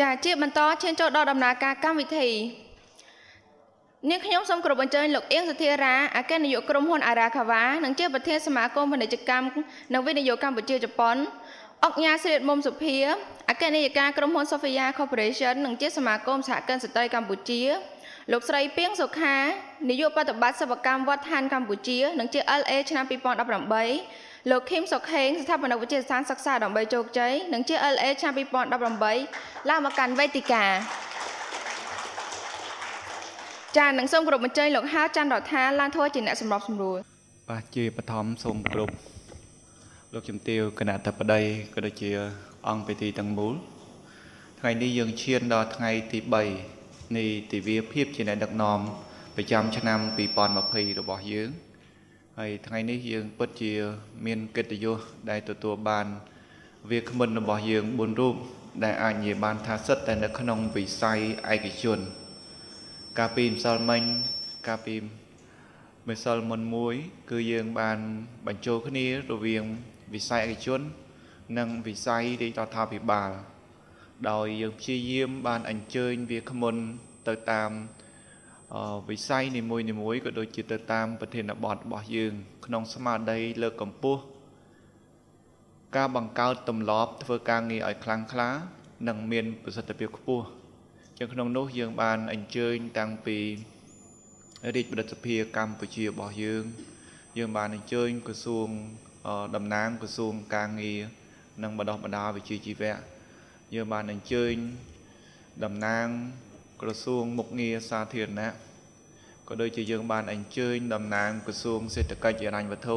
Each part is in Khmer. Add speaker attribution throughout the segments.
Speaker 1: ចាជាបន្តឈានចូលដល់ដំណើរការកម្មវិធីនាងខ្ញុំសូមគោរពអញ្ជើញលោកអៀងសុធារាអគ្គនាយកក្រុមហ៊ុនអារ៉ាខាវ៉ានិងជាប្រធានសមាគមពាណិជ្ជកម្មនិងវិនិយោគកម្ពុជាជប៉ុនអុកញ៉ាស្រីមុំសុភាអគ្គនាយិកាក្រុមហ៊ុន Sophia Corporation និងជាសមាគមសហគមន៍ស្ត្រីកម្ពុជា លោកស្រីពីងសុខានាយកប្រតិបត្តិសិប្បកម្មវត្តឋានកម្ពុជា និងជា LA ឆ្នាំ2018 លោកខឹមសុខេងស្ថាបនិកវិទ្យាស្ថានសិក្សាដើម្បីជោគជ័យនិងជា LA ឆ្នាំ2018ឡើងមកកាន់វេទិកាចានឹងសូមគោរពអញ្ជើញលោកហាច័ន្ទរដ្ឋាឡើងធ្វើជាអ្នកសម្របសម្រួល
Speaker 2: បាទជាបឋមសូមគោរពលោកជំទាវគណៈតបដីក៏ដូចជាអង្គពិធីទាំងមូលថ្ងៃនេះយើងឈានដល់ថ្ងៃទី3នៃទិវាភាពជាអ្នកដឹកនាំប្រចាំឆ្នាំ2020របស់យើង ហើយថ្ងៃនេះយើងពិតជា មានកិត្តិយសដែលទទួលបាន វាគ្មិនរបស់យើង4រូបដែលអាចនិយាយបានថាសិតតែនៅក្នុងវិស័យឯកជន កាលពីម្សិលមិញកាលពីម្សិលមុនមួយ គឺយើងបានបញ្ចូលគ្នារវាងវិស័យឯកជន និងវិស័យរាជរដ្ឋាភិបាលដោយយើងព្យាយាមបានអញ្ជើញវាគ្មិនទៅតាម វិស័យនីមួយៗក៏ដូចជាទៅតាមប្រធានបទរបស់យើង ក្នុងស្មារតីលើកកម្ពស់ការបង្កើតទម្លាប់ធ្វើការងារឲ្យខ្លាំងក្លានិងមានប្រសិទ្ធភាពខ្ពស់ចឹងក្នុងនោះយើងបានអញ្ជើញតាំងពីរាជបដិសភាកម្ពុជារបស់យើង យើងបានអញ្ជើញក្រសួងតំណាងក្រសួងការងារនិងបណ្ដុះបណ្ដាលវិជ្ជាជីវៈយើងបានអញ្ជើញតំណាង ក្រសួងមុខងារសាធារណៈក៏ដូចជាយើងបានអញ្ជើញតំណាងក្រសួងសេដ្ឋកិច្ចហិរញ្ញវត្ថុ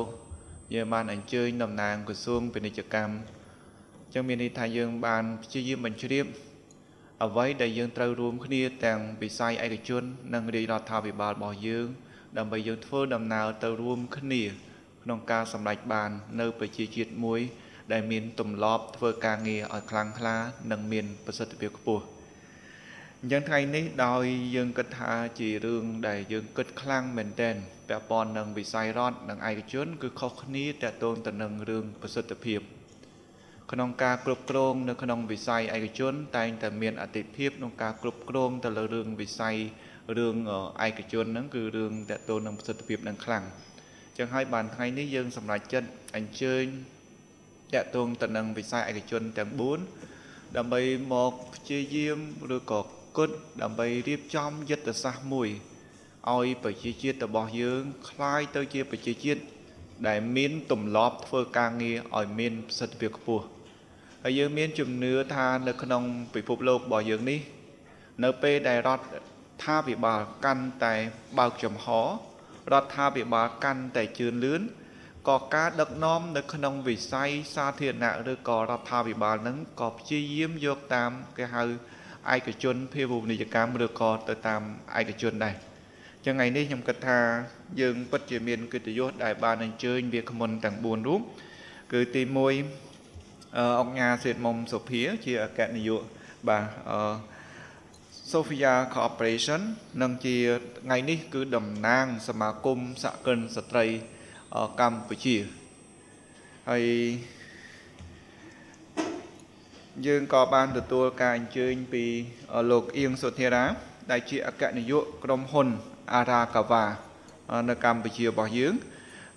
Speaker 2: យើងបានអញ្ជើញតំណាងក្រសួងពាណិជ្ជកម្មអញ្ចឹងមានន័យថាយើងបានព្យាយាមបញ្ជ្រាបអ្វីដែលយើងត្រូវរួមគ្នាទាំងវិស័យឯកជន និងរាជរដ្ឋាភិបាលរបស់យើង ដើម្បីយើងធ្វើដំណើរទៅរួមគ្នា ក្នុងការសម្រេចបាន នៅប្រជាជាតិមួយ ដែលមានទម្លាប់ធ្វើការងារឲ្យខ្លាំងក្លា និងមានប្រសិទ្ធភាពខ្ពស់ អញ្ចឹងថ្ងៃនេះដោយយើងគិតថាជារឿងដែលយើងគិតខ្លាំងមែនទែនពាក់ព័ន្ធនឹងវិស័យរដ្ឋនិងឯកជន គឺខុសគ្នាតទៅទៅនឹងរឿងប្រសិទ្ធភាពក្នុងការគ្រប់គ្រងនៅក្នុងវិស័យឯកជន តែងតែមានអតិភិបក្នុងការគ្រប់គ្រងទៅលើរឿងវិស័យរឿងឯកជនហ្នឹងគឺរឿងតកតូននឹងប្រសិទ្ធភាពនឹងខ្លាំងចឹងហើយបានថ្ងៃនេះយើងសម្រេចចិត្តអញ្ជើញតកតងទៅនឹងវិស័យឯកជនទាំង4ដើម្បីមកព្យាយាមឬក៏ គិតដើម្បីរៀបចំយុទ្ធសាស្ត្រមួយឲ្យប្រជាជាតិរបស់យើងคล้ายទៅជាប្រជាជាតិដែលមានទម្លាប់ធ្វើការងារឲ្យមានប្រសិទ្ធភាពខ្ពស់ហើយយើងមានជំនឿថានៅក្នុងពិភពលោករបស់យើងនេះ នៅពេលដែលរដ្ឋាភិបាលកាន់តែបើកចំហរដ្ឋាភិបាលកាន់តែជឿនលឿនក៏ការដឹកនាំនៅក្នុងវិស័យសាធារណៈឬក៏រដ្ឋាភិបាលនឹងក៏ព្យាយាមយកតាមគេហៅ ឯកជនភាវនីយកម្មឬក៏ទៅតាមឯកជនដែរចឹងថ្ងៃនេះខ្ញុំគិតថាយើងពិតជាមានកិត្តិយសដែលបានអញ្ជើញវាគ្មិនទាំង4រូបគឺទី1អង្គការសេតមុំសុភាជាអគ្គនាយកបាទអឺ Sophia Corporation និងជាថ្ងៃនេះគឺតំណាងសមាគមសហគ្រិនស្ត្រីកម្ពុជាហើយ យើងក៏បានទទួលការអញ្ជើញពីលោកអៀងសុធារា ដែលជាអគ្គនាយកក្រុមហ៊ុនអារ៉ាកាវ៉ានៅកម្ពុជារបស់យើង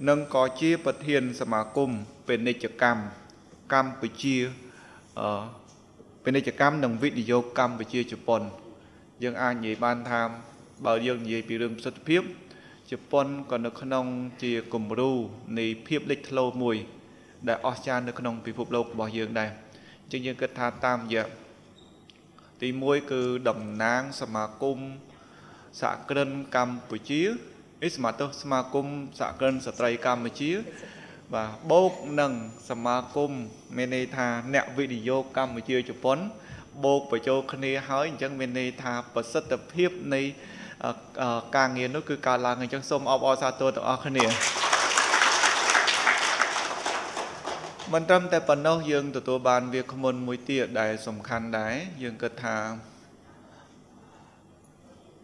Speaker 2: និងក៏ជាប្រធានសមាគមពាណិជ្ជកម្មកម្ពុជាអឺពាណិជ្ជកម្មនិងវិនិយោគកម្ពុជាជប៉ុន យើងអាចនិយាយបានថាបើយើងនិយាយពីរឿងប្រសិទ្ធភាពជប៉ុនក៏នៅក្នុងជាគំរូនៃភាពលេចធ្លោមួយ ដែលអស្ចារ្យនៅក្នុងពិភពលោករបស់យើងដែរអញ្ចឹងយើងគិតថាតាមរយៈទី1គឺតំណាងសមាគមសហគ្រិនកម្ពុជាអីសមាទិសមាគមសហគ្រិនស្ត្រីកម្ពុជា បាទបូកនឹងសមាគមមានន័យថាអ្នកវិនិយោគកម្ពុជាជប៉ុន បូកបញ្ចូលគ្នាហើយអញ្ចឹងមានន័យថាប្រសិទ្ធភាពនៃការងារនោះគឺកើតឡើងអញ្ចឹងសូមអបអរសាទរទាំងអស់គ្នា មិនត្រឹមតែប៉ុណ្ណោះយើងទទួលបានវាគ្មិនមួយទៀតដែលសំខាន់ដែរយើងគិតថា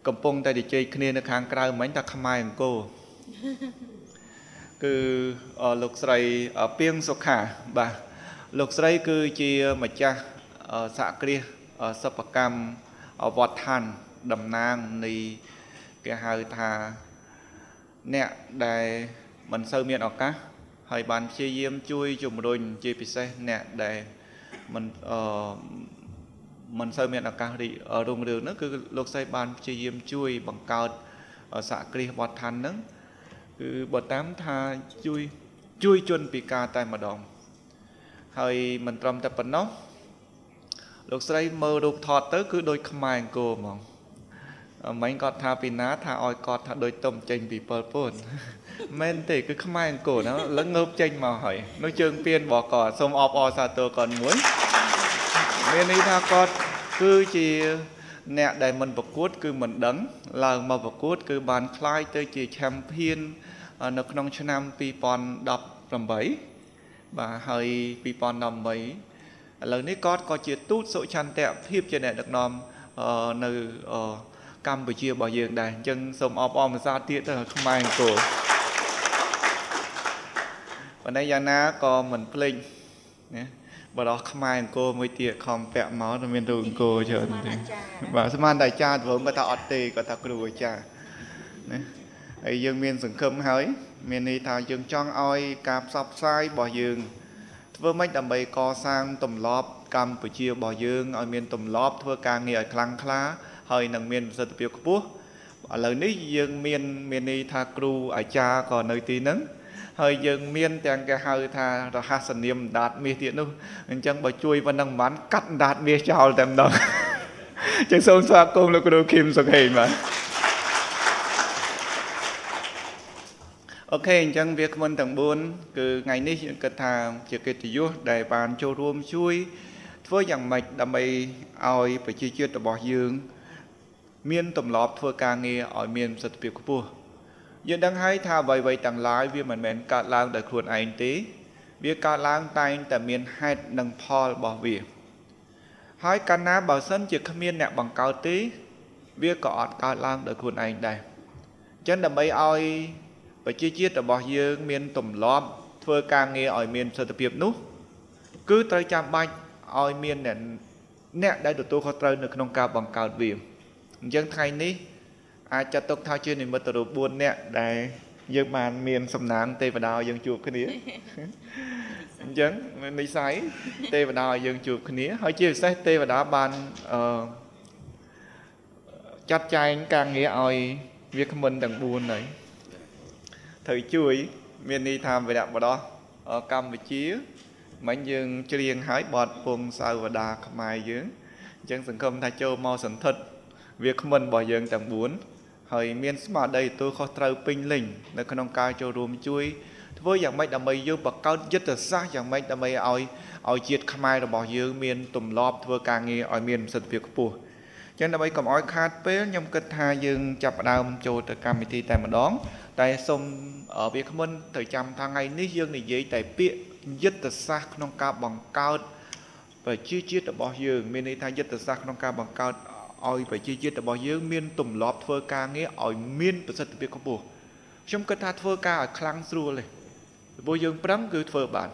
Speaker 2: កំពុងតែជជែកគ្នានៅខាងក្រៅមិញថាខ្មែរអង្គរគឺលោកស្រីពីងសុខាបាទលោកស្រីគឺជាម្ចាស់សហគ្រាសសិប្បកម្មវត្តឋានតំណាងនៃគេហៅថាអ្នកដែលមិនសូវមានឱកាស ហើយបានព្យាយាមជួយជំរុញជាពិសេសអ្នកដែលមិនអឺមិនសូវមានឱកាសរីរុងរឿងហ្នឹងគឺលោកស្រីបានព្យាយាមជួយបង្កើតសហគ្រាសវត្តឋានហ្នឹងគឺបើតាមថាជួយជួយជនពិការតែម្ដងហើយមិនត្រឹមតែប៉ុណ្ណោះលោកស្រីមើលរូបថតទៅ គឺដូចខ្មែរអង្គរហ្មងមិញគាត់ថាពីណាថាឲ្យគាត់ថាដូចទុំចេញពីពលពត មែនទេគឺខ្មែរអង្គរណាលឹងងើបចេញមកហើយនោះជើងពៀនរបស់គាត់សូមអបអរសាទរគាត់មួយមានន័យថាគាត់គឺជាអ្នកដែលមិនប្រកួត គឺមិនដឹងឡើងមកប្រកួត គឺបានคล้ายទៅជាឆាំភៀននៅក្នុងឆ្នាំ2018បាទហើយ2018ឥឡូវនេះគាត់ក៏ជាទូតសុចន្ទៈភាពជាអ្នកដឹកនាំនៅកម្ពុជារបស់យើងដែរអញ្ចឹងសូមអបអរម្សាទៀតទៅខ្មែរអង្គរ ប៉ុន្តែយ៉ាងណាក៏មិនភ្លេចណាបរោះខ្មែរអង្គរមួយទៀតខំពាក់មកតែមានរូបអង្គរច្រើនទេបាទស្មានតែអាចារ្យធ្វើគាត់ថាអត់ទេគាត់ថាគ្រូអាចារ្យណាហើយយើងមានសង្ឃឹមហើយ មានន័យថាយើងចង់ឲ្យការផ្សព្វផ្សាយរបស់យើងធ្វើម៉េចដើម្បីកសាងទម្លាប់កម្ពុជារបស់យើងឲ្យមានទម្លាប់ធ្វើការងារឲ្យខ្លាំងក្លាហើយនឹងមានប្រសិទ្ធភាពខ្ពស់ឥឡូវនេះយើងមានមានន័យថាគ្រូអាចារ្យក៏នៅទីហ្នឹង ហើយយើងមានទាំងគេហៅថារហស្សនាមដាតមាសទៀតនោះអញ្ចឹងបើជួយប៉ុណ្ណឹងមិនបានកាត់ដាតមាសចោលតែម្ដងចឹងសូមស្វាគមន៍លោកគ្រូឃឹមសុខេងបាទអូខេអញ្ចឹងវាគ្មិនទាំង4គឺថ្ងៃនេះយើងគិតថាជាកិត្តិយសដែលបានចូលរួមជួយធ្វើយ៉ាងម៉េចដើម្បីឲ្យប្រជាជាតិរបស់យើង មានទម្លាប់ធ្វើការងារឲ្យមានប្រសិទ្ធភាពខ្ពស់ យើងដឹងហើយថាអ្វីៗទាំងឡាយវាមិនមែនកើតឡើងដោយខ្លួនឯងទេ វាកើតឡើងតែងតែមានហេតុនិងផលរបស់វា ហើយកាលណាបើសិនជាគ្មានអ្នកបង្កើតទេ វាក៏អត់កើតឡើងដោយខ្លួនឯងដែរអញ្ចឹងដើម្បីឲ្យប្រជាជាតិរបស់យើងមានទម្លាប់ធ្វើការងារឲ្យមានប្រសិទ្ធភាពនោះ គឺត្រូវចាំបាច់ឲ្យមានអ្នកអ្នកដែលទទួលខុសត្រូវនៅក្នុងការបង្កើតវាអញ្ចឹងថ្ងៃនេះ អាចចាត់ទុកថាជានិមិត្តរូប4នាក់ដែលយើងបានមានសំណាងទេវតាយើងជួបគ្នាអញ្ចឹងនិស័យទេវតាយើងជួបគ្នាហើយជាពិសេសទេវតាបានអឺចាត់ចែងការងារឲ្យវាគ្មិនទាំង4ហើយត្រូវជួយមានន័យថាវរៈបដោះកម្ពុជាមិញយើងច្រៀងឲ្យបទពងសាវតាខ្មែរយើងអញ្ចឹងសង្ឃឹមថាចូលមកសន្ធិដ្ឋវាគ្មិនរបស់យើងទាំង4 ហើយមានស្មារតីទទួលខុសត្រូវពេញលេញនៅក្នុងការចូលរួមជួយធ្វើយ៉ាងម៉េចដើម្បីយើងបង្កើតយុទ្ធសាស្ត្រយ៉ាងម៉េចដើម្បីឲ្យឲ្យជាតិខ្មែររបស់យើងមានទម្លាប់ធ្វើការងារឲ្យមានប្រសិទ្ធភាពខ្ពស់ចឹងដើម្បីកុំឲ្យខាតពេលខ្ញុំគិតថាយើងចាប់ផ្ដើមចូលទៅកម្មវិធីតែម្ដង តែសូមវាគ្មិនត្រូវចាំថាថ្ងៃនេះយើងនិយាយតែពាក្យយុទ្ធសាស្ត្រក្នុងការបង្កើតប្រជាជាតិរបស់យើងមានន័យថាយុទ្ធសាស្ត្រក្នុងការបង្កើត ឲ្យប្រជាជាតិរបស់យើងមានទម្លាប់ធ្វើការងារឲ្យមានប្រសិទ្ធភាពខ្ពស់ខ្ញុំគិតថាធ្វើការឲ្យខ្លាំងស្រួលទេព្រោះយើងប្រឹងគឺធ្វើបាន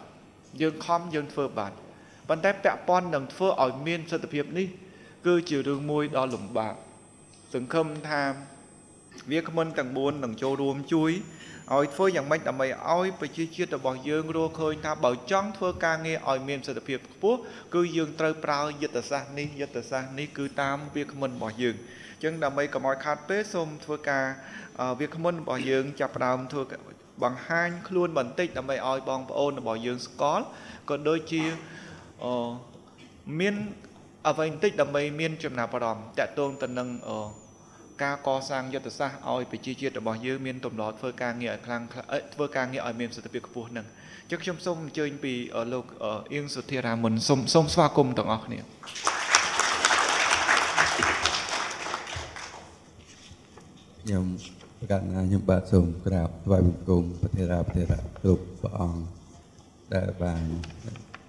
Speaker 2: យើងខំយើងធ្វើបានប៉ុន្តែពាក់ព័ន្ធនឹងធ្វើឲ្យមានប្រសិទ្ធភាពនេះ គឺជារឿងមួយដ៏លំបាកសង្ឃឹមថាវាគ្មិនទាំង4នឹងចូលរួមជួយ ឲ្យធ្វើយ៉ាងម៉េចដើម្បីឲ្យប្រជាជាតិរបស់យើងរស់ឃើញថាបើចង់ធ្វើការងារឲ្យមានប្រសិទ្ធភាពខ្ពស់គឺយើងត្រូវប្រើយុទ្ធសាស្ត្រនេះយុទ្ធសាស្ត្រនេះគឺតាមវាគ្មិនរបស់យើងអញ្ចឹងដើម្បីកុំឲ្យខាតពេលសូមធ្វើការវាគ្មិនរបស់យើងចាប់ផ្ដើមធ្វើបង្ហាញខ្លួនបន្តិចដើម្បីឲ្យបងប្អូនរបស់យើងស្គាល់ក៏ដូចជាអឺមានអ្វីបន្តិចដើម្បីមានចំណាប់អារម្មណ៍តកតងទៅនឹងអឺ ការកសាងយុទ្ធសាស្ត្រឲ្យប្រជាជាតិរបស់យើងមានទម្លាប់ធ្វើការងារឲ្យខ្លាំងធ្វើការងារឲ្យមានប្រសិទ្ធភាពខ្ពស់នឹងអញ្ចឹងខ្ញុំសូមអញ្ជើញពីលោកអៀងសុធារាមុនសូមសូមស្វាគមន៍ទាំងអស់គ្នា
Speaker 3: ខ្ញុំប្រកាសណាខ្ញុំបាទសូមក្រាបថ្វាយបង្គំប្រធារាប្រធារៈគ្រប់ព្រះអង្គដែលបាន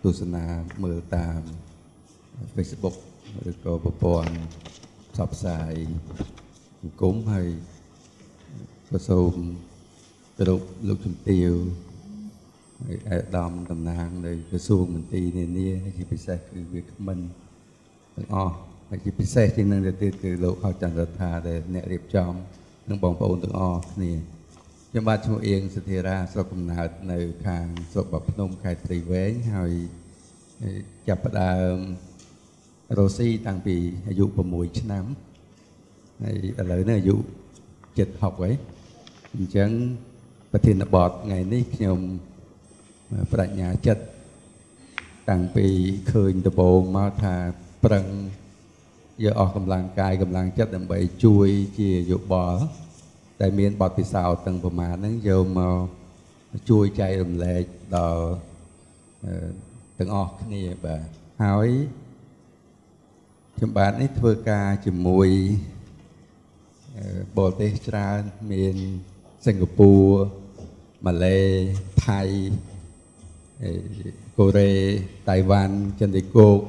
Speaker 3: ទស្សនាមើលតាម Facebook ឬក៏ប្រព័ន្ធផ្សព្វផ្សាយស ង្គមហើយក៏សូមគោរពលោកជំទាវហើយអាដាមតំណាងនៅក្រសួងមន្ទីរនានាជាពិសេសគឺវាគ្មិនទាំងអស់ហើយជាពិសេសជាងនឹងទៅទៀតគឺលោកហៅចន្ទរដ្ឋាដែលអ្នករៀបចំនិងបងប្អូនទាំងអស់គ្នាខ្ញុំបាទឈ្មោះអៀងសធិរាស្រុកកំណើតនៅខាងស្រុកបាភ្នំខេត្តព្រៃវែងហើយចាប់ផ្ដើមរស់ស៊ីតាំងពីអាយុ6ឆ្នាំ ហើយឥឡូវនេះអាយុ70ហើយអញ្ចឹងប្រធានបទថ្ងៃនេះខ្ញុំបញ្ញាចិត្តតាំងពីឃើញដំបូងមកថាប្រឹងយកអស់កម្លាំងកាយកម្លាំងចិត្តដើម្បីជួយជាយោបល់តែមានបទពិសោធន៍ទាំងប្រមាណហ្នឹងយកមកជួយចែករំលែកដល់ទាំងអស់គ្នាបាទហើយខ្ញុំបាទនេះធ្វើការជាមួយ បរទេសច្រើនមានសិង្ហបុរីម៉ាឡេថៃកូរ៉េតៃវ៉ាន់ចិនដីគោក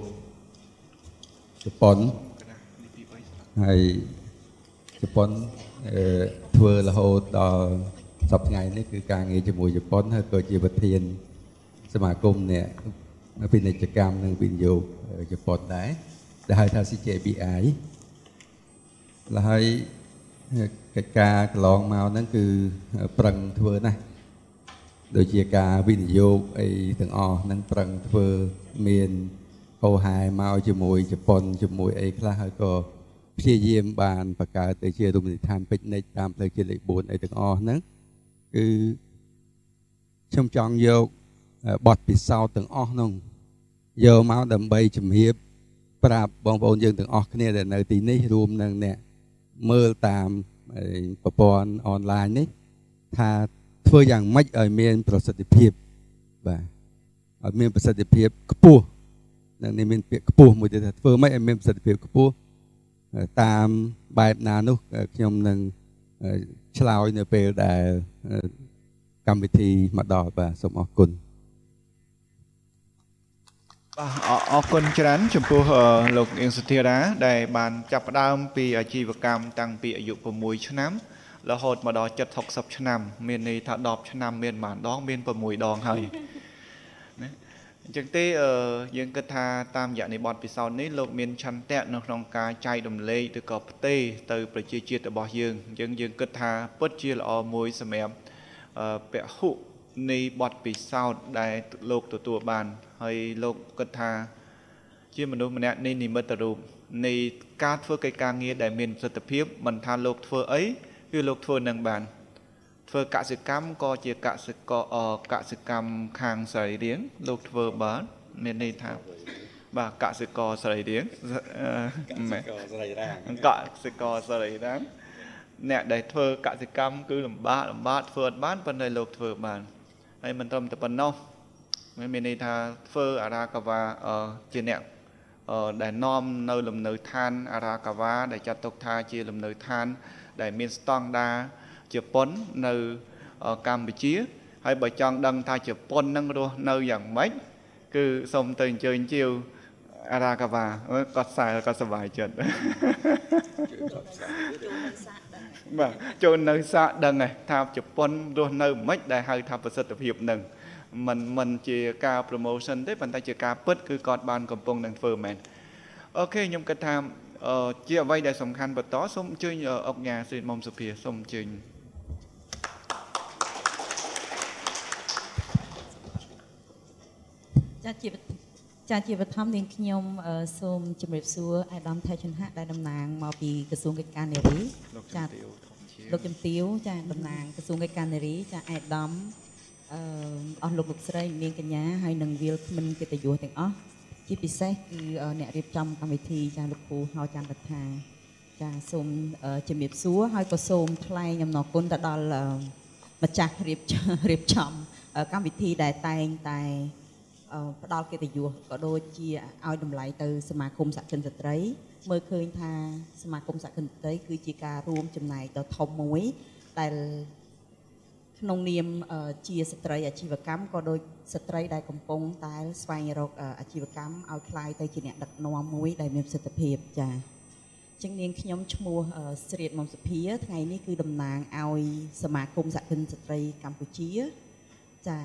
Speaker 3: ជប៉ុនហើយជប៉ុនធ្វើរហូតដល់សប្តាហ៍នេះគឺការងារជាមួយជប៉ុនហើយក៏ជាប្រធានសមាគមអ្នកពាណិជ្ជកម្មនិងវិនិយោគជប៉ុនដែរដែលហៅថា CJBI ហើយ កិច្ចការកន្លងមកហ្នឹងគឺប្រឹងធ្វើណាស់ដូចជាការវិនិយោគអីទាំងអស់ហ្នឹងប្រឹងធ្វើមានហោហែមកជាមួយជប៉ុនជាមួយអីខ្លះហើយក៏ព្យាយាមបានបង្កើតទៅជារមណីយដ្ឋានពេជ្រនិចតាមផ្លូវជាតិលេខ4អីទាំងអស់ហ្នឹងគឺខ្ញុំចង់យកបទពិសោធន៍ទាំងអស់ហ្នឹងយកមកដើម្បីជំរាបប្រាប់បងប្អូនយើងទាំងអស់គ្នាដែលនៅទីនេះរួមនឹងអ្នក មើលតាមប្រព័ន្ធអនឡាញនេះថាធ្វើយ៉ាងម៉េចឲ្យមាន ប្រសិទ្ធភាពបាទឲ្យមានប្រសិទ្ធភាពខ្ពស់នឹងនេះមានពាក្យខ្ពស់មួយទៀតថាធ្វើម៉េចឲ្យមានប្រសិទ្ធភាពខ្ពស់តាមបែបណានោះខ្ញុំនឹងឆ្លើយនៅពេលដែលកម្មវិធីមកដល់បាទសូមអរគុណ
Speaker 2: បាទអរគុណច្រើនចំពោះលោកអៀងសុធារា ដែលបានចាប់ផ្ដើមពីអាជីវកម្មតាំងពីអាយុ6ឆ្នាំរហូតមកដល់7 60ឆ្នាំ មានន័យថា10ឆ្នាំមានប៉ុន្មានដង មាន6ដងហើយណាអញ្ចឹងទេយើងគិតថាតាមរយៈនៃបទពិសោធន៍នេះលោកមានឆន្ទៈនៅក្នុងការចែករំលែកឬក៏ផ្ទេរទៅប្រជាជាតិរបស់យើងអញ្ចឹងយើងគិតថាពិតជាល្អមួយសម្រាប់ពហុនៃបទពិសោធន៍ដែលលោកទទួលបាន ហើយលោកគិតថាជាមនុស្សម្នាក់នៃនិមិត្តរូបនៃការធ្វើកិច្ចការងារដែលមានប្រសិទ្ធភាពមិនថាលោកធ្វើអីគឺលោកធ្វើនឹងបាន ធ្វើកសិកម្មក៏ជាកសិករកសិកម្មខាងសរីរាង្គលោកធ្វើបានមានន័យថាបាទកសិករសរីរាង្គកសិករសរីរាង្គកសិករសរីរាង្គអ្នកដែលធ្វើកសិកម្មគឺលំបាកលំបាកធ្វើអត់បានប៉ុន្តែលោកធ្វើបានហើយមិនត្រឹមតែប៉ុណ្ណោះ មានន័យថាធ្វើអារាកវ៉ាជាអ្នកដែលនាំនៅលំនៅឋានអារាកវ៉ាដែលចាត់ទុកថាជាលំនៅឋាន ដែលមានស្តង់ដារជប៉ុននៅកម្ពុជា ហើយបើចង់ដឹងថាជប៉ុននឹងរស់នៅយ៉ាងម៉េចគឺសូមទៅអញ្ជើញជាវអារាកាវ៉ាគាត់សើគាត់សប្បាយចិត្តបាទចូលនៅសាកដឹងថាជប៉ុនរស់នៅម៉េចដែលហៅថាប្រសិទ្ធភាពនឹង មិនមិនជាការ promotion ទេប៉ុន្តែជាការពិតគឺគាត់បានកំពុងនឹងធ្វើមែនអូខេខ្ញុំគិតថាជាអ្វីដែលសំខាន់បន្តសូមអញ្ជើញអុកញ៉ាសេតមុំសុភាសូមអញ្ជើញ
Speaker 4: ចាជាចាជាបឋមនាងខ្ញុំសូមជម្រាបសួរអាដាមថៃជនហៈដែលតំណាងមកពីក្រសួងកិច្ចការនារី
Speaker 2: ចា
Speaker 4: លោកជំទាវចាតំណាងក្រសួងកិច្ចការនារីចាអាដាម អឺអស់លោកលោកស្រីនាងកញ្ញាហើយនិងវាលគ្មិនកិត្តិយសទាំងអស់ជាពិសេសគឺអ្នករៀបចំកម្មវិធីចាលោកគ្រូហៅច័ន្ទរដ្ឋាចាសូមជំរាបសួរហើយក៏សូមថ្លែងអំណរគុណទៅដល់ម្ចាស់រៀបរៀបចំកម្មវិធីដែលតែងតែផ្ដល់កិត្តិយសក៏ដូចជាឲ្យតម្លៃទៅសមាគមសហគមន៍ស្ត្រី មើលឃើញថាសមាគមសហគមន៍ស្ត្រីគឺជាការរួមចំណែកដ៏ធំមួយដែល ក្នុងនាមជាស្ត្រីអាជីវកម្មក៏ដូចស្ត្រីដែលកំពុងតែស្វែងរកអាជីវកម្មឲ្យคล้ายទៅជាអ្នកដឹកនាំមួយដែលមានប្រសិទ្ធភាពចា៎ចឹងនាងខ្ញុំឈ្មោះស្រីតមុំសុភាថ្ងៃ នេះគឺតំណាងឲ្យសមាគមសហគមន៍ស្ត្រីកម្ពុជាចា៎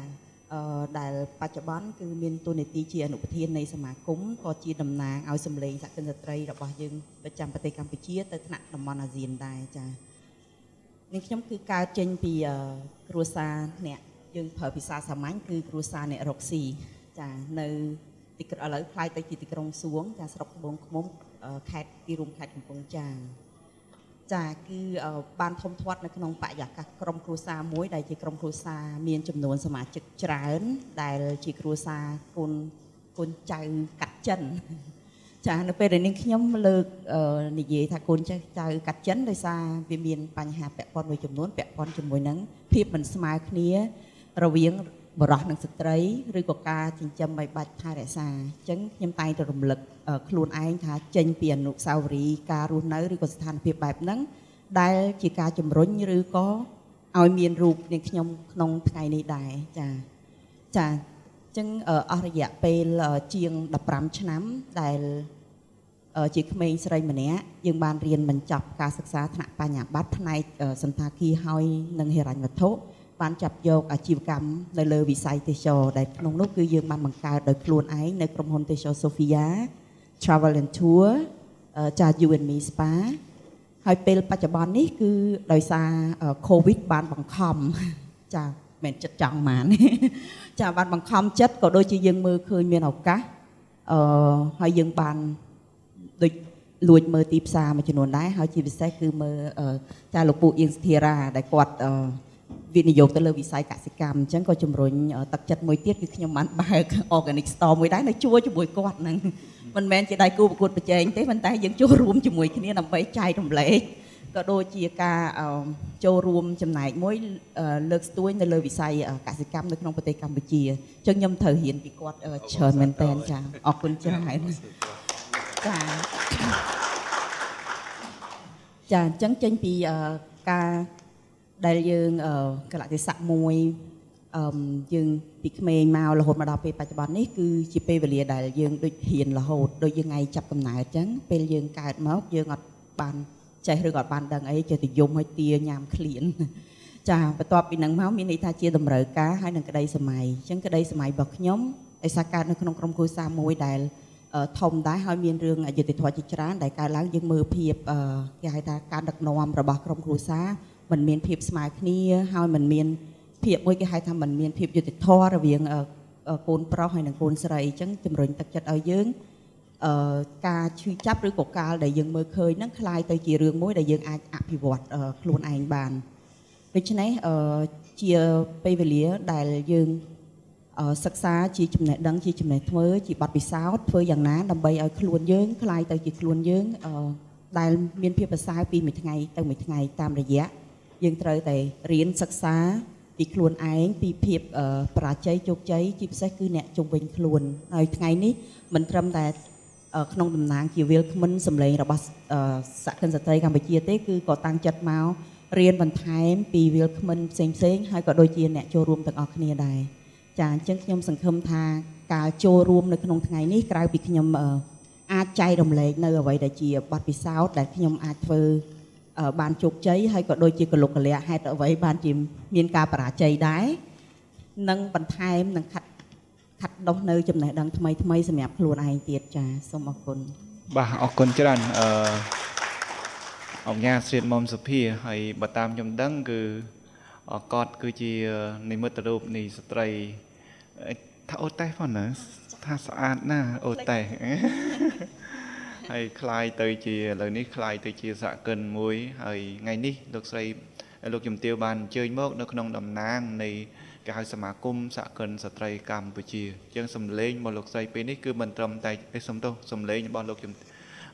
Speaker 4: អឺដែលបច្ចុប្បន្នគឺមានតួនាទីជាអនុប្រធាននៃសមាគមក៏ជាតំណាងឲ្យសម្លេងសហគមន៍ស្ត្រីរបស់យើងប្រចាំប្រទេសកម្ពុជាទៅថ្នាក់តំបន់អាស៊ានដែរចា៎ នាងខ្ញុំគឺកើតចេញពីអឺគ្រួសារអ្នកយើងប្រើភាសាសាមញ្ញគឺគ្រួសារអ្នករកស៊ីចា៎នៅទីក្រុងឥឡូវខ្លាយទៅជាទីក្រុងសួងចាស្រុកត្បូងឃ្មុំអឺខេត្តទីរួមខេត្តកំពង់ចាមចាគឺអឺបានធំធាត់នៅក្នុងបរិយាកាសក្រុមគ្រួសារមួយដែលជាក្រុមគ្រួសារមានចំនួនសមាជិកច្រើន ដែលជាគ្រួសារកូនកូនចៅកាត់ចិន ចានៅពេលដែលនាងខ្ញុំលើកអឺនិយាយថាកូនចៅចៅកាត់ចិនដោយសារវាមានបញ្ហាពាក់ព័ន្ធមួយចំនួនពាក់ព័ន្ធជាមួយនឹងភាពមិនស្មើគ្នា រវាងបរិះនិងស្ត្រីឬក៏ការចិញ្ចឹមបីបាច់ថែរក្សាអញ្ចឹងខ្ញុំតែងតែរំលឹកអឺខ្លួនឯងថាចេញពីអនុស្សាវរីយ៍ការរស់នៅឬក៏ស្ថានភាពបែបហ្នឹងដែលជាការជំរុញឬក៏ឲ្យមានរូបនាងខ្ញុំក្នុងថ្ងៃនេះដែរចាចាអញ្ចឹងអឺអស់រយៈពេលអឺជាង15ឆ្នាំដែលអឺជាក្មេងស្រីម្នាក់យើងបានរៀនបញ្ចប់ការសិក្សាថ្នាក់បញ្ញាបត្រផ្នែកអឺសន្តាគារហើយនិងហិរញ្ញវត្ថុបានចាប់យកអាជីវកម្មនៅលើវិស័យទេសចរដែលក្នុងនោះគឺយើងបានបង្កើតដោយខ្លួនឯងនៅក្រុមហ៊ុនទេសចរ Sophia Travel and Tour អឺចា You and Me Spa ហើយពេលបច្ចុប្បន្ននេះគឺដោយសារអឺ COVID បានបង្ខំចា មិនចិត្តចង់ហ្មងចាបានបង្ខំចិត្តក៏ដូចជាយើងមើលឃើញមានឱកាសអឺហើយយើងបានដូចលួចមើលទីផ្សារមួយចំនួនដែរហើយជាពិសេសគឺមើលអឺចាលោកពូអៀងសធារាដែលគាត់អឺវិនិយោគទៅលើវិស័យកសិកម្មអញ្ចឹងក៏ជំរុញអឺទឹកចិត្តមួយទៀតគឺខ្ញុំបានបើក organic store មួយដែរនៅជួរជាមួយគាត់ហ្នឹងមិនមែនជាដៃគូប្រកួតប្រជែងទេប៉ុន្តែយើងចូលរួមជាមួយគ្នាដើម្បីចែករំលែក ក៏ដូចជាការអឺចូលរួមចំណែកមួយអឺលើកស្ទួយនៅលើវិស័យកសិកម្មនៅក្នុងប្រទេសកម្ពុជាអញ្ចឹងខ្ញុំត្រូវរៀនពីគាត់អឺច្រើនមែនតើចាអរគុណច្រើនចាចាអញ្ចឹងចេញពីអឺការដែលយើងអឺកលៈទេសៈមួយអឺមយើងពីក្មេងមករហូតមកដល់ពេលបច្ចុប្បន្ននេះគឺជាពេលវេលាដែលយើងដូចហ៊ានរហូតដូចយើងថ្ងៃចាប់កំណើតអញ្ចឹងពេលយើងកើតមកយើងអត់បាន ចេះឬក៏អត់បានដឹងអីចេះតែយំឲ្យទាញ៉ាំឃ្លាន ចាបន្ទាប់ពីនឹងមកមានន័យថាជាតម្រូវការហើយនឹងក្តីសម័យអញ្ចឹងក្តីសម័យរបស់ខ្ញុំឯសារកើតនៅក្នុងក្រុមគ្រួសារមួយដែលអឺធំដែរហើយមានរឿងអយុត្តិធម៌ជាច្រើនដែលកើតឡើងយើងមើលភាពអឺគេហៅថាការដឹកនាំរបស់ក្រុមគ្រួសារมันមានភាពស្មើគ្នាហើយมันមានភាពមួយគេហៅថាมันមានភាពយុត្តិធម៌រវាងអឺអឺកូនប្រុសហើយនិងកូនស្រីអញ្ចឹងជំរុញទឹកចិត្តឲ្យយើងអឺ ការឈឺចាប់ឬក៏កាលដែលយើងមើលឃើញហ្នឹងคล้ายទៅជារឿងមួយដែលយើងអាចអភិវឌ្ឍអឺខ្លួនឯងបានដូច្នេះអឺជាពេលវេលាដែលយើងអឺសិក្សាជាចំណេះដឹងជាចំណេះធ្វើជាបទពិសោធន៍ធ្វើយ៉ាងណាដើម្បីឲ្យខ្លួនយើងคล้ายទៅជាខ្លួនយើងអឺដែលមានភាពប្រសើរពីមួយថ្ងៃទៅមួយថ្ងៃតាមរយៈយើងត្រូវតែរៀនសិក្សាពីខ្លួនឯងពីភាពអឺបរាជ័យជោគជ័យជាពិសេសគឺអ្នកជុំវិញខ្លួនហើយថ្ងៃនេះមិនត្រឹមតែអឺ ក្នុងតំណាងជាវិលក្មិនសម្លេងរបស់អឺសហគមន៍ស្ត្រីកម្ពុជាទេគឺក៏តាំងចិត្តមករៀនបន្ថែមពីវិលក្មិនផ្សេងផ្សេងៗហើយក៏ដូចជាអ្នកចូលរួមទាំងអស់គ្នាដែរចាអញ្ចឹងខ្ញុំសង្ឃឹមថាការចូលរួមនៅក្នុងថ្ងៃនេះក្រៅពីខ្ញុំអឺអាចចែករំលែកនៅអ្វីដែលជាបទពិសោធន៍ដែលខ្ញុំអាចធ្វើអឺបានជោគជ័យហើយក៏ដូចជាកលុកកលៈហេតុអ្វីបានជាមានការបរាជ័យដែរនិងបន្ថែមនិងខាត់ ខាត់ដោះនៅចំណេះដឹងថ្មីថ្មីសម្រាប់ខ្លួនឯងទៀតចាសូមអរគុណ
Speaker 2: បាទអរគុណច្រើនអឺអង្គញាស្រីមុំសុភាហើយបើតាមខ្ញុំដឹងគឺអគាត់គឺជានិមិត្តរូបនៃស្ត្រីអឺថាអូតេផងណាថាស្អាតណាស់អូតេ ហើយคล้ายទៅជាឥឡូវនេះคล้ายទៅជាសហគមន៍មួយហើយថ្ងៃនេះលោកស្រីលោកជំទាវបានអញ្ជើញមក នៅក្នុងតំណាងនៃ គេហៅសមាគមសហគមន៍ស្ត្រីកម្ពុជាអញ្ចឹងសំឡេងរបស់លោកស្រីពេលនេះគឺមិនត្រឹមតែអេសំទោសសំឡេងរបស់លោកជំ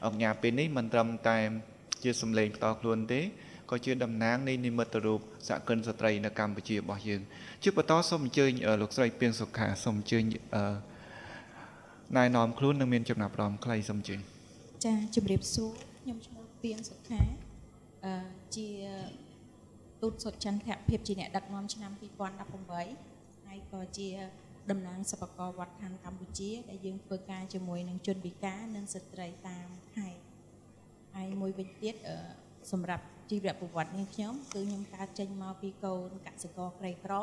Speaker 2: អង្គញាពេលនេះមិនត្រឹមតែជាសំឡេងផ្ទាល់ខ្លួនទេក៏ជាតំណាងនៃនិមិត្តរូបសហគមន៍ស្ត្រីនៅកម្ពុជារបស់យើង ជាបន្តសូមអញ្ជើញអឺលោកស្រីពីងសុខាសូមអញ្ជើញអឺណែនាំខ្លួននិងមានចំណាប់អារម្មណ៍ខ្លីសូមអញ្ជើញ
Speaker 5: ចាជំរាបសួរខ្ញុំឈ្មោះពីងសុខាអឺជា ទូតសុចន្ទៈភាពជាអ្នកដឹកនាំឆ្នាំ2018ហើយក៏ជាតំណាងសិប្បករវត្តខណ្ឌកម្ពុជា ដែលយើងធ្វើការជាមួយនឹងជនពិការនិងស្ត្រីតាមខេត្តហើយមួយវិញទៀតអឺសម្រាប់ជីវប្រវត្តិនាងខ្ញុំគឺខ្ញុំកើតចេញមកពីកូនកសិករក្រីក្រ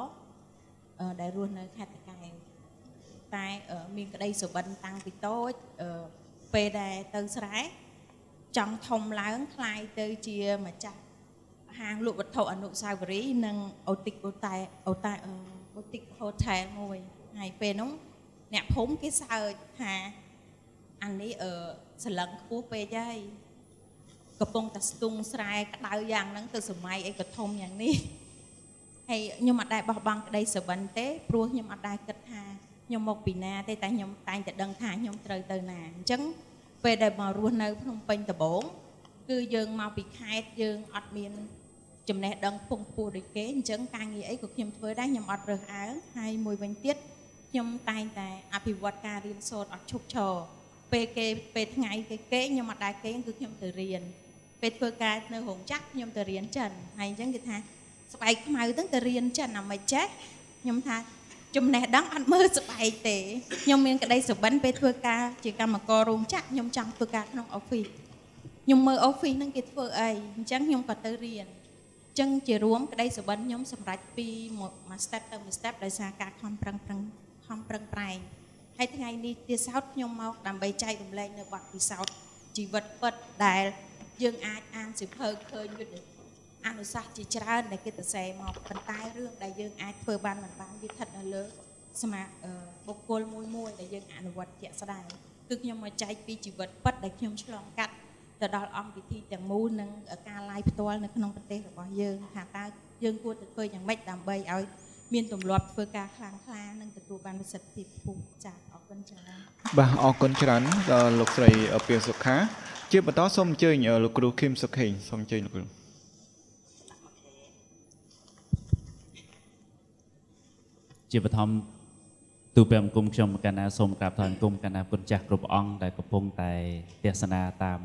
Speaker 5: អឺដែលរស់នៅខេត្តតក តែអឺមានក្តីសុបិនតាំងពីតូចអឺពេលដែលទៅស្រែចង់ធំឡើងคล้ายទៅជាម្ចាស់ ហាងលក់វត្ថុអនុស្សាវរីយ៍និងអូតិកអូតែអូតែអូតិកហូថែលមួយហើយពេលនោះអ្នកភូមិគេសើចថាអានេះអឺសន្លឹងខ្ពស់ពេកហើយកំពុងតែស្ទង់ស្រែក្តៅយ៉ាងហ្នឹងទៅសម័យអីក៏ធំយ៉ាងនេះហើយខ្ញុំអត់ដែរបោះបង់ក្តីសុបិនទេព្រោះខ្ញុំអត់ដែរគិតថាខ្ញុំមកពីណាទេតែខ្ញុំតែងតែដឹងថាខ្ញុំត្រូវទៅណាអញ្ចឹងពេលដែលមករស់នៅភ្នំពេញដំបូងគឺយើងមកពីខេត្តយើងអត់មាន ចំណេះដឹងពងពោះដូចគេអញ្ចឹងការងារអីក៏ខ្ញុំធ្វើដែរខ្ញុំអត់រើសអើងហើយមួយវិញទៀតខ្ញុំតែងតែអភិវឌ្ឍការរៀនសូត្រអត់ឈប់ឈរពេលគេពេលថ្ងៃគេគេខ្ញុំអត់ដែរគេគឺខ្ញុំទៅរៀនពេលធ្វើការនៅរោងចក្រខ្ញុំទៅរៀនចិនហើយអញ្ចឹងគេថាស្បែកខ្មៅហ្នឹងទៅរៀនចិនអាមិនចេះខ្ញុំថាចំណេះដឹងអត់មើលស្បែកទេខ្ញុំមានក្តីសុបិនពេលធ្វើការជាកម្មកររោងចក្រខ្ញុំចង់ធ្វើការក្នុង office ខ្ញុំមើល office ហ្នឹងគេធ្វើអីអញ្ចឹងខ្ញុំក៏ទៅរៀនអញ្ចឹងជារួមក្តីសុបិនខ្ញុំសម្រេចពីមួយ step ទៅមួយ step ដោយសារការខំប្រឹងប្រឹងខំប្រឹងប្រែងហើយថ្ងៃនេះទាសោតខ្ញុំមកដើម្បីចែករំលែកនៅបទពិសោធន៍ជីវិតពិតដែលយើងអាចអានសិភៅឃើញយុទ្ធអនុសាសន៍ជាច្រើនដែលគេទៅសរសេរមកប៉ុន្តែរឿងដែលយើងអាចធ្វើបានមិនបានវាស្ថិតនៅលើសមាបុគ្គលមួយមួយដែលយើងអនុវត្តជាក់ស្ដែងគឺខ្ញុំមកចែកពីជីវិតពិតដែលខ្ញុំឆ្លងកាត់ ទៅដល់អង្គពិធីទាំងមូលនិងការ live ផ្ទាល់នៅក្នុងប្រទេសរបស់យើងថាតើយើងគួរទៅធ្វើយ៉ាងម៉េចដើម្បីឲ្យមានទម្លាប់ធ្វើការខ្លាំងក្លានិងទទួលបានប្រសិទ្ធភាពខ្ពស់ចា៎អរគុណច្រើន
Speaker 2: បាទអរគុណច្រើនដល់លោកស្រីពីសុខា ជាបន្តសូមអញ្ជើញលោកគ្រូឃឹមសុខេងសូមអញ្ជើញលោកគ្រូ
Speaker 6: ជាបឋមទូព្រះអង្គមខ្ញុំកណ្ណាសូមក្រាបថ្វាយបង្គំកណ្ណាគុណចាស់គ្រប់អង្គដែលកំពុងតែទេសនាតាម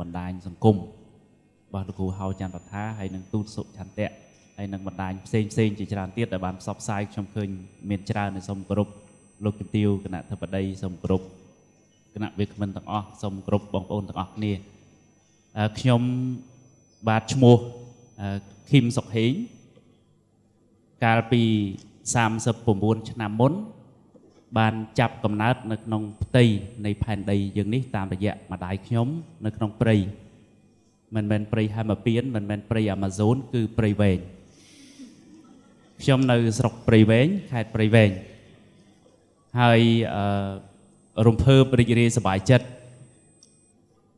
Speaker 6: បណ្ដាញសង្គមរបស់លោកគ្រូហៅច័ន្ទរដ្ឋាហើយនឹងទូតសុឆន្ទៈហើយនឹងបណ្ដាញផ្សេងផ្សេងជាច្រើនទៀតដែលបានផ្សព្វផ្សាយខ្ញុំឃើញមានច្រើននៅសូមគោរពលោកជំទាវគណៈធិបតីសូមគោរពគណៈវិក្កាមិនទាំងអស់សូមគោរពបងប្អូនទាំងអស់គ្នាខ្ញុំបាទឈ្មោះឃីមសុកហេងកាលពី39ឆ្នាំមុន បានចាប់កំណើតនៅក្នុងផ្ទៃនៃផែនដីយើងនេះតាមរយៈម្ដាយខ្ញុំនៅក្នុងព្រៃមិនមែនព្រៃហេមពៀនមិនមែនព្រៃអាម៉ាហ្សូនគឺព្រៃវែងខ្ញុំនៅស្រុកព្រៃវែងខេត្តព្រៃវែងហើយអឺរំភើបរីករាយសប្បាយចិត្ត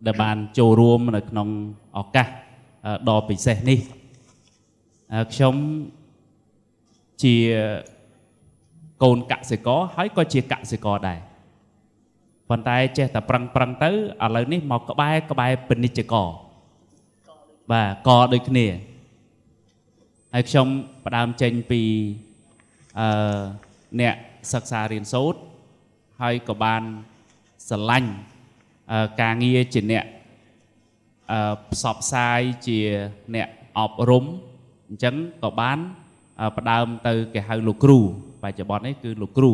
Speaker 6: ដែលបានចូលរួមនៅក្នុងឱកាសដ៏ពិសេសនេះខ្ញុំជា កូនកសិករហើយក៏ជាកសិករដែរប៉ុន្តែចេះតែប្រឹងប្រឹងទៅឥឡូវនេះមកក្បែរក្បែរពាណិជ្ជករបាទកដូចគ្នាហើយខ្ញុំផ្ដើមចេញពីអឺអ្នកសិក្សារៀនសូត្រហើយក៏បានស្រឡាញ់ការងារជាអ្នកអឺផ្សព្វផ្សាយជាអ្នកអប់រំអញ្ចឹងក៏បានផ្ដើមទៅគេហៅលោកគ្រូ បច្ចុប្បន្ននេះគឺលោកគ្រូ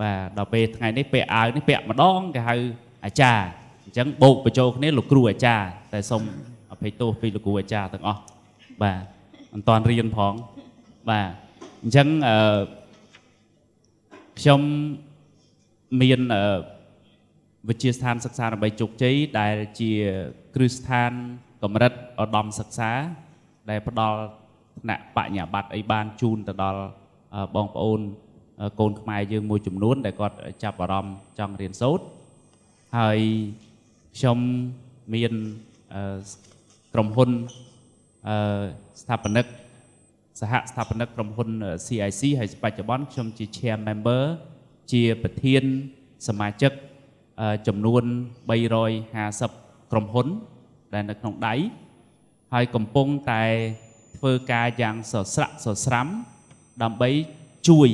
Speaker 6: បាទដល់ពេលថ្ងៃនេះពាក់អាវនេះពាក់ម្ដងគេហៅអាចារ្យអញ្ចឹងបូកបញ្ចូលគ្នាលោកគ្រូអាចារ្យតែសូមអភ័យទោសពីលោកគ្រូអាចារ្យទាំងអស់បាទមិនតាន់រៀនផងបាទអញ្ចឹងអឺខ្ញុំមានអឺវិទ្យាស្ថានសិក្សាដើម្បីជោគជ័យដែលជាគ្រឹះស្ថានកម្រិតឧត្តមសិក្សា ដែលផ្ដល់ថ្នាក់បញ្ញាបត្រអីបានជូនទៅដល់ បងប្អូនកូនខ្មែរយើងមួយចំនួន ដែលគាត់ចាប់អារម្មណ៍ចង់រៀនសូត្រហើយខ្ញុំមានក្រុមហ៊ុនស្ថាបនិកសហស្ថាបនិកក្រុមហ៊ុន CIC ហើយបច្ចុប្បន្នខ្ញុំជា Chair Member ជាប្រធានសមាជិកចំនួន350ក្រុមហ៊ុន ដែលនៅក្នុងដៃហើយកំពុងតែធ្វើការយ៉ាងសស្រាក់សស្រាំ ដើម្បីជួយ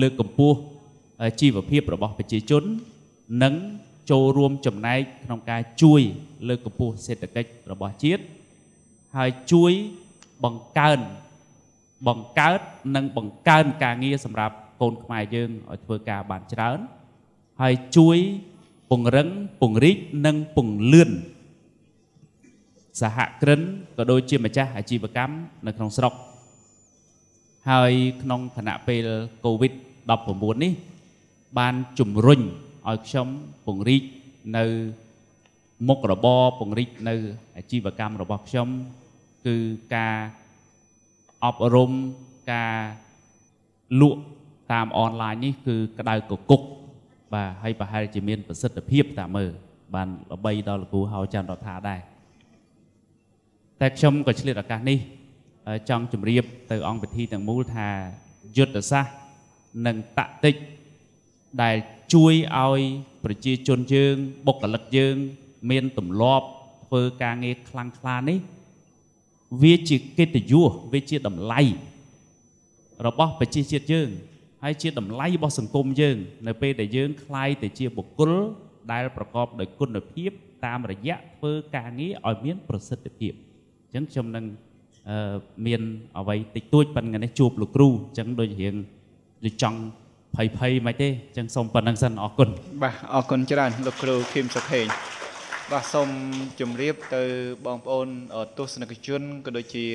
Speaker 6: លើកកម្ពស់ជីវភាពរបស់ប្រជាជន និងចូលរួមចំណែកក្នុងការជួយលើកកម្ពស់សេដ្ឋកិច្ចរបស់ជាតិហើយជួយបង្កើនបង្កើតនិងបង្កើនការងារសម្រាប់កូនខ្មែរយើងឲ្យធ្វើការបានច្រើន ហើយជួយពង្រឹងពង្រីកនិងពង្លឿនសហគ្រិនក៏ដូចជាម្ចាស់អាជីវកម្មនៅក្នុងស្រុក ហើយក្នុងគណៈពេល COVID-19 នេះ បានជំរុញឲ្យខ្ញុំពង្រីកនៅមុខរបរពង្រីកនៅអាជីវកម្មរបស់ខ្ញុំគឺការអប់រំការលក់តាមអនឡាញនេះគឺក្តៅកគុកបាទហើយប្រហែលជាមានប្រសិទ្ធភាពតាមមើលបានល្បីដល់លោកគ្រូហៅច័ន្ទរដ្ឋាដែរតែខ្ញុំក៏ឆ្លៀតឱកាសនេះ ចង់ជម្រាបទៅអង្គពិធីទាំងមូលថាយុទ្ធសាស្ត្រនិងតតិចដែលជួយឲ្យប្រជាជនយើងបុគ្គលិកយើង មានទម្លាប់ធ្វើការងារខ្លាំងក្លានេះវាជាកិត្តិយសវាជាតម្លៃរបស់ប្រជាជាតិយើងហើយជាតម្លៃរបស់សង្គមយើង នៅពេលដែលយើងคลายទៅជាបុគ្គលដែលប្រកបដោយគុណភាពតាមរយៈធ្វើការងារឲ្យមានប្រសិទ្ធភាពអញ្ចឹងខ្ញុំនឹង មានអ្វីតិចតួចប៉ុន្តែនេះជួបលោកគ្រូអញ្ចឹងដូចរៀងដូចចង់ភ័យភ័យមិនទេអញ្ចឹងសូមប៉ុណ្្នឹងសិនអរគុណ
Speaker 2: បាទអរគុណច្រើនលោកគ្រូឃឹមសុខេងបាទសូមជម្រាបទៅបងប្អូនទស្សនិកជនក៏ដូចជា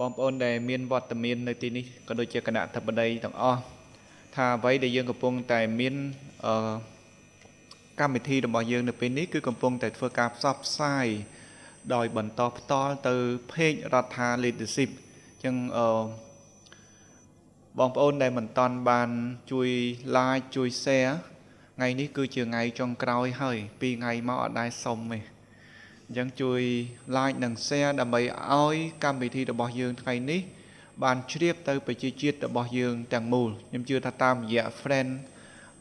Speaker 2: បងប្អូនដែលមានវត្តមាននៅទីនេះក៏ដូចជាគណៈធិបតីទាំងអស់ថាអ្វីដែលយើងកំពុងតែមានអឺកម្មវិធីរបស់យើងនៅពេលនេះគឺកំពុងតែធ្វើការផ្សព្វផ្សាយ ដោយបន្តផ្ទាល់ទៅเพจរដ្ឋា leadership អញ្ចឹងអឺបងប្អូនដែលមិនតន់បានជួយ like ជួយ share ថ្ងៃនេះគឺជាថ្ងៃចុងក្រោយហើយពីរថ្ងៃមកអត់ដែរសុំទេអញ្ចឹងជួយ like និង share ដើម្បីឲ្យកម្មវិធីរបស់យើងថ្ងៃនេះ បានជ្រាបទៅប្រជាជាតិរបស់យើងទាំងមូលខ្ញុំជឿថាតាមរយៈ friend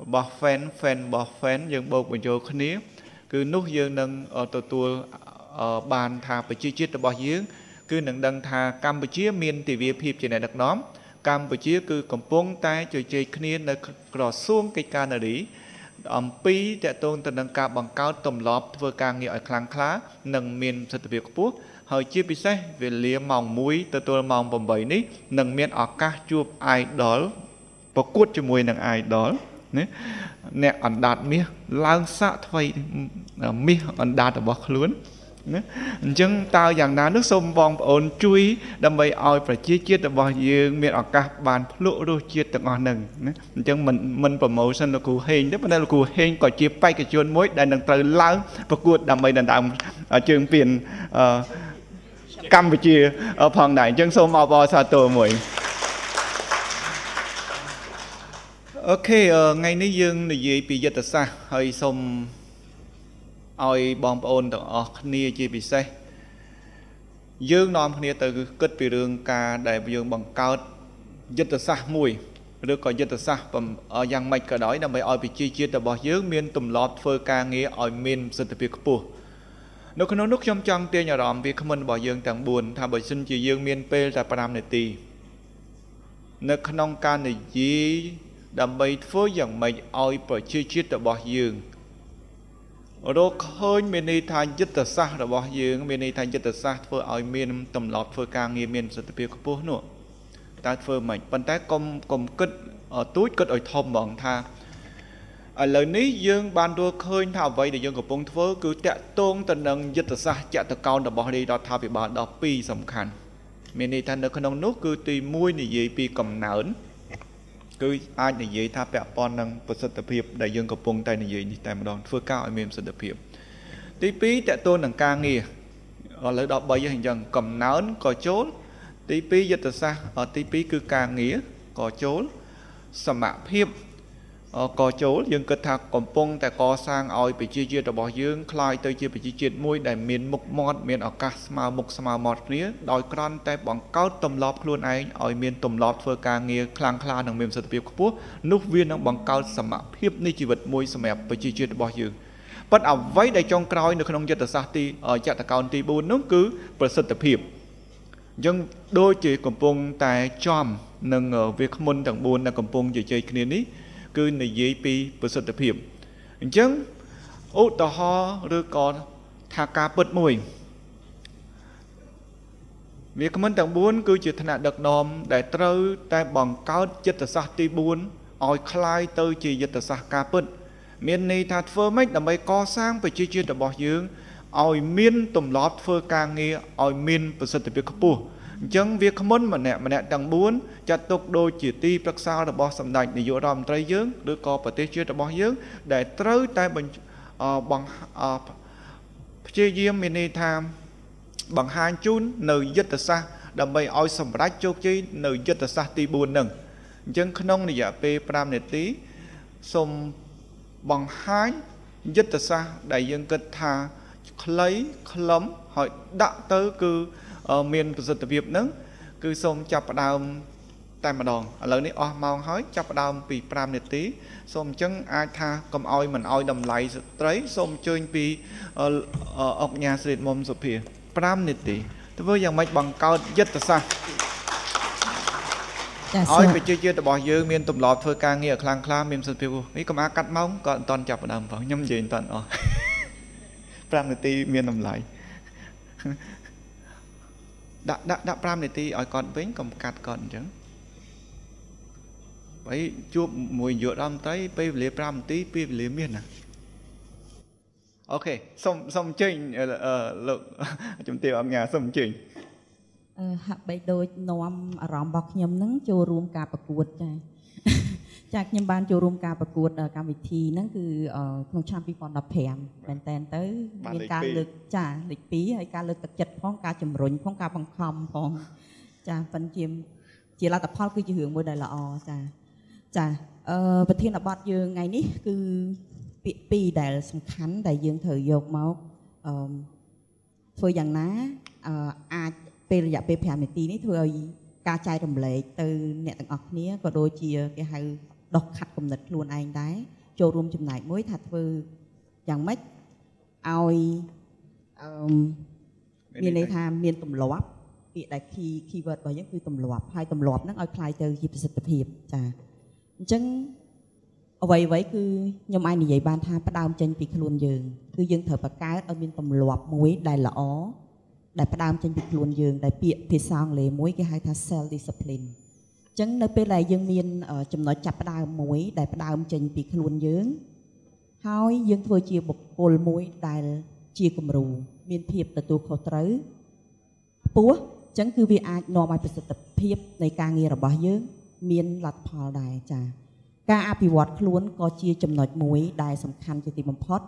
Speaker 2: របស់ fan fan របស់ fan យើងបូកបញ្ចូលគ្នា គឺនោះយើងនឹងទទួល បានថាប្រជាជាតិរបស់យើង គឺនឹងដឹងថាកម្ពុជាមានទិវាភាពជាអ្នកដឹកនាំកម្ពុជាគឺកំពុងតែជជែកគ្នានៅក្រសួងកិច្ចការនារីអំពីតកតងទៅនឹងការបង្កើតទម្លាប់ធ្វើការងារឲ្យខ្លាំងក្លា និងមានប្រសិទ្ធភាពខ្ពស់ហើយជាពិសេសវេលាម៉ោង1ទៅទល់ម៉ោង8នេះនឹងមានឱកាសជួប idol ប្រកួតជាមួយនឹង idol ណាអ្នកអណ្ដាតមាសឡើងសាក់ថ្មីមាសអណ្ដាតរបស់ខ្លួន ណាអញ្ចឹងតើយ៉ាងណានោះសូមបងប្អូនជួយដើម្បីឲ្យប្រជាជាតិរបស់យើងមានឱកាសបានភ្លក់រសជាតិទាំងអស់ហ្នឹងណាអញ្ចឹងមិនមិនប្រម៉ូសិនលោកគ្រូហេងទេប៉ុន្តែលោកគ្រូហេងក៏ជាបេក្ខជនមួយដែលនឹងត្រូវឡើងប្រកួតដើម្បីដណ្ដើមជើងពានកម្ពុជាផងដែរអញ្ចឹងសូមអបអរសាទរមួយអូខេថ្ងៃនេះយើងនិយាយពីយុទ្ធសាស្ត្រហើយសូម ឲ្យបងប្អូនទាំងអស់គ្នាជាពិសេសយើងនាំគ្នាទៅគិតពីរឿងការដែលយើងបង្កើតយុទ្ធសាស្ត្រមួយឬក៏យុទ្ធសាស្ត្រយ៉ាងម៉េចក៏ដោយដើម្បីឲ្យប្រជាជាតិរបស់យើងមានទម្លាប់ធ្វើការងារឲ្យមានប្រសិទ្ធភាពខ្ពស់នៅក្នុងនោះខ្ញុំចង់ទាញអារម្មណ៍វាគ្មិនរបស់យើងទាំង4ថាបើសិនជាយើងមានពេលតែ5នាទីនៅក្នុងការនិយាយដើម្បីធ្វើយ៉ាងម៉េចឲ្យប្រជាជាតិរបស់យើង រកឃើញមានន័យថាយុទ្ធសាស្ត្ររបស់យើងមានន័យថាយុទ្ធសាស្ត្រធ្វើឲ្យមានទម្លាប់ធ្វើការងារមានប្រសិទ្ធភាពខ្ពស់នោះតើធ្វើម៉េចប៉ុន្តែកុំកុំគិតទូចគិតឲ្យធំហ្មងថាឥឡូវនេះយើងបានរកឃើញថាអ្វីដែលយើងកំពុងធ្វើគឺតាក់ទងទៅនឹងយុទ្ធសាស្ត្រចតកោណរបស់រាជរដ្ឋាភិបាលដល់2សំខាន់មានន័យថានៅក្នុងនោះគឺទី1និយាយពីកំណើន គឺអាចនិយាយថាពាក់ព័ន្ធនឹងប្រសិទ្ធភាពដែលយើងកំពុងតែនិយាយនេះតែម្ដងធ្វើការឲ្យមានប្រសិទ្ធភាពទី2តកតូននឹងការងារឥឡូវដល់3ហ្នឹងអញ្ចឹងកំណើនក៏ចូល ទី2យុទ្ធសាស្ត្រទី2គឺការងារក៏ចូលសមភាព កចូលយើងគិតថាកំពុងតែកសាងឲ្យប្រជាជាតិរបស់យើងคล้ายទៅជាប្រជាជាតិមួយដែលមានមុខមាត់មានឱកាសស្មើមុខស្មើមាត់គ្នាដោយគ្រាន់តែបង្កើតទម្លាប់ខ្លួនឯងឲ្យមានទម្លាប់ធ្វើការងារខ្លាំងក្លានិងមានប្រសិទ្ធភាពខ្ពស់នោះវានឹងបង្កើតសមភាពនៃជីវិតមួយសម្រាប់ប្រជាជាតិរបស់យើងប៉ុន្តែអ្វីដែលចុងក្រោយនៅក្នុងយុទ្ធសាស្ត្រទីចតកោណទី4នោះគឺប្រសិទ្ធភាពអញ្ចឹងដូចជាកំពុងតែចំនឹងវាគ្មុនទាំង4ដែលកំពុងជជែកគ្នានេះ គឺនិយាយពីប្រសិទ្ធភាពអញ្ចឹងឧទាហរណ៍ឬក៏ថាការពិតមួយវាគ្មិនទាំង4គឺជាឋានៈដឹកនាំដែលត្រូវតែបង្កើតចិត្តសាស្ត្រទី4ឲ្យคล้ายទៅជាយុទ្ធសាស្ត្រការពិតមានន័យថាធ្វើម៉េចដើម្បីកសាងប្រជាជាតិរបស់យើងឲ្យមានទម្លាប់ធ្វើការងារឲ្យមានប្រសិទ្ធភាពខ្ពស់ អញ្ចឹងវាគ្មិនម្នាក់ម្នាក់ទាំង4ចាត់ទុកដូចជាទីប្រឹក្សារបស់សម្ដេចនាយករដ្ឋមន្ត្រីយើងឬក៏ប្រទេសជាតិរបស់យើង ដែលត្រូវតែបង្ព្យាយាមមានន័យថាបង្ហាញជូននៅយុទ្ធសាស្ត្រដើម្បីឲ្យសម្រេចជោគជ័យនៅយុទ្ធសាស្ត្រទី4ហ្នឹងអញ្ចឹងក្នុងរយៈពេល5នាទីសូមបង្ហាញយុទ្ធសាស្ត្រដែលយើងគិតថា ខ្លីខ្លឹមហើយដាក់ទៅគឺមានប្រសិទ្ធភាពហ្នឹងគឺសូមចាប់ផ្ដើមតែម្ដងឥឡូវនេះអស់ម៉ោងហើយចាប់ផ្ដើមពី5នាទីសូមអញ្ចឹងអាចថាកុំអោយមិនអោយតម្លៃស្ត្រីសូមអញ្ជើញពីអុកញ៉ាស្រីមុំសុភា5នាទីធ្វើយ៉ាងម៉េចបង្កើតយុទ្ធសាស្ត្រឲ្យប្រជាជាតិរបស់យើងមានទម្លាប់ធ្វើការងារខ្លាំងខ្លាមានសិទ្ធិភាពនេះកុំអាកាត់ម៉ោងក៏មិនតន់ចាប់ផ្ដើមផងខ្ញុំនិយាយមិនតន់អស់ 5នាទីមានតម្លៃដាក់ដាក់ដាក់5នាទីឲ្យគាត់វិញកុំកាត់គាត់អញ្ចឹងបើជួបមួយយុរដ្ឋមន្ត្រីពេលវេលា5នាទីពេលវេលាមានណាអូខេសូមសូមអញ្ជើញលោកជំទាវអង្គញាសូមអញ្ជើញ
Speaker 4: អឺហាក់បីដូចនាំអារម្មណ៍របស់ខ្ញុំនឹងចូលរួមការប្រកួតចា ចាខ្ញុំបានចូលរួមការប្រកួតកម្មវិធីហ្នឹងគឺក្នុងឆ្នាំ2015មែនតែនទៅមានការលើកចាលេខ2ហើយការលើកទឹកចិត្តផងការជំរុញផងការបង្ខំផងចាប៉ិនជាជាលទ្ធផលគឺជារឿងមួយដែលល្អចាចាអឺប្រធានបទយើងថ្ងៃនេះគឺពាក្យពីរដែលសំខាន់ដែលយើងត្រូវយកមកអឺធ្វើយ៉ាងណាអឺអាចពេលរយៈពេល5នាទីនេះធ្វើឲ្យការចែករំលែកទៅអ្នកទាំងអស់គ្នាក៏ដូចជាគេហៅ ដោះខាត់គំនិតខ្លួនឯងដែរចូលរួមចំណែកមួយថាធ្វើយ៉ាងម៉េចឲ្យអឺមានន័យថាមានទម្លាប់ពាក្យដែល key keyword របស់យើងគឺទម្លាប់ហើយទម្លាប់ហ្នឹងឲ្យคล้ายទៅជាប្រសិទ្ធភាពចាអញ្ចឹងអ្វីអ្វីគឺខ្ញុំអាចនិយាយបានថាផ្ដើមចេញពីខ្លួនយើងគឺយើងត្រូវបង្កើតឲ្យមានទម្លាប់មួយដែលល្អដែលផ្ដើមចេញពីខ្លួនយើងដែលពាក្យភាសាអង់គ្លេសមួយគេហៅថា self discipline អញ្ ចឹងនៅពេលដែលយើងមានចំណុចចាប់ផ្ដើមមួយ ដែលផ្ដើមចេញពីខ្លួនយើង ហើយយើងធ្វើជាបុគ្គលមួយដែលជាគំរូមានភាពទទួលខុសត្រូវខ្ពស់អញ្ចឹងគឺវាអាចនាំឲ្យប្រសិទ្ធភាពនៃការងាររបស់យើង មានលទ្ធផលដែរចា៎ការអភិវឌ្ឍខ្លួនក៏ជាចំណុចមួយដែលសំខាន់ជាទីបំផុត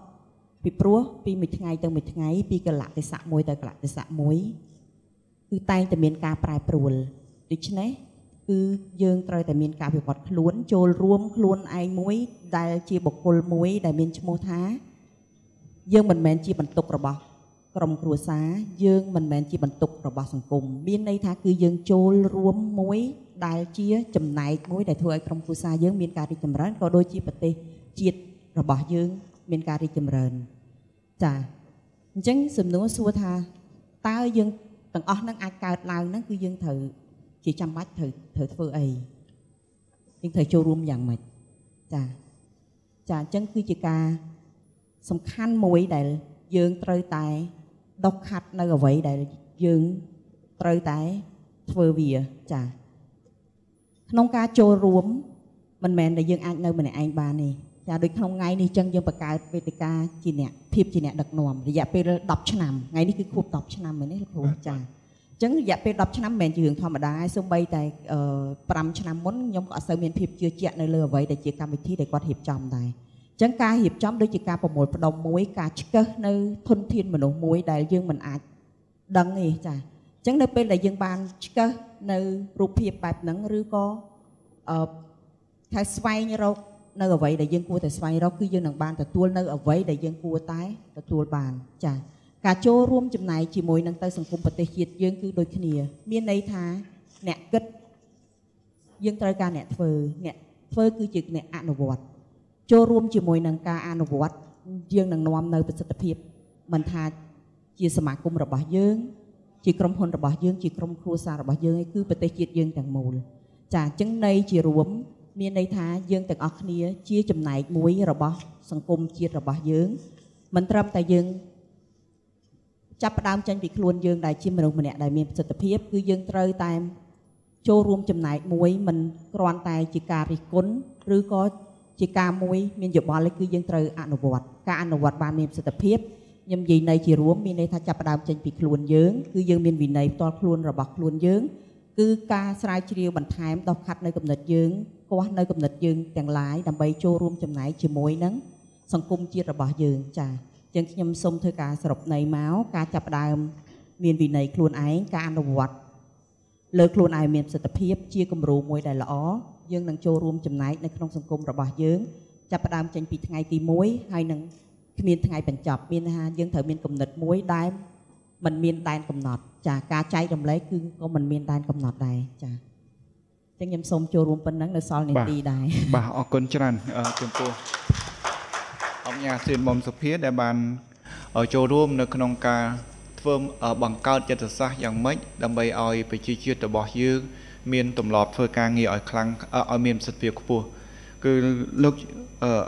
Speaker 4: ពីព្រោះពីមួយថ្ងៃទៅមួយថ្ងៃពីកលៈទេសៈមួយទៅកលៈទេសៈមួយគឺតែងតែមានការប្រែប្រួលដូច្នេះ គឺយើងត្រូវតែមានការវិវត្តខ្លួនចូលរួមខ្លួនឯងមួយ ដែលជាបុគ្គលមួយ ដែលមានឈ្មោះថា យើងមិនមែនជាបន្ទុករបស់ក្រុមគ្រួសារយើងមិនមែនជាបន្ទុករបស់សង្គមមានន័យថាគឺយើងចូលរួមមួយដែលជាចំណែកមួយដែលធ្វើឲ្យក្រុមគ្រួសារយើងមានការរីកចម្រើនក៏ដូចជាប្រទេសជាតិរបស់យើង មានការរីកចម្រើនចាអញ្ចឹងសំណួរសួរថាតើយើងទាំងអស់នឹងអាចកើតឡើងហ្នឹងគឺយើងត្រូវ ជាចាំបាច់ត្រូវត្រូវធ្វើអីយើងត្រូវចូលរួមយ៉ាងម៉េចចាចាអញ្ចឹងគឺជាការសំខាន់មួយដែលយើងត្រូវតែដុសខាត់នៅអ្វីដែលយើងត្រូវតែធ្វើវាចាក្នុងការចូលរួមមិនមែនតែយើងអាចនៅម្នាក់ឯងបានទេចាដូចក្នុងថ្ងៃនេះចឹងយើងបង្កើតវេទិកាជាអ្នកភាពជាអ្នកដឹកនាំរយៈពេល10ឆ្នាំថ្ងៃនេះគឺខួប10ឆ្នាំមែនទេលោកគ្រូចា ចឹងរយៈពេល10ឆ្នាំមិនមែនជារឿងធម្មតាសូម្បីតែ5ឆ្នាំមុនខ្ញុំក៏អត់សូវមានភាពជឿជាក់នៅលើអ្វីដែលជាកម្មវិធីដែលគាត់រៀបចំដែរចឹងការរៀបចំដូចជាការប្រមូលផ្ដុំមួយការឆ្កឹះនៅធនធានមនុស្សមួយដែលយើងមិនអាចដឹងទេចាចឹងនៅពេលដែលយើងបានឆ្កឹះនៅរូបភាពបែបហ្នឹងឬក៏អឺថាស្វែងរកនៅអ្វីដែលយើងគួរតែស្វែងរកគឺយើងនឹងបានទទួលនៅអ្វីដែលយើងគួរតែទទួលបានចា៎ ការចូលរួមចំណែកជាមួយនឹងទៅសង្គមប្រទេសជាតិយើងគឺដូចគ្នា មានន័យថាអ្នកគិតយើងត្រូវការអ្នកធ្វើអ្នកធ្វើគឺជាអ្នកអនុវត្តចូលរួមជាមួយនឹងការអនុវត្តយើងនឹងនាំនៅប្រសិទ្ធភាពមិនថាជាសមាគមរបស់យើង ជាក្រុមហ៊ុនរបស់យើងជាក្រុមគ្រួសាររបស់យើងគឺប្រទេសជាតិយើងទាំងមូលចាអញ្ចឹងន័យជារួមមានន័យថាយើងទាំងអស់គ្នាជាចំណែកមួយរបស់សង្គមជាតិរបស់យើងមិនត្រឹមតែយើង ចាប់ផ្ដើមចេញពីខ្លួនយើងដែលជាមនុស្សម្នាក់ដែលមានប្រសិទ្ធភាពគឺយើងត្រូវតែចូលរួមចំណែកមួយមិនគ្រាន់តែជាការរិះគន់ឬក៏ជាការមួយមានយោបល់គឺយើងត្រូវអនុវត្តការអនុវត្តបានមានប្រសិទ្ធភាពខ្ញុំនិយាយន័យជារួមមានន័យថាចាប់ផ្ដើមចេញពីខ្លួនយើងគឺយើងមានវិន័យផ្ទាល់ខ្លួនរបស់ខ្លួនយើងគឺការស្រាវជ្រាវបន្ថែមដោះខាត់នៅគំនិតយើងគាស់នៅគំនិតយើងទាំងឡាយដើម្បីចូលរួមចំណែកជាមួយនឹងសង្គមជាតិរបស់យើងចា អញ្ចឹងខ្ញុំសូមធ្វើការសរុបន័យមកការចាប់ផ្ដើមមានវិន័យខ្លួនឯងការអនុវត្តលើខ្លួនឯងមានប្រសិទ្ធភាពជាគំរូមួយដែលល្អយើងនឹងចូលរួមចំណែកនៅក្នុងសង្គមរបស់យើងចាប់ផ្ដើមចេញពីថ្ងៃទី1ហើយនឹងគ្មានថ្ងៃបញ្ចប់មានថាយើងត្រូវមានគំនិតមួយដែលมันមានដែនកំណត់ ចាការចែករំលែកគឺក៏มันមានដែនកំណត់ដែរចាអញ្ចឹងខ្ញុំសូមចូលរួមប៉ុណ្ណឹងនៅសល់នីតិដែរ
Speaker 2: បាទអរគុណច្រើនអឺចំពោះ អង្គញាសៀនមុំសុភាដែលបានចូលរួមនៅក្នុងការធ្វើបង្កើតចិត្តសាស្ត្រយ៉ាងម៉េចដើម្បីឲ្យប្រជាជាតិរបស់យើងមានទម្លាប់ធ្វើការងារឲ្យខ្លាំងឲ្យមានប្រសិទ្ធភាពខ្ពស់គឺលោក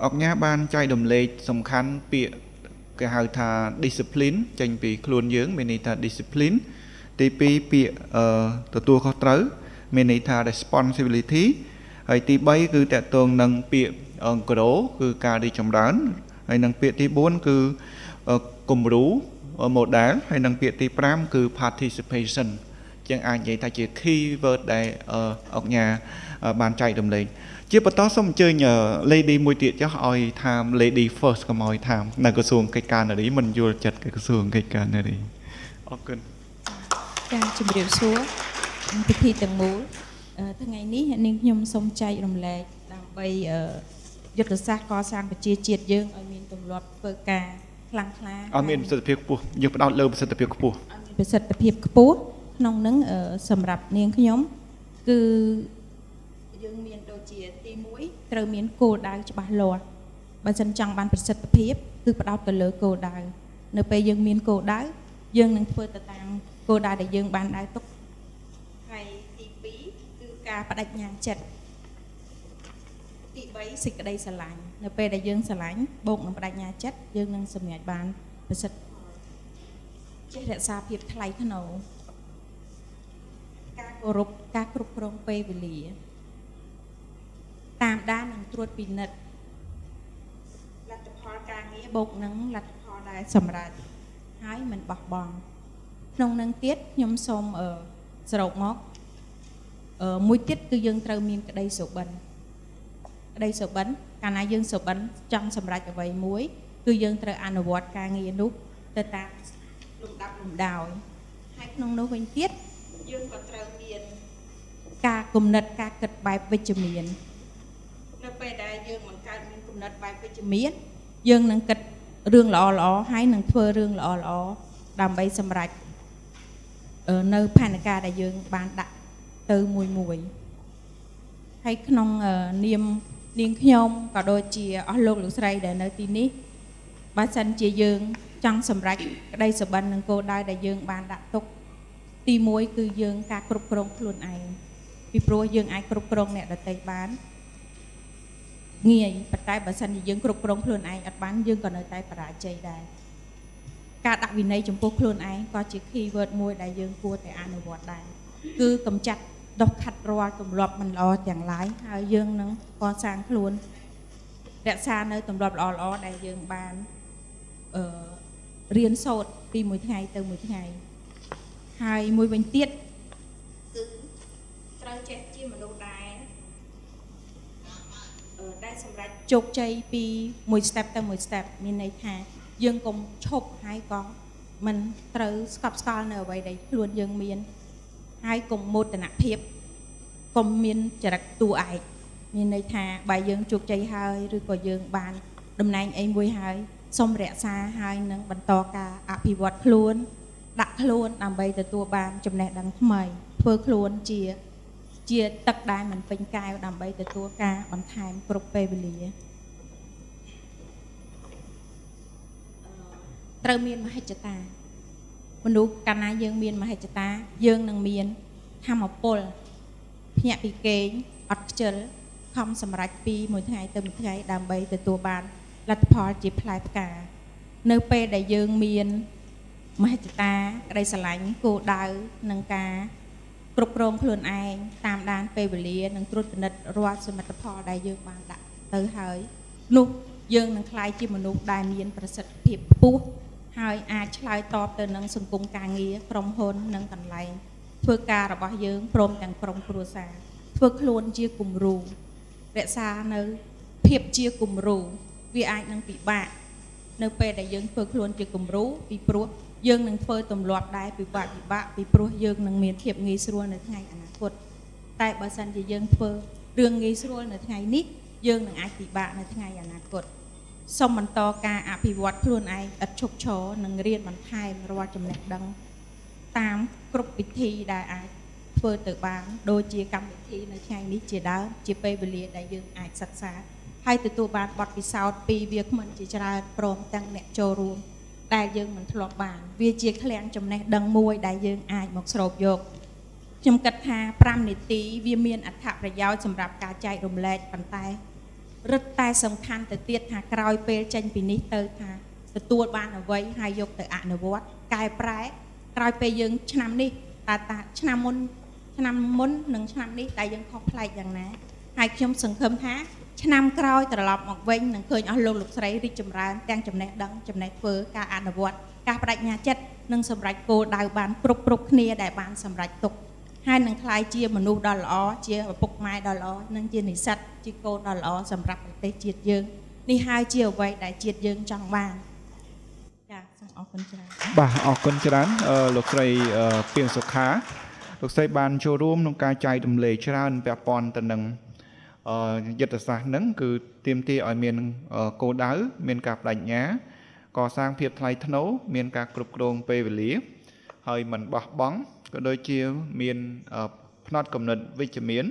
Speaker 2: អង្គញាបានចែករំលែកសំខាន់ពាក្យគេហៅថា discipline ចេញពីខ្លួនយើងមានន័យថា discipline ទី2ពាក្យទទួលខុសត្រូវមានន័យថា responsibility ហើយទី3គឺតកតងនឹងពាក្យ grow គឺការរីចម្រើន ហើយនឹងពាក្យទី4គឺគំរូ model ហើយនឹងពាក្យទី5គឺ participation ជាងអាចនិយាយថាជា key word ដែលអង្គញាបានចែករំលែកជាបន្តសូមអញ្ជើញ lady មួយទៀតចុះឲ្យថាម lady first កុំឲ្យថាមនៅក្រសួងកិច្ចការនារីមិនយល់ចិត្តក្រសួងកិច្ចការនារីអរគុណ
Speaker 5: ចាជម្រាបសួរពិធីទាំងមូលថ្ងៃនេះនាងខ្ញុំសូមចែករំលែកដើម្បី យុទ្ធសាស្ត្រកសាងប្រជាជាតិយើងឲ្យមានទម្លាប់ធ្វើការខ្លាំងក្លា
Speaker 2: ឲ្យមានប្រសិទ្ធភាពខ្ពស់យើងផ្ដោតលើប្រសិទ្ធភាពខ្ពស់
Speaker 5: ប្រសិទ្ធភាពខ្ពស់ក្នុងនឹងសម្រាប់នាងខ្ញុំគឺយើងមានដូចជាទី1ត្រូវមានគោលដៅច្បាស់លាស់បើសិនចង់បានប្រសិទ្ធភាពគឺផ្ដោតទៅលើគោលដៅនៅពេលយើងមានគោលដៅយើងនឹងធ្វើទៅតាមគោលដៅដែលយើងបានដៅទុកហើយទី2គឺការបដិញ្ញាចិត្ត ទី3សេចក្តីស្រឡាញ់នៅពេលដែលយើងស្រឡាញ់បូកនឹងបដិញ្ញាចិត្តយើងនឹងសម្រេចបានប្រសិទ្ធចេះរក្សាភាពថ្លៃថ្នូរការគោរពការគ្រប់គ្រងពេលវេលា តាមដាននិងត្រួតពិនិត្យលទ្ធផលការងារបូកនឹងលទ្ធផលដែលសម្រេចហើយមិនបោះបង់ក្នុងនឹងទៀតខ្ញុំសូមសរុបមកមួយទៀតគឺយើងត្រូវមានក្តីសុបិន ក្តីសុបិនកាលណាយើងសុបិនចង់សម្រេចអ្វីមួយ គឺយើងត្រូវអនុវត្តការងារនោះទៅតាមលំដាប់លំដោយហើយក្នុងនោះវិញទៀតយើងក៏ត្រូវមានការគំនិតការគិតបែបវិជ្ជមាននៅពេលដែលយើងបង្កើតមានគំនិតបែបវិជ្ជមានយើងនឹងគិតរឿងល្អល្អហើយនឹងធ្វើរឿងល្អល្អដើម្បីសម្រេចនៅផែនការដែលយើងបានដាក់ទៅមួយមួយហើយក្នុងនាម នាងខ្ញុំក៏ដូចជាអស់លោកលោកស្រីដែលនៅទីនេះបើសិនជាយើងចង់សម្រេចក្តីសុបិននិងគោលដៅដែលយើងបានដាក់ទុកទី1គឺយើងការគ្រប់គ្រងខ្លួនឯងពីព្រោះយើងអាចគ្រប់គ្រងអ្នកដទៃបានងាយប៉ុន្តែបើសិនជាយើងគ្រប់គ្រងខ្លួនឯងអត់បានយើងក៏នៅតែបរាជ័យដែរការដាក់វិន័យចំពោះខ្លួនឯងក៏ជា keyword មួយដែលយើងគួរតែអនុវត្តដែរគឺកំចាត់ ដោះខាត់រាល់ទម្លាប់មិនល្អទាំងឡាយហើយយើងនឹងកសាងខ្លួនរក្សានៅទម្លាប់ល្អៗដែលយើងបានអឺរៀនសូត្រពីមួយថ្ងៃទៅមួយថ្ងៃហើយមួយវិញទៀតគឺត្រូវចេះជាមនុស្សដែរដែលសម្រាប់ជោគជ័យពីមួយ step ទៅមួយ step មានន័យថា យើងកុំឈប់ហើយក៏មិនត្រូវស្កប់ស្កល់នៅអ្វីដែលខ្លួនយើងមាន ហើយកុំមោទនភាពកុំមានចរិតតួឯកមានន័យថាបើយើងជោគជ័យហើយឬក៏យើងបានតំណែងអីមួយហើយសូមរក្សាហើយនឹងបន្តការអភិវឌ្ឍខ្លួន ដាក់ខ្លួនដើម្បីទទួលបានចំណេះដឹងថ្មីធ្វើខ្លួនជាជាទឹកដែលមិនពេញកែវដើម្បីទទួលការបន្ថែមគ្រប់ពេលវេលាត្រូវមានមហិច្ឆតា មនុស្សកាលណាយើងមានមហិច្ឆតា យើងនឹងមានធម៌ពលភ្ញាក់ពីគេងអត់ខ្ជិលខំសម្រេចពីមួយថ្ងៃទៅមួយថ្ងៃដើម្បីទទួលបានលទ្ធផលជាផ្លែផ្កានៅពេលដែលយើងមានមហិច្ឆតាក្តីស្រឡាញ់គោលដៅនឹងការគ្រប់គ្រងខ្លួនឯងតាមដានពេលវេលានិងត្រួតពិនិត្យរាល់សមិទ្ធផលដែលយើងបានដាក់ទៅហើយនោះយើងនឹងក្លាយជាមនុស្សដែលមានប្រសិទ្ធភាពខ្ពស់ ហហើយអាចឆ្លើយតបទៅនឹងសង្គមការងារក្រុមហ៊ុននិងកន្លែងធ្វើការរបស់យើងព្រមទាំងក្រុមគ្រួសារធ្វើខ្លួនជាគំរូរក្សានៅភាពជាគំរូវាអាចនឹងពិបាកនៅពេលដែលយើងធ្វើខ្លួនជាគំរូពីព្រោះយើងនឹងធ្វើទម្លាប់ដែរពិបាកពិបាកពីព្រោះយើងនឹងមានភាពងាយស្រួលនៅថ្ងៃអនាគតតែបើសិនជាយើងធ្វើរឿងងាយស្រួលនៅថ្ងៃនេះយើងនឹងអាចពិបាកនៅថ្ងៃអនាគត សូមបន្តការអភិវឌ្ឍខ្លួនឯងឥតឈប់ឈរនិងរៀនបន្ថែមរាល់ចំណេះដឹង តាមគ្រប់វិធីដែលអាចធ្វើទៅបាន ដូចជាកម្មវិធីនៅថ្ងៃនេះជាដើមជាពេលវេលាដែលយើងអាចសិក្សាហើយទទួលបានបទពិសោធន៍ពីវាគ្មិនជាច្រើនព្រមទាំងអ្នកចូលរួមដែលយើងមិនធ្លាប់បាន វាជាឃ្លាំងចំណេះដឹងមួយដែលយើងអាចមកស្រូបយកខ្ញុំគិតថា5នាទី វាមានអត្ថប្រយោជន៍សម្រាប់ការចែករំលែកប៉ុន្តែ រឹតតែសំខាន់ទៅទៀតថាក្រោយពេលចេញពីនេះទៅថាទទួលបានអ្វីហើយយកទៅអនុវត្តកែប្រែក្រោយពេលយើងឆ្នាំនេះតើតាឆ្នាំមុនឆ្នាំមុននិងឆ្នាំនេះតែយើងខុសប្លែកយ៉ាងណាហើយខ្ញុំសង្ឃឹមថាឆ្នាំក្រោយត្រឡប់មកវិញនឹងឃើញអស់លោកលោកស្រីរីកចម្រើនទាំងចំណេះដឹងចំណេះធ្វើការអនុវត្តការបដិញ្ញាចិត្តនិងសម្រេចគោលដៅបានគ្រប់គ្រប់គ្នាដែលបានសម្រេចទុក ហើយនឹងក្លាយជាមនុស្សដ៏ល្អជាឪពុកម៉ែដ៏ល្អនិងជានិស្សិតជាកូនដ៏ល្អសម្រាប់ប្រទេសជាតិយើងនេះហើយជាអ្វីដែលជាតិយើងចង់បានចាសូមអរគុណច្រើន
Speaker 2: បាទអរគុណច្រើនអឺលោកស្រីអឺពីងសុខាលោកស្រីបានចូលរួមក្នុងការចែករំលែកច្រើនពាក់ព័ន្ធទៅនឹងអឺយុទ្ធសាស្ត្រហ្នឹងគឺទាមទារឲ្យមានអឺគោលដៅមានការបដិញ្ញាកសាងភាពថ្លៃថ្នូរមានការគ្រប់គ្រងពេលវេលា ហើយមិនបោះបង់ ក៏ដូចជាមានអឺផ្នត់កំណត់វិជ្ជមាន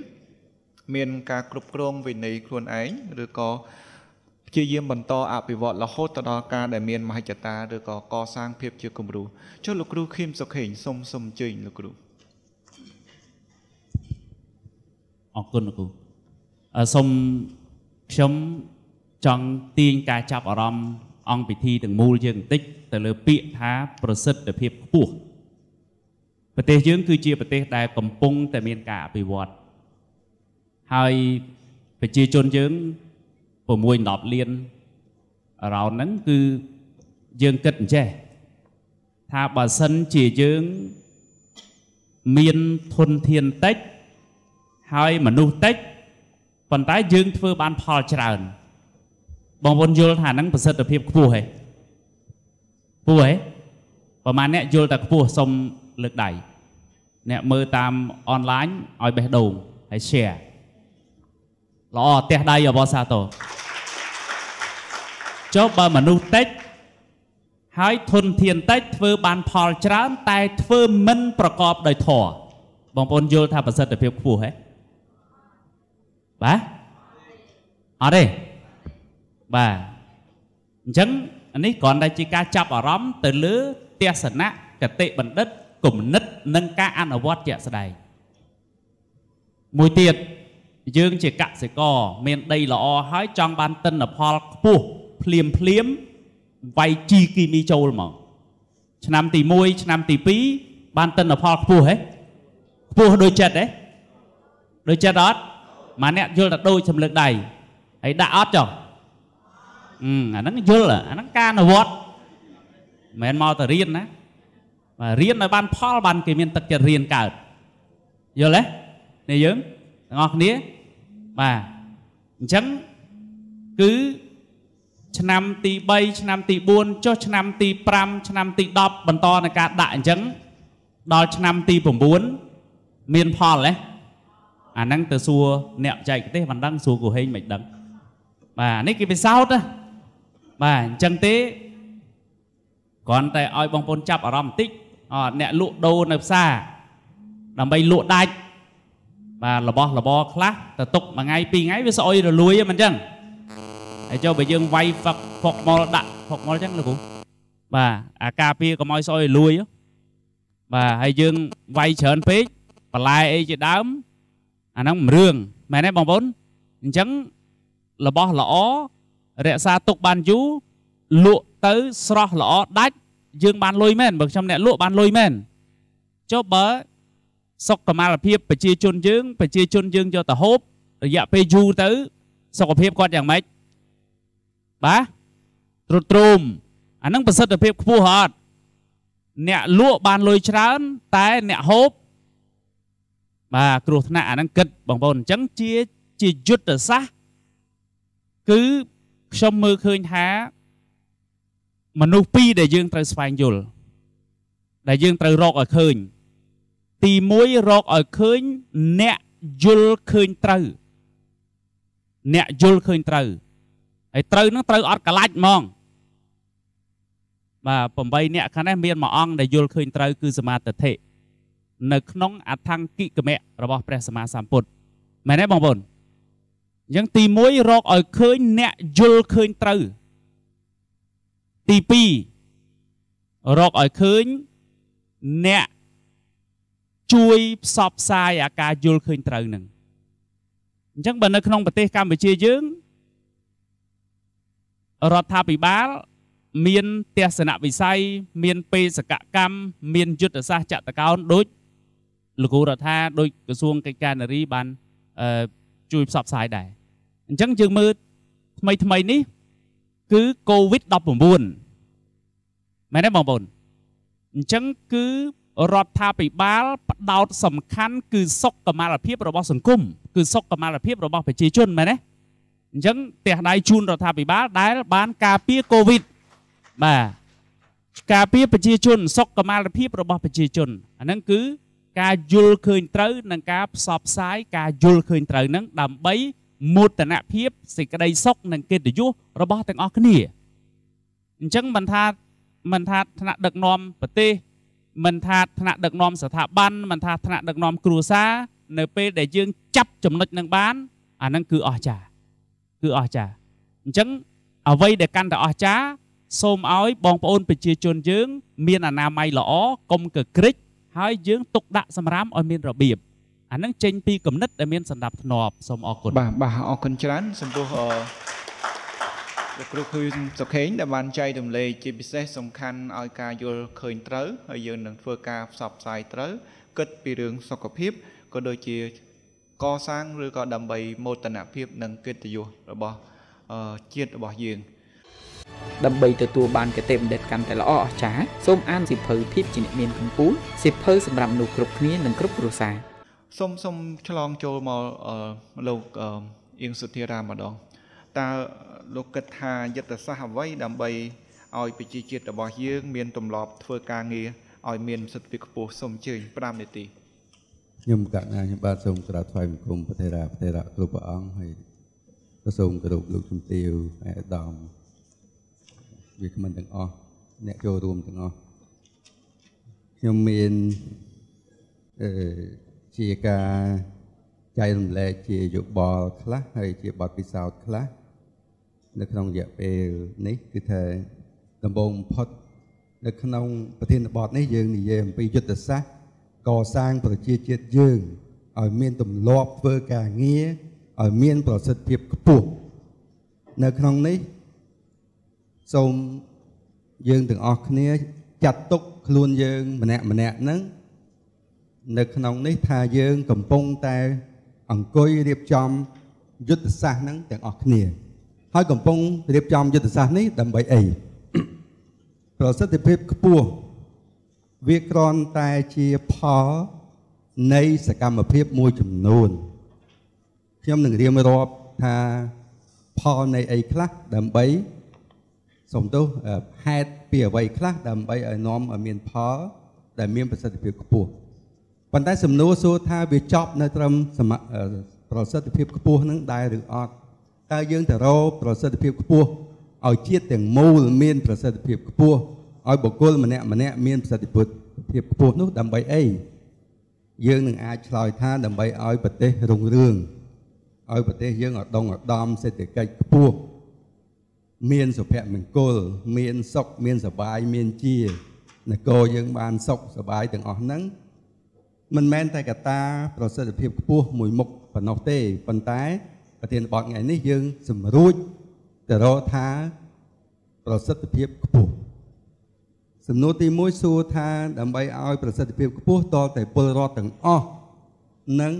Speaker 2: មានការគ្រប់គ្រងវិន័យខ្លួនឯងឬក៏ព្យាយាមបន្តអភិវឌ្ឍរហូតទៅដល់ការដែលមានមហិច្ឆតាឬក៏កសាងភាពជាគំរូចុះលោកគ្រូខៀមសុខេងសូមសូមអញ្ជើញលោកគ្រូ
Speaker 6: អរគុណលោកគ្រូអឺសូមខ្ញុំចង់ទាញការចាប់អារម្មណ៍អង្គពិធីទាំងមូលយើងបន្តិចទៅលើពាក្យថាប្រសិទ្ធភាពខ្ពស់ ប្រទេសយើងគឺជាប្រទេសដែលកំពុងតែមានការអភិវឌ្ឍហើយប្រជាជនយើង6 10លានអរោនហ្នឹងគឺយើងគិតអញ្ចេះថាបើសិនជាយើងមានធនធានតិចហើយមនុស្សតិចប៉ុន្តែយើងធ្វើបានផលច្រើនបងប្អូនយល់ថាហ្នឹងប្រសិទ្ធភាពខ្ពស់ហេខ្ពស់ហេប្រហែលអ្នកយល់តែខ្ពស់សុំ លើកដៃអ្នកមើលតាមអនឡាញឲ្យបេះដូងហើយ share ល្អផ្ទះដៃអបសាទរចុះបើមនុស្សតិចហើយធនធានតិចធ្វើបានផលច្រើនតែធ្វើមិនប្រកបដោយធម៌បងប្អូនយល់ថាប្រសិទ្ធភាពខ្ពស់ហ៎បាទអត់ទេបាទអញ្ចឹងនេះគ្រាន់តែជាការចាប់អារម្មណ៍ទៅលើទស្សនៈកតិបណ្ឌិត គំនិត និងការអនុវត្តជាក់ស្ដែងមួយទៀតយើងជាកសិករមានដីល្អហើយចង់បានទិន្នផលខ្ពស់ភ្លាមភ្លាមវាយជីគីមីចូលមកឆ្នាំទី1ឆ្នាំទី2បានទិន្នផលខ្ពស់ហ៎ខ្ពស់ដូចចិត្តហ៎ដូចចិត្តអត់ម៉ាអ្នកយល់តែដូចសម្លឹកដៃហើយដាក់អត់ចុះអឺអាហ្នឹងយល់អាហ្នឹងការអនុវត្តមិនមែនមកតែរៀនណា បាទរៀនឲ្យបានផលបានគេមានទឹកចិត្តរៀនកើតយល់ទេនេះយើងទាំងអស់គ្នាបាទអញ្ចឹងគឺឆ្នាំទី3ឆ្នាំទី4ចុះឆ្នាំទី5ឆ្នាំទី10បន្តនៃការដាក់អញ្ចឹងដល់ឆ្នាំទី9មានផលហ៎អាហ្នឹងទៅសួរអ្នកបច្ចេកទេសមិនដឹងសួរគូហេងមិនដឹងបាទនេះគេពិសោធន៍ណាបាទអញ្ចឹងទេគ្រាន់តែឲ្យបងប្អូនចាប់អារម្មណ៍បន្តិច អអ្នកលក់ដូរនៅផ្សារដើម្បីលក់ដាច់បាទរបស់របរខ្លះទៅទុកមួយថ្ងៃពីរថ្ងៃវាស្អុយរលួយហ្នឹងមិនអញ្ចឹងហើយចុះបើយើងវាយហ្វឹកផុកមុលដាក់ផុកមុលអញ្ចឹងលោកគ្រូបាទអាការពារកុំឲ្យស្អុយរលួយបាទហើយយើងវាយច្រើនពេកបន្លែអីជាដើមអាហ្នឹងមិនរឿងមែនទេបងប្អូនអញ្ចឹងរបស់ល្អរក្សាទុកបានយូរលក់ទៅស្រស់ល្អដាច់ យើងបានលុយមែនបើខ្ញុំអ្នកលក់បានលុយមែនចុះបើសុខុមាលភាពប្រជាជនយើងប្រជាជនយើងយកទៅហូបរយៈពេលយូរទៅ សុខភាពគាត់យ៉ាងម៉េចបាទទ្រុឌទ្រោមអានឹងប្រសិទ្ធភាពខ្ពស់អត់អ្នកលក់បានលុយច្រើន តែអ្នកហូបបាទគ្រោះថ្នាក់អានឹងគិតបងប្អូនអញ្ចឹងជាជាយុទ្ធសាស្ត្រគឺខ្ញុំមើលឃើញថា មនុស្សពីរដែលយើងត្រូវស្វែងយល់ដែលយើងត្រូវរកឲ្យឃើញ ទី1រកឲ្យឃើញអ្នកយល់ឃើញត្រូវ អ្នកយល់ឃើញត្រូវហើយត្រូវនឹងត្រូវអត់កលាច់ហ្មងបាទ8អ្នកខាងនេះមានមួយអង្គដែលយល់ឃើញត្រូវគឺសមាទិដ្ឋិនៅក្នុងអថង្គិកមៈរបស់ព្រះសម្មាសម្ពុទ្ធមែនទេបងប្អូនអញ្ចឹងទី1រកឲ្យឃើញអ្នកយល់ឃើញត្រូវ ទី2រកឲ្យឃើញអ្នកជួយផ្សព្វផ្សាយអាការយល់ឃើញត្រូវនឹងអញ្ចឹងបើនៅក្នុងប្រទេសកម្ពុជាយើងរដ្ឋាភិបាលមានទស្សនវិស័យមានបេសកកម្មមានយុទ្ធសាស្ត្រចតកោណដូចលោកគ្រូរដ្ឋាដូចក្រសួងកិច្ចការនារីបានជួយផ្សព្វផ្សាយដែរអញ្ចឹងយើងមើលថ្មីថ្មីនេះ គឺ COVID-19 មែនទេបងប្អូនអញ្ចឹងគឺរដ្ឋាភិបាលផ្ដោតសំខាន់គឺសុខុមាលភាពរបស់សង្គមគឺសុខុមាលភាពរបស់ប្រជាជនមែនទេអញ្ចឹងផ្ទះដៃជូនរដ្ឋាភិបាលដែល បានការពារកូវីដបាទការពារប្រជាជន សុខុមាលភាពរបស់ប្រជាជនអាហ្នឹងគឺការយល់ឃើញត្រូវនិងការផ្សព្វផ្សាយការយល់ឃើញត្រូវហ្នឹងដើម្បី មោទនភាពសេចក្តីសុខនិងកិត្តិយសរបស់ទាំងអស់គ្នាអញ្ចឹងមិនថាមិនថាថ្នាក់ដឹកនាំប្រទេសមិនថាថ្នាក់ដឹកនាំស្ថាប័នមិនថាថ្នាក់ដឹកនាំគ្រួសារនៅពេលដែលយើងចាប់ចំណុចនឹងបានអាហ្នឹងគឺអស្ចារ្យគឺអស្ចារ្យអញ្ចឹងអ្វីដែលកាន់តែអស្ចារ្យសូមឲ្យបងប្អូនប្រជាជនយើង មានអនាម័យល្អកុំកក្រិចហើយយើងទុកដាក់សម្រាមឲ្យមានរបៀប អានឹងចេញពីគំនិតដែលមានសន្តិភាពសូមអរគុណ
Speaker 2: បាទបាទអរគុណច្រើនចំពោះអឺលោកគ្រូគឺសុខេងដែលបានចែករំលែកជាពិសេសសំខាន់ឲ្យការយល់ឃើញត្រូវហើយយើងនឹងធ្វើការផ្សព្វផ្សាយត្រូវគិតពីរឿងសុខភាពក៏ដូចជាកសាងឬក៏ដើម្បីមោទនភាពនិងកិត្តិយសរបស់ជាតិរបស់យើង
Speaker 7: ដើម្បីទទួលបានគតិបណ្ឌិតកាន់តែល្អអស្ចារ្យសូមអានសិភៅភាពជាអ្នកមានកំពូលសិភៅសម្រាប់មនុស្សគ្រប់គ្នានិងគ្រប់គ្រួសារ
Speaker 2: សូមសូមឆ្លងចូលមកលោកអៀងសុធារាម្ដងតើលោកគិតថាយុទ្ធសាស្ត្រអ្វីដើម្បីឲ្យប្រជាជាតិរបស់យើងមានទម្លាប់ធ្វើការងារឲ្យមានសិទ្ធិភាពខ្ពស់សូមអញ្ជើញ5នាទី
Speaker 3: ខ្ញុំកណ្ណាខ្ញុំបាទសូមក្រាបថ្វាយបង្គំប្រធារាប្រធារៈគ្រប់ព្រះអង្គហើយក៏សូមគោរពលោកជំទាវអាដាមវាគ្មិនទាំងអស់អ្នកចូលរួមទាំងអស់ខ្ញុំមានអឺ ជាការចែករំលែកជាយោបល់ខ្លះហើយជាបទពិសោធន៍ខ្លះនៅក្នុងរយៈពេលនេះគឺថាដំបូងបំផុតនៅក្នុងប្រធានបទនេះយើងនិយាយអំពីយុទ្ធសាស្ត្រកសាងប្រជាជាតិយើងឲ្យមានទម្លាប់ធ្វើការងារឲ្យមានប្រសិទ្ធភាពខ្ពស់នៅក្នុងនេះសូមយើងទាំងអស់គ្នា ចាត់ទុកខ្លួនយើងម្នាក់ម្នាក់ហ្នឹង នៅក្នុងនេះថាយើងកំពុងតែអង្គុយរៀបចំយុទ្ធសាស្ត្រហ្នឹងទាំងអស់គ្នា ហើយកំពុងរៀបចំយុទ្ធសាស្ត្រនេះដើម្បីអីប្រសិទ្ធភាពខ្ពស់វាគ្រាន់តែជាផលនៃសកម្មភាពមួយចំនួនខ្ញុំនឹងរៀបរាប់ថាផលនៃអីខ្លះដើម្បីសំទោសហេតុពីអ្វីខ្លះដើម្បីឲ្យនាំឲ្យមានផលដែលមានប្រសិទ្ធភាពខ្ពស់ ប៉ុន្តែសំណួរសួរថាវាចប់នៅត្រឹមប្រសិទ្ធភាពខ្ពស់នឹងដែរឬអត់តើយើងទៅរកប្រសិទ្ធភាពខ្ពស់ឲ្យជាតិទាំងមូលមានប្រសិទ្ធភាពខ្ពស់ឲ្យបុគ្គលម្នាក់ម្នាក់មានប្រសិទ្ធភាពភាពខ្ពស់នោះដើម្បីអីយើងនឹងអាចឆ្លើយថាដើម្បីឲ្យប្រទេសរុងរឿងឲ្យប្រទេសយើងឧត្តមឧត្តមសេដ្ឋកិច្ចខ្ពស់មានសុភមង្គលមានសុខមានសបាយមានជានគរយើងបានសុខសបាយទាំងអស់ហ្នឹង មិនមែនតែកត្តាប្រសិទ្ធភាពខ្ពស់មួយមុខប៉ុណ្ណោះទេប៉ុន្តែប្រធានបទថ្ងៃនេះយើងសម្រួចទៅរកថាប្រសិទ្ធភាពខ្ពស់សំណួរទី1សួរថាដើម្បីឲ្យប្រសិទ្ធភាពខ្ពស់តតែពលរដ្ឋទាំងអស់នឹង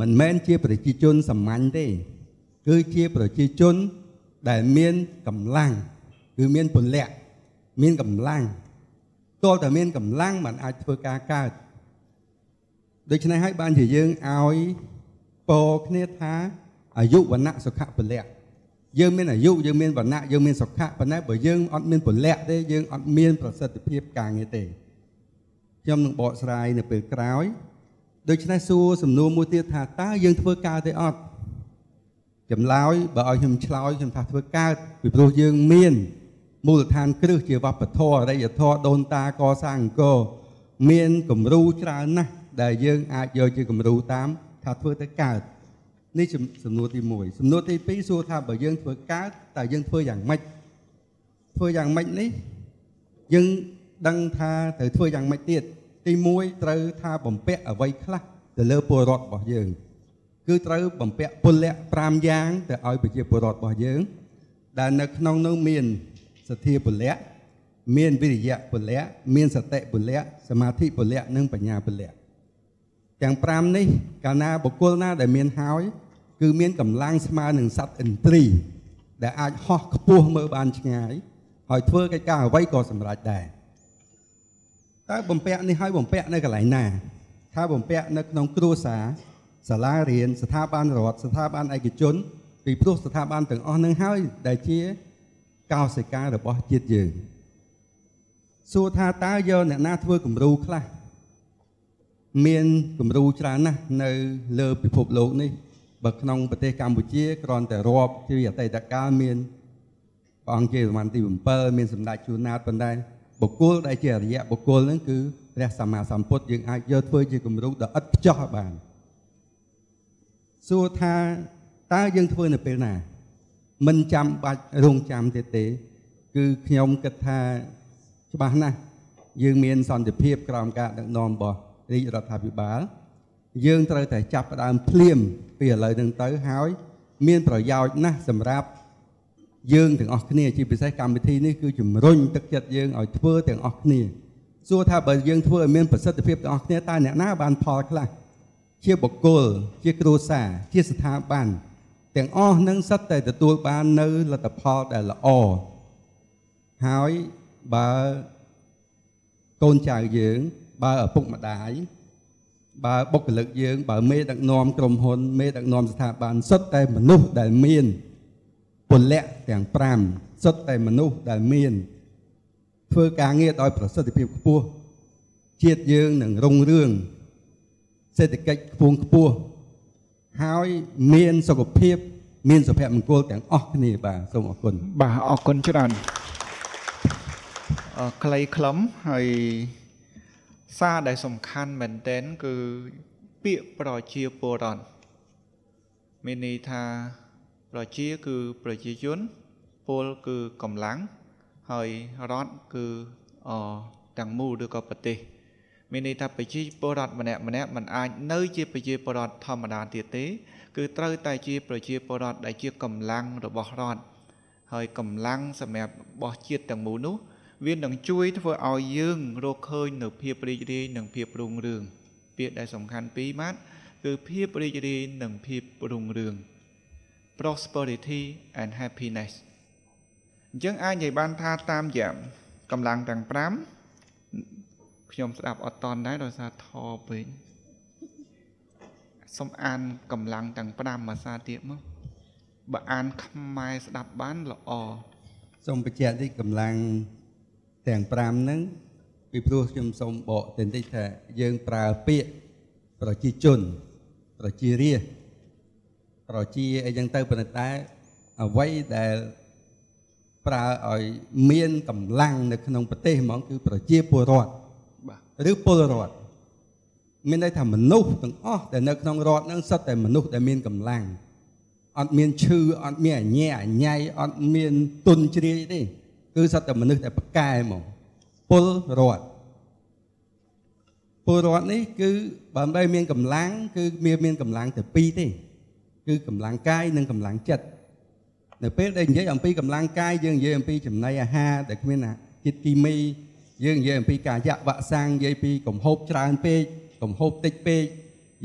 Speaker 3: មិនមែនជាប្រជាជនសាមញ្ញទេ គឺជាប្រជាជនដែលមានកម្លាំងគឺមានពលៈមានកម្លាំងតលតែមានកម្លាំងมันអាចធ្វើការកើត ដូច្នេះហើយបានជាយើងឲ្យពោគ្នាថាអាយុវណ្ណៈសុខៈពលៈយើងមានអាយុយើងមានវណ្ណៈយើងមានសុខៈប៉ុន្តែបើយើងអត់មានពលៈទេយើងអត់មានប្រសិទ្ធភាពការងារទេខ្ញុំនឹងបកស្រាយនៅពេលក្រោយដូច្នេះសួរសំណួរមួយទៀតថាតើយើងធ្វើការទេអត់ចម្លើយបើឲ្យខ្ញុំឆ្លើយខ្ញុំថាធ្វើកើតពីព្រោះយើងមានមូលដ្ឋានគ្រឹះជាវប្បធម៌អរិយធម៌ដូនតាកសាងអង្គរមានគំរូច្រើនណាស់ ដែលយើងអាចយកជាគំរូតាមថាធ្វើទៅកើតនេះសំណួរទី1សំណួរទី2សួរថាបើយើងធ្វើកើតតើយើងធ្វើយ៉ាងម៉េចធ្វើយ៉ាងម៉េចនេះយើងដឹងថាត្រូវធ្វើយ៉ាងម៉េចទៀតទី1ត្រូវថាបំពាក់អ្វីខ្លះទៅលើពលរដ្ឋរបស់យើង គឺត្រូវបំពាក់ពលៈ5យ៉ាងទៅឲ្យប្រជាពលរដ្ឋរបស់យើង ដែលនៅក្នុងនោះមានសទ្ធាពលៈមានវិរិយៈពលៈមានសតិពលៈសមាធិពលៈនិងបញ្ញាពលៈ ទាំង5នេះកាលណាបុគ្គលណាដែលមានហើយ គឺមានកម្លាំងស្មើនឹងសត្វឥន្ទ្រី ដែលអាចហោះខ្ពស់មើលបានឆ្ងាយហើយធ្វើកិច្ចការអ្វីក៏សម្រេចដែរតើបំពាក់នេះឲ្យបំពាក់នៅកន្លែងណាថាបំពាក់នៅក្នុងគ្រួសារសាលារៀនស្ថាប័នរដ្ឋស្ថាប័នឯកជនពីព្រោះស្ថាប័នទាំងអស់នឹងហើយដែលជាកោសិការបស់ជាតិយើងសួរថាតើយកអ្នកណាធ្វើគំរូខ្លះ មានគំរូច្រើនណាស់នៅលើពិភពលោកនេះបើក្នុងប្រទេសកម្ពុជាគ្រាន់តែរាប់ជាអតីតកាលមានព្រះអង្គជាសម័នទី7មានសម្ដេចជួនណាតប៉ុន្តែបុគ្គលដែលជាអរិយបុគ្គលហ្នឹងគឺព្រះសម្មាសម្ពុទ្ធយើងអាចយកធ្វើជាគំរូដ៏ឥតខ្ចោះបានសួរថាតើយើងធ្វើនៅពេលណា មិនចាំបាច់រងចាំទៀតទេ គឺខ្ញុំគិតថាច្បាស់ណាស់យើងមានសន្តិភាពក្រោមការដឹកនាំរបស់ រាជរដ្ឋាភិបាល យើងត្រូវតែចាប់ផ្ដើមភ្លាមពីឥឡូវហ្នឹងទៅហើយ មានប្រយោជន៍ណាស់សម្រាប់យើងទាំងអស់គ្នាជាពិសេសកម្មវិធីនេះគឺជំរុញទឹកចិត្តយើងឲ្យធ្វើទាំងអស់គ្នាសួរថាបើយើងធ្វើឲ្យមានប្រសិទ្ធភាពទាំងអស់គ្នាតើអ្នកណាបានផលខ្លះជាបុគ្គលជាគ្រួសារជាស្ថាប័នទាំងអស់នឹងសិតតែទទួលបាននៅលទ្ធផលដែលល្អហើយបើកូនចៅយើង បើឪពុកម្ដាយបើបុគ្គលិកយើង បើមេដឹកនាំក្រុមហ៊ុន មេដឹកនាំស្ថាប័នសុទ្ធតែមនុស្សដែលមានពលៈទាំង5សុទ្ធតែមនុស្សដែលមាន ធ្វើការងារដោយប្រសិទ្ធភាពខ្ពស់ជាតិយើងនឹងរុងរឿងសេដ្ឋកិច្ចខ្ពង់ខ្ពស់ហើយមានសុខភាពមានសុភមង្គលទាំងអស់គ្នាបាទសូមអរគុណ
Speaker 2: បាទអរគុណច្រើនអឺខ្លីខ្លឹមហើយ សារដែលសំខាន់មែនតែនគឺពាក្យប្រជាពលរដ្ឋមានន័យថាប្រជាគឺប្រជាជនពលគឺកម្លាំងហើយរដ្ឋគឺអទាំងមូលឬក៏ប្រទេសមានន័យថាប្រជាពលរដ្ឋម្នាក់ម្នាក់មិនអាចនៅជាប្រជាពលរដ្ឋធម្មតាទៀតទេ គឺត្រូវតែជាប្រជាពលរដ្ឋដែលជាកម្លាំងរបស់រដ្ឋហើយកម្លាំងសម្រាប់របស់ជាតិទាំងមូលនោះ វានឹងជួយធ្វើឲ្យយើងរកឃើញនៅភាពរីករាយនិងភាពរុងរឿងពាក្យដែលសំខាន់ពីរម៉ាត់គឺភាពរីករាយនិងភាពរុងរឿង prosperity and happiness អញ្ចឹងអាចនិយាយបានថាតាមយ៉ាងកម្លាំងទាំង5ខ្ញុំស្ដាប់អត់តន់ដែរដោយសារថពេកសូមអានកម្លាំងទាំង5ភាសាទៀតមកបើអានខ្មែរស្ដាប់បានល្អ
Speaker 3: សូមបញ្ជាក់ទីកម្លាំង ទាំង5ហ្នឹងពីព្រោះខ្ញុំសូមបកទៅតិចថាយើងប្រើពាក្យប្រជាជនប្រជារាស្ត្រប្រជាអីចឹងទៅប៉ុន្តែអ្វីដែលប្រើឲ្យមានកម្លាំងនៅក្នុងប្រទេសហ្មងគឺប្រជាពលរដ្ឋបាទឬពលរដ្ឋមានន័យថាមនុស្សទាំងអស់ដែលនៅក្នុងរដ្ឋហ្នឹងសុទ្ធតែមនុស្សដែលមានកម្លាំងអត់មានឈឺអត់មានអញ្ញែអញ្ញៃអត់មានទុនជ្រាយទេ គឺសត្វតែមនុស្សដែលប្រកែហ្មងពលរដ្ឋពលរដ្ឋនេះគឺបើមិនមានកម្លាំងគឺមានមានកម្លាំងតែពីរទេគឺកម្លាំងកាយនិងកម្លាំងចិត្តនៅពេលដែលនិយាយអំពីកម្លាំងកាយយើងនិយាយអំពីចំណីអាហារដែលគ្មានជាតិគីមីយើងនិយាយអំពីការយៈវ៉ាក់សាំងនិយាយពីកំហូបច្រើនពេកកំហូបតិចពេក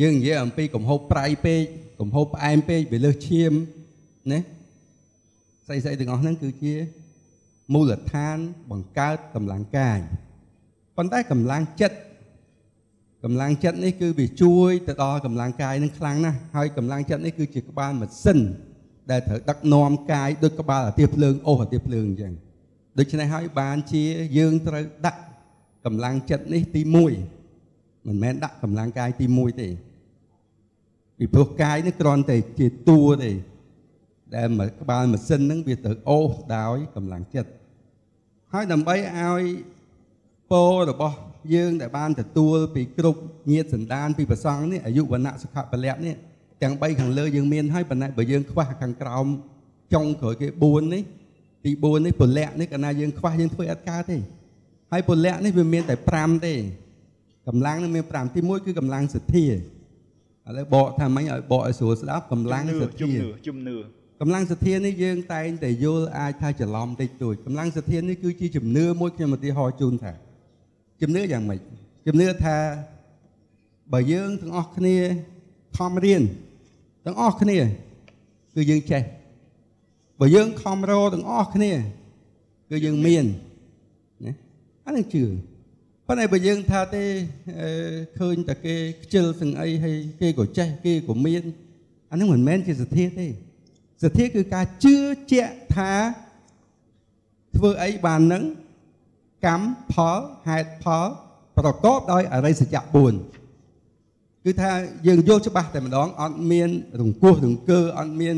Speaker 3: យើងនិយាយអំពីកំហូបប្រៃពេកកំហូបផ្អែមពេកវាលើសឈាមណាស្អីស្អីទាំងអស់ហ្នឹងគឺជា មូលដ្ឋានបង្កើតកម្លាំងកាយប៉ុន្តែកម្លាំងចិត្តកម្លាំងចិត្តនេះគឺវាជួយទៅដល់កម្លាំងកាយនឹងខ្លាំងណាស់ហើយកម្លាំងចិត្តនេះគឺជាក្បាលម៉ាស៊ីនដែលត្រូវដឹកនាំកាយដូចក្បាលអាទិភ្លើងអូសអាទិភ្លើងអញ្ចឹងដូច្នេះហើយបានជាយើងត្រូវដាក់កម្លាំងចិត្តនេះទី1មិនមែនដាក់កម្លាំងកាយទី1ទេពីព្រោះកាយនេះគ្រាន់តែជាតួទេដែលក្បាលម៉ាស៊ីនហ្នឹងវាត្រូវអូសដោយកម្លាំងចិត្ត ហើយដើម្បីឲ្យពោរបស់យើងដែលបានទទួលពីគ្រប់ញាតសន្តានពីប្រសង់នេះអាយុវណ្ណៈសុខៈពលៈនេះទាំង3ខាងលើយើងមានហើយប៉ុន្តែបើយើងខ្វះខាងក្រោមចុងក្រោយគេ4នេះទី4នេះពលៈនេះកាលណាយើងខ្វះយើងធ្វើអត់កើតទេហើយពលៈនេះវាមានតែ5ទេកម្លាំងនេះមាន5ទី1គឺកម្លាំងសទ្ធាឥឡូវបកថាម៉េចឲ្យបកឲ្យស្រួលស្ដាប់កម្លាំងសទ្ធា
Speaker 2: ជំនឿជំនឿ
Speaker 3: កម្លាំងសទ្ធានេះយើងតែងតែយល់អាចថាច្រឡំតិចតួចកម្លាំងសទ្ធានេះគឺជាជំនឿមួយខ្ញុំឧទាហរណ៍ជូនថាជំនឿយ៉ាងម៉េចជំនឿថាបើយើងទាំងអស់គ្នាខំរៀនទាំងអស់គ្នាគឺយើងចេះបើយើងខំរទាំងអស់គ្នាគឺយើងមានណាអានឹងជឿប៉ុន្តែបើយើងថាទេឃើញតែគេខ្ជិលសឹងអីហើយគេក៏ចេះគេក៏មានអានឹងមិនមែនជាសទ្ធាទេ សទ្ធាគឺការជឿជាក់ថាធ្វើអីបាននឹងកម្មផលហេតុផលប្រកបដោយអរិយសច្ចៈ4គឺថាយើងយល់ច្បាស់តែម្ដងអត់មានរង្គោះរង្គើអត់មាន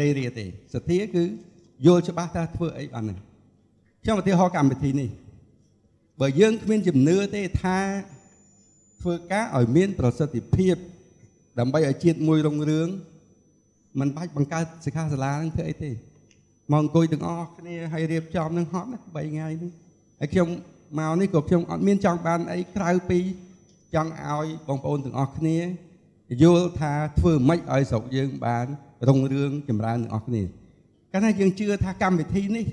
Speaker 3: រេរាទេសទ្ធាគឺយល់ច្បាស់ថាធ្វើអីបានហ្នឹងខ្ញុំឧទាហរណ៍កម្មវិធីនេះបើយើងគ្មានជំនឿទេថាធ្វើការឲ្យមានប្រសិទ្ធភាពដើម្បីឲ្យជាតិមួយរុងរឿង มันបាច់បង្កើតសិក្ខាសាលានឹងធ្វើអីទេមកអង្គុយទាំងអស់គ្នាហើយរៀបចំនឹងហត់ណា3ថ្ងៃនេះហើយខ្ញុំមកនេះក៏ខ្ញុំអត់មានចង់បានអីក្រៅពីចង់ឲ្យបងប្អូនទាំងអស់គ្នាយល់ថាធ្វើម៉េចឲ្យស្រុកយើងបានរុងរឿងចម្រើនទាំងអស់គ្នាកាលណាយើងជឿថាកម្មវិធីនេះ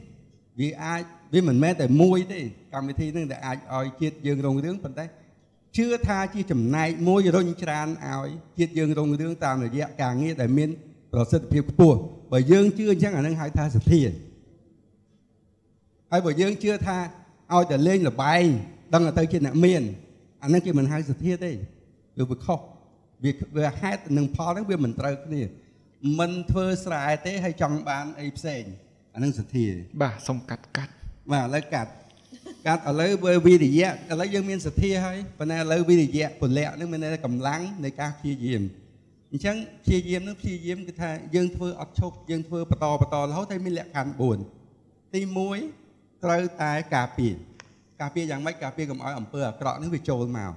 Speaker 3: វាអាចវាមិនមែនតែមួយទេកម្មវិធីនឹងដែលអាចឲ្យជាតិយើងរុងរឿងប៉ុន្តែជឿថាជាចំណែកមួយរុញច្រានឲ្យជាតិយើងរុងរឿងតាមរយៈការងារដែលមាន ប្រសិទ្ធភាពខ្ពស់បើយើងជឿអញ្ចឹងអានឹងហៅថាសទ្ធាហើយបើយើងជឿថាឲ្យតែលេងលបែងដឹងទៅជាអ្នកមានអានឹងគេមិនហៅសទ្ធាទេវាវាខុសវាវាហេតុនឹងផលហ្នឹងវាមិនត្រូវគ្នាមិនធ្វើស្រែទេហើយចង់បានអីផ្សេងអានឹងសទ្ធា
Speaker 2: បាទសុំកាត់កាត់
Speaker 3: បាទឥឡូវកាត់កាត់ឥឡូវបើវិរិយៈឥឡូវយើងមានសទ្ធាហើយប៉ុន្តែឥឡូវវិរិយៈពលៈនឹងមានតែកម្លាំងនៃការព្យាយាម អញ្ចឹងព្យាយាមនឹងព្យាយាមគឺថាយើងធ្វើអត់ឈប់យើងធ្វើបន្តបន្តរហូតតែមានលក្ខខណ្ឌ4ទី1ត្រូវតែការពារការពារយ៉ាងម៉េចការពារកុំឲ្យអំពើអាក្រក់នឹងវាចូលមក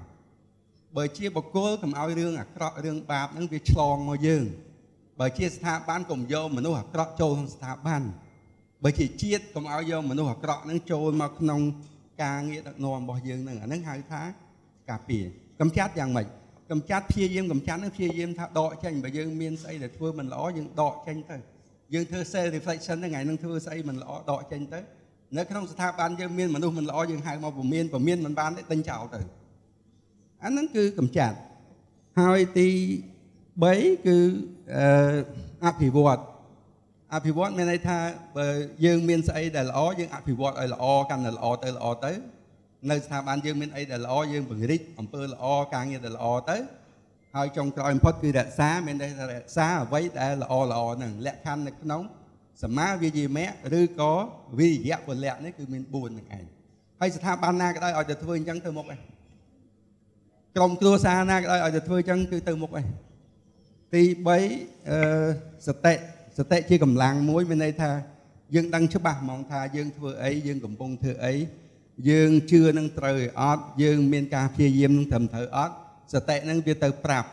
Speaker 3: បើជាបុគ្គលកុំឲ្យរឿងអាក្រក់រឿងបាបនឹងវាឆ្លងមកយើងបើជាស្ថាប័នកុំយកមនុស្សអាក្រក់ចូលក្នុងស្ថាប័នបើជាជាតិកុំឲ្យយកមនុស្សអាក្រក់នឹងចូលមកក្នុងការងារដឹកនាំរបស់យើងនឹងអានឹងហៅថាការពារកំចាត់យ៉ាងម៉េច កំចាត់ព្យាយាមកំចាត់នឹងព្យាយាមថាដកចេញបើយើងមានស្អីដែលធ្វើមិនល្អយើងដកចេញទៅយើងធ្វើ self reflection ហ្នឹងថ្ងៃនឹងធ្វើស្អីមិនល្អដកចេញទៅនៅក្នុងស្ថាប័នយើងមានមនុស្សមិនល្អយើងហៅមកពមៀនពមៀនមិនបានទេដេញចោលទៅអាហ្នឹងគឺកំចាត់ហើយទី3គឺអភិវឌ្ឍអភិវឌ្ឍមានន័យថាបើយើងមានស្អីដែលល្អយើងអភិវឌ្ឍឲ្យល្អកាន់តែល្អទៅល្អទៅ នៅស្ថាប័នយើងមានអីដែលល្អយើងពង្រីកអំពើល្អការងារដែលល្អទៅហើយចុងក្រោយបំផុតគឺរក្សាមានន័យថារក្សាអ្វីដែលល្អល្អហ្នឹងលក្ខខណ្ឌនៅក្នុងសមាវិយាមៈឬក៏វិរិយៈពលៈនេះគឺមាន4ហ្នឹងឯងហើយស្ថាប័នណាក៏ដោយឲ្យតែធ្វើអញ្ចឹងទៅមុខឯងក្រុមគ្រួសារណាក៏ដោយឲ្យតែធ្វើអញ្ចឹងគឺទៅមុខឯងទី3អឺសតិសតិជាកម្លាំងមួយមានន័យថាយើងដឹងច្បាស់ហ្មងថាយើងធ្វើអីយើងកំពុងធ្វើអី យើងជឿនឹងត្រូវឲ្យអត់យើងមានការព្យាយាមនឹងត្រឹមត្រូវអត់សតិនឹងវាទៅប្រាប់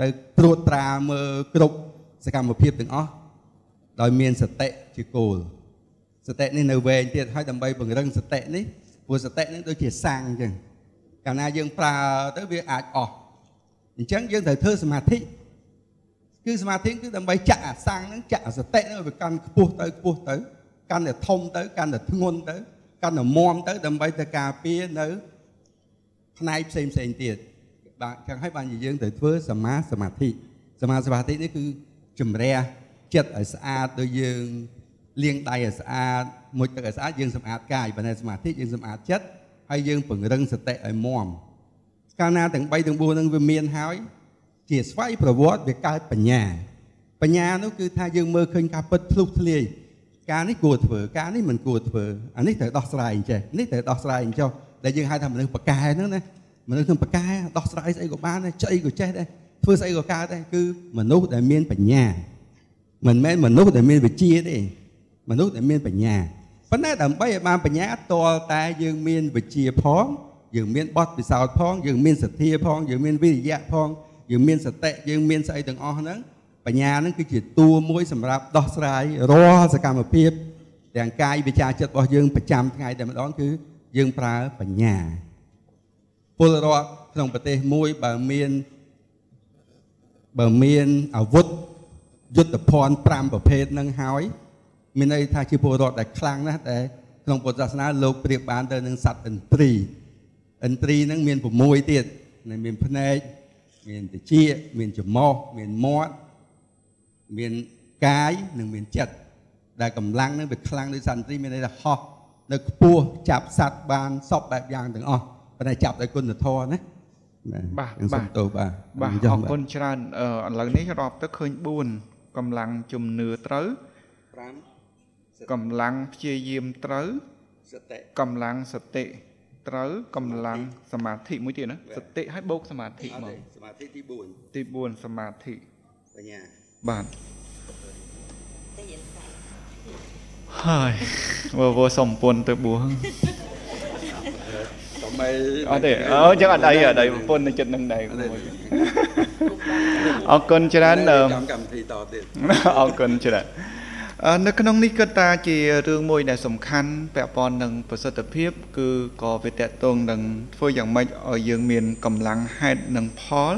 Speaker 3: ទៅត្រួតត្រាមើលគ្រប់សកម្មភាពទាំងអស់ដោយមានសតិជាគោលសតិនេះនៅវែងទៀតហើយដើម្បីពង្រឹងសតិនេះព្រោះសតិនេះដូចជាសាំងអញ្ចឹងកាលណាយើងប្រើទៅវាអាចអស់អញ្ចឹងយើងត្រូវធ្វើសមាធិគឺសមាធិគឺដើម្បីចាក់អាសាំងហ្នឹងចាក់អាសតិហ្នឹងឲ្យវាកាន់ខ្ពស់ទៅខ្ពស់ទៅកាន់តែធំទៅកាន់តែធ្ងន់ទៅ កាន់តែមមទៅដើម្បីទៅការពារនៅផ្នែកផ្សេងផ្សេងទៀតបាទចឹងហើយបានជាយើងត្រូវធ្វើសមាសមាធិសមាសមាធិនេះគឺជំរះចិត្តឲ្យស្អាតដោយយើងលាងដៃឲ្យស្អាតមុជទឹកឲ្យស្អាតយើងសម្អាតកាយបើនៅសមាធិយើងសម្អាតចិត្តហើយយើងពង្រឹងសតិឲ្យមាំកាលណាទាំង3ទាំង4ហ្នឹងវាមានហើយជាស្វ័យប្រវត្តិវាកើតបញ្ញាបញ្ញានោះគឺថាយើងមើលឃើញការពិតធ្លុះធ្លាយ ការនេះគួរធ្វើការនេះមិនគួរធ្វើអានេះត្រូវដោះស្រាយអញ្ចេះនេះត្រូវដោះស្រាយអញ្ចោះដែលយើងហៅថាមនុស្សប្រកែហ្នឹងណាមនុស្សក្នុងប្រកែដោះស្រាយស្អីក៏បានដែរចៃក៏ចេះដែរធ្វើស្អីក៏កើតដែរគឺមនុស្សដែលមានបញ្ញាមិនមែនមនុស្សដែលមានវិជ្ជាទេមនុស្សដែលមានបញ្ញាប៉ុន្តែដើម្បីឲ្យបានបញ្ញាតលតែយើងមានវិជ្ជាផងយើងមានបទពិសោធន៍ផងយើងមានសទ្ធាផងយើងមានវិរិយៈផងយើងមានសតិយើងមានស្អីទាំងអស់ហ្នឹង បញ្ញាហ្នឹងគឺជាតួមួយសម្រាប់ដោះស្រាយរាល់សកម្មភាពទាំងកាយវិជាចិត្តរបស់យើងប្រចាំថ្ងៃតែម្ដងគឺយើងប្រើបញ្ញាពលរដ្ឋក្នុងប្រទេសមួយបើមានបើមានអាវុធយុទ្ធភ័ណ្ឌ5ប្រភេទនឹងហើយមានន័យថាជាពលរដ្ឋដែលខ្លាំងណាស់តែក្នុងពុទ្ធសាសនាលោកប្រៀបបានទៅនឹងសត្វឥន្ទ្រីឥន្ទ្រីហ្នឹងមាន6ទៀតមានភ្នែកមានតិចមានច្រមុះមានមាត់ មានកាយនិងមានចិត្តដែលកម្លាំងនឹងវាខ្លាំងដោយសន្តិមានន័យថាហោះនៅខ្ពស់ចាប់សត្វបានសពបែបយ៉ាងទាំងអស់ប៉ុន្តែចាប់ដោយគុណធម៌ណា
Speaker 2: បាទ
Speaker 3: បាទទោបាទ
Speaker 2: បាទអរគុណច្រើនឥឡូវនេះរាប់ទៅឃើញ4កម្លាំងជំនឿត្រូវ5កម្លាំងព្យាយាមត្រូវ
Speaker 3: សតិ
Speaker 2: កម្លាំងសតិត្រូវកម្លាំងសមាធិមួយទៀតណាសតិឲ្យបូកសមាធិ
Speaker 3: មកសមាធិទី4
Speaker 2: ទី4សមាធិ
Speaker 3: បញ្ញា
Speaker 2: បាទហើយវវសំពុនទៅបួស
Speaker 3: សម័យ
Speaker 2: អត់ទេអូចឹងអត់អីអត់អីប្រពន្ធនៅចិត្តនឹងដែរអរគុណច្រើន
Speaker 3: ចាំកម្មវិធីតទៀត
Speaker 2: អរគុណច្រើននៅក្នុងនេះគឺតាជារឿងមួយដែលសំខាន់ពាក់ព័ន្ធនឹងប្រសិទ្ធភាព គឺក៏វាតកតងនឹងធ្វើយ៉ាងម៉េចឲ្យយើងមានកម្លាំងហេតុនិងផល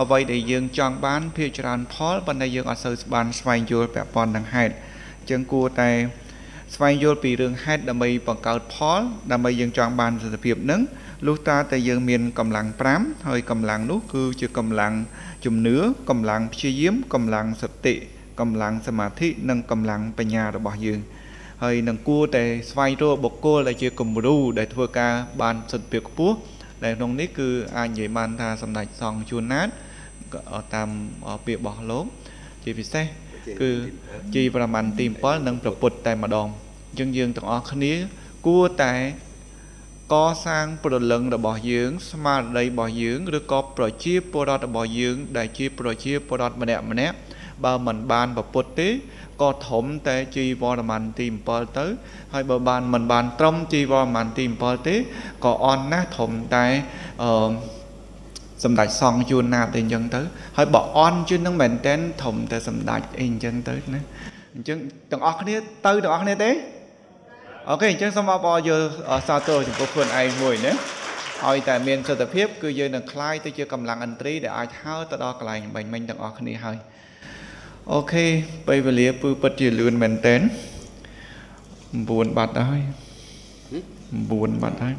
Speaker 2: អ្វីដែលយើងចង់បានភាច្រើនផលប៉ុន្តែយើងអត់សូវបានស្វែងយល់ពាក់ព័ន្ធនឹងហេតុអញ្ចឹងគួរតែស្វែងយល់ពីរឿងហេតុដើម្បីបង្កើតផលដើម្បីយើងចង់បានប្រសិទ្ធភាពនឹងលុះតាតែយើងមានកម្លាំង5ហើយកម្លាំងនោះគឺជាកម្លាំងជំនឿកម្លាំងព្យាយាមកម្លាំងសតិកម្លាំងសមាធិនិងកម្លាំងបញ្ញារបស់យើងហើយនឹងគួរតែស្វែងរកបុគ្គលដែលជាគំរូដែលធ្វើការបានសិទ្ធិភាពខ្ពស់ ដែលក្នុងនេះគឺអាចនិយាយបានថាសម្ដេចសង្ឃជួនណាតតាមពាក្យរបស់លោកជាពិសេសគឺជាប្រមាណទី7និងប្រពុតតែម្ដងអញ្ចឹងយើងទាំងអស់គ្នាគួរតែកសាងប្រលឹងរបស់យើង ស្មារតីរបស់យើងឬក៏ប្រជាពលរដ្ឋរបស់យើង ដែលជាប្រជាពលរដ្ឋម្នាក់ម្នាក់បើមិនបានប្រពុតទេ ក៏ធំតែជីវរម័នទី7ទៅ ហើយបើបានមិនបានត្រឹមជីវរម័នទី7ទេក៏អន់ណាស់ធំតែអឺសម្ដេចសង្ឃជួនណាតអីចឹងទៅហើយបើអន់ជាងនឹងមែនតែនធំតែសម្ដេចអីចឹងទៅណាអញ្ចឹងទាំងអស់គ្នាទៅទាំងអស់គ្នាទេអូខេអញ្ចឹងសូមអបអរយើងសាទរចំពោះខ្លួនឯងមួយណាឲ្យតែមានសិទ្ធិភាពគឺយើងនឹងคลายទៅជាកម្លាំងឥន្ទ្រីដែលអាចហើទៅដល់កន្លែងបាញ់មិញទាំងអស់គ្នាហើយ អូខេពេលវេលាពឺពិតជាលឿនមែនតែន9បាត់ហើយ9បាត់ហើយ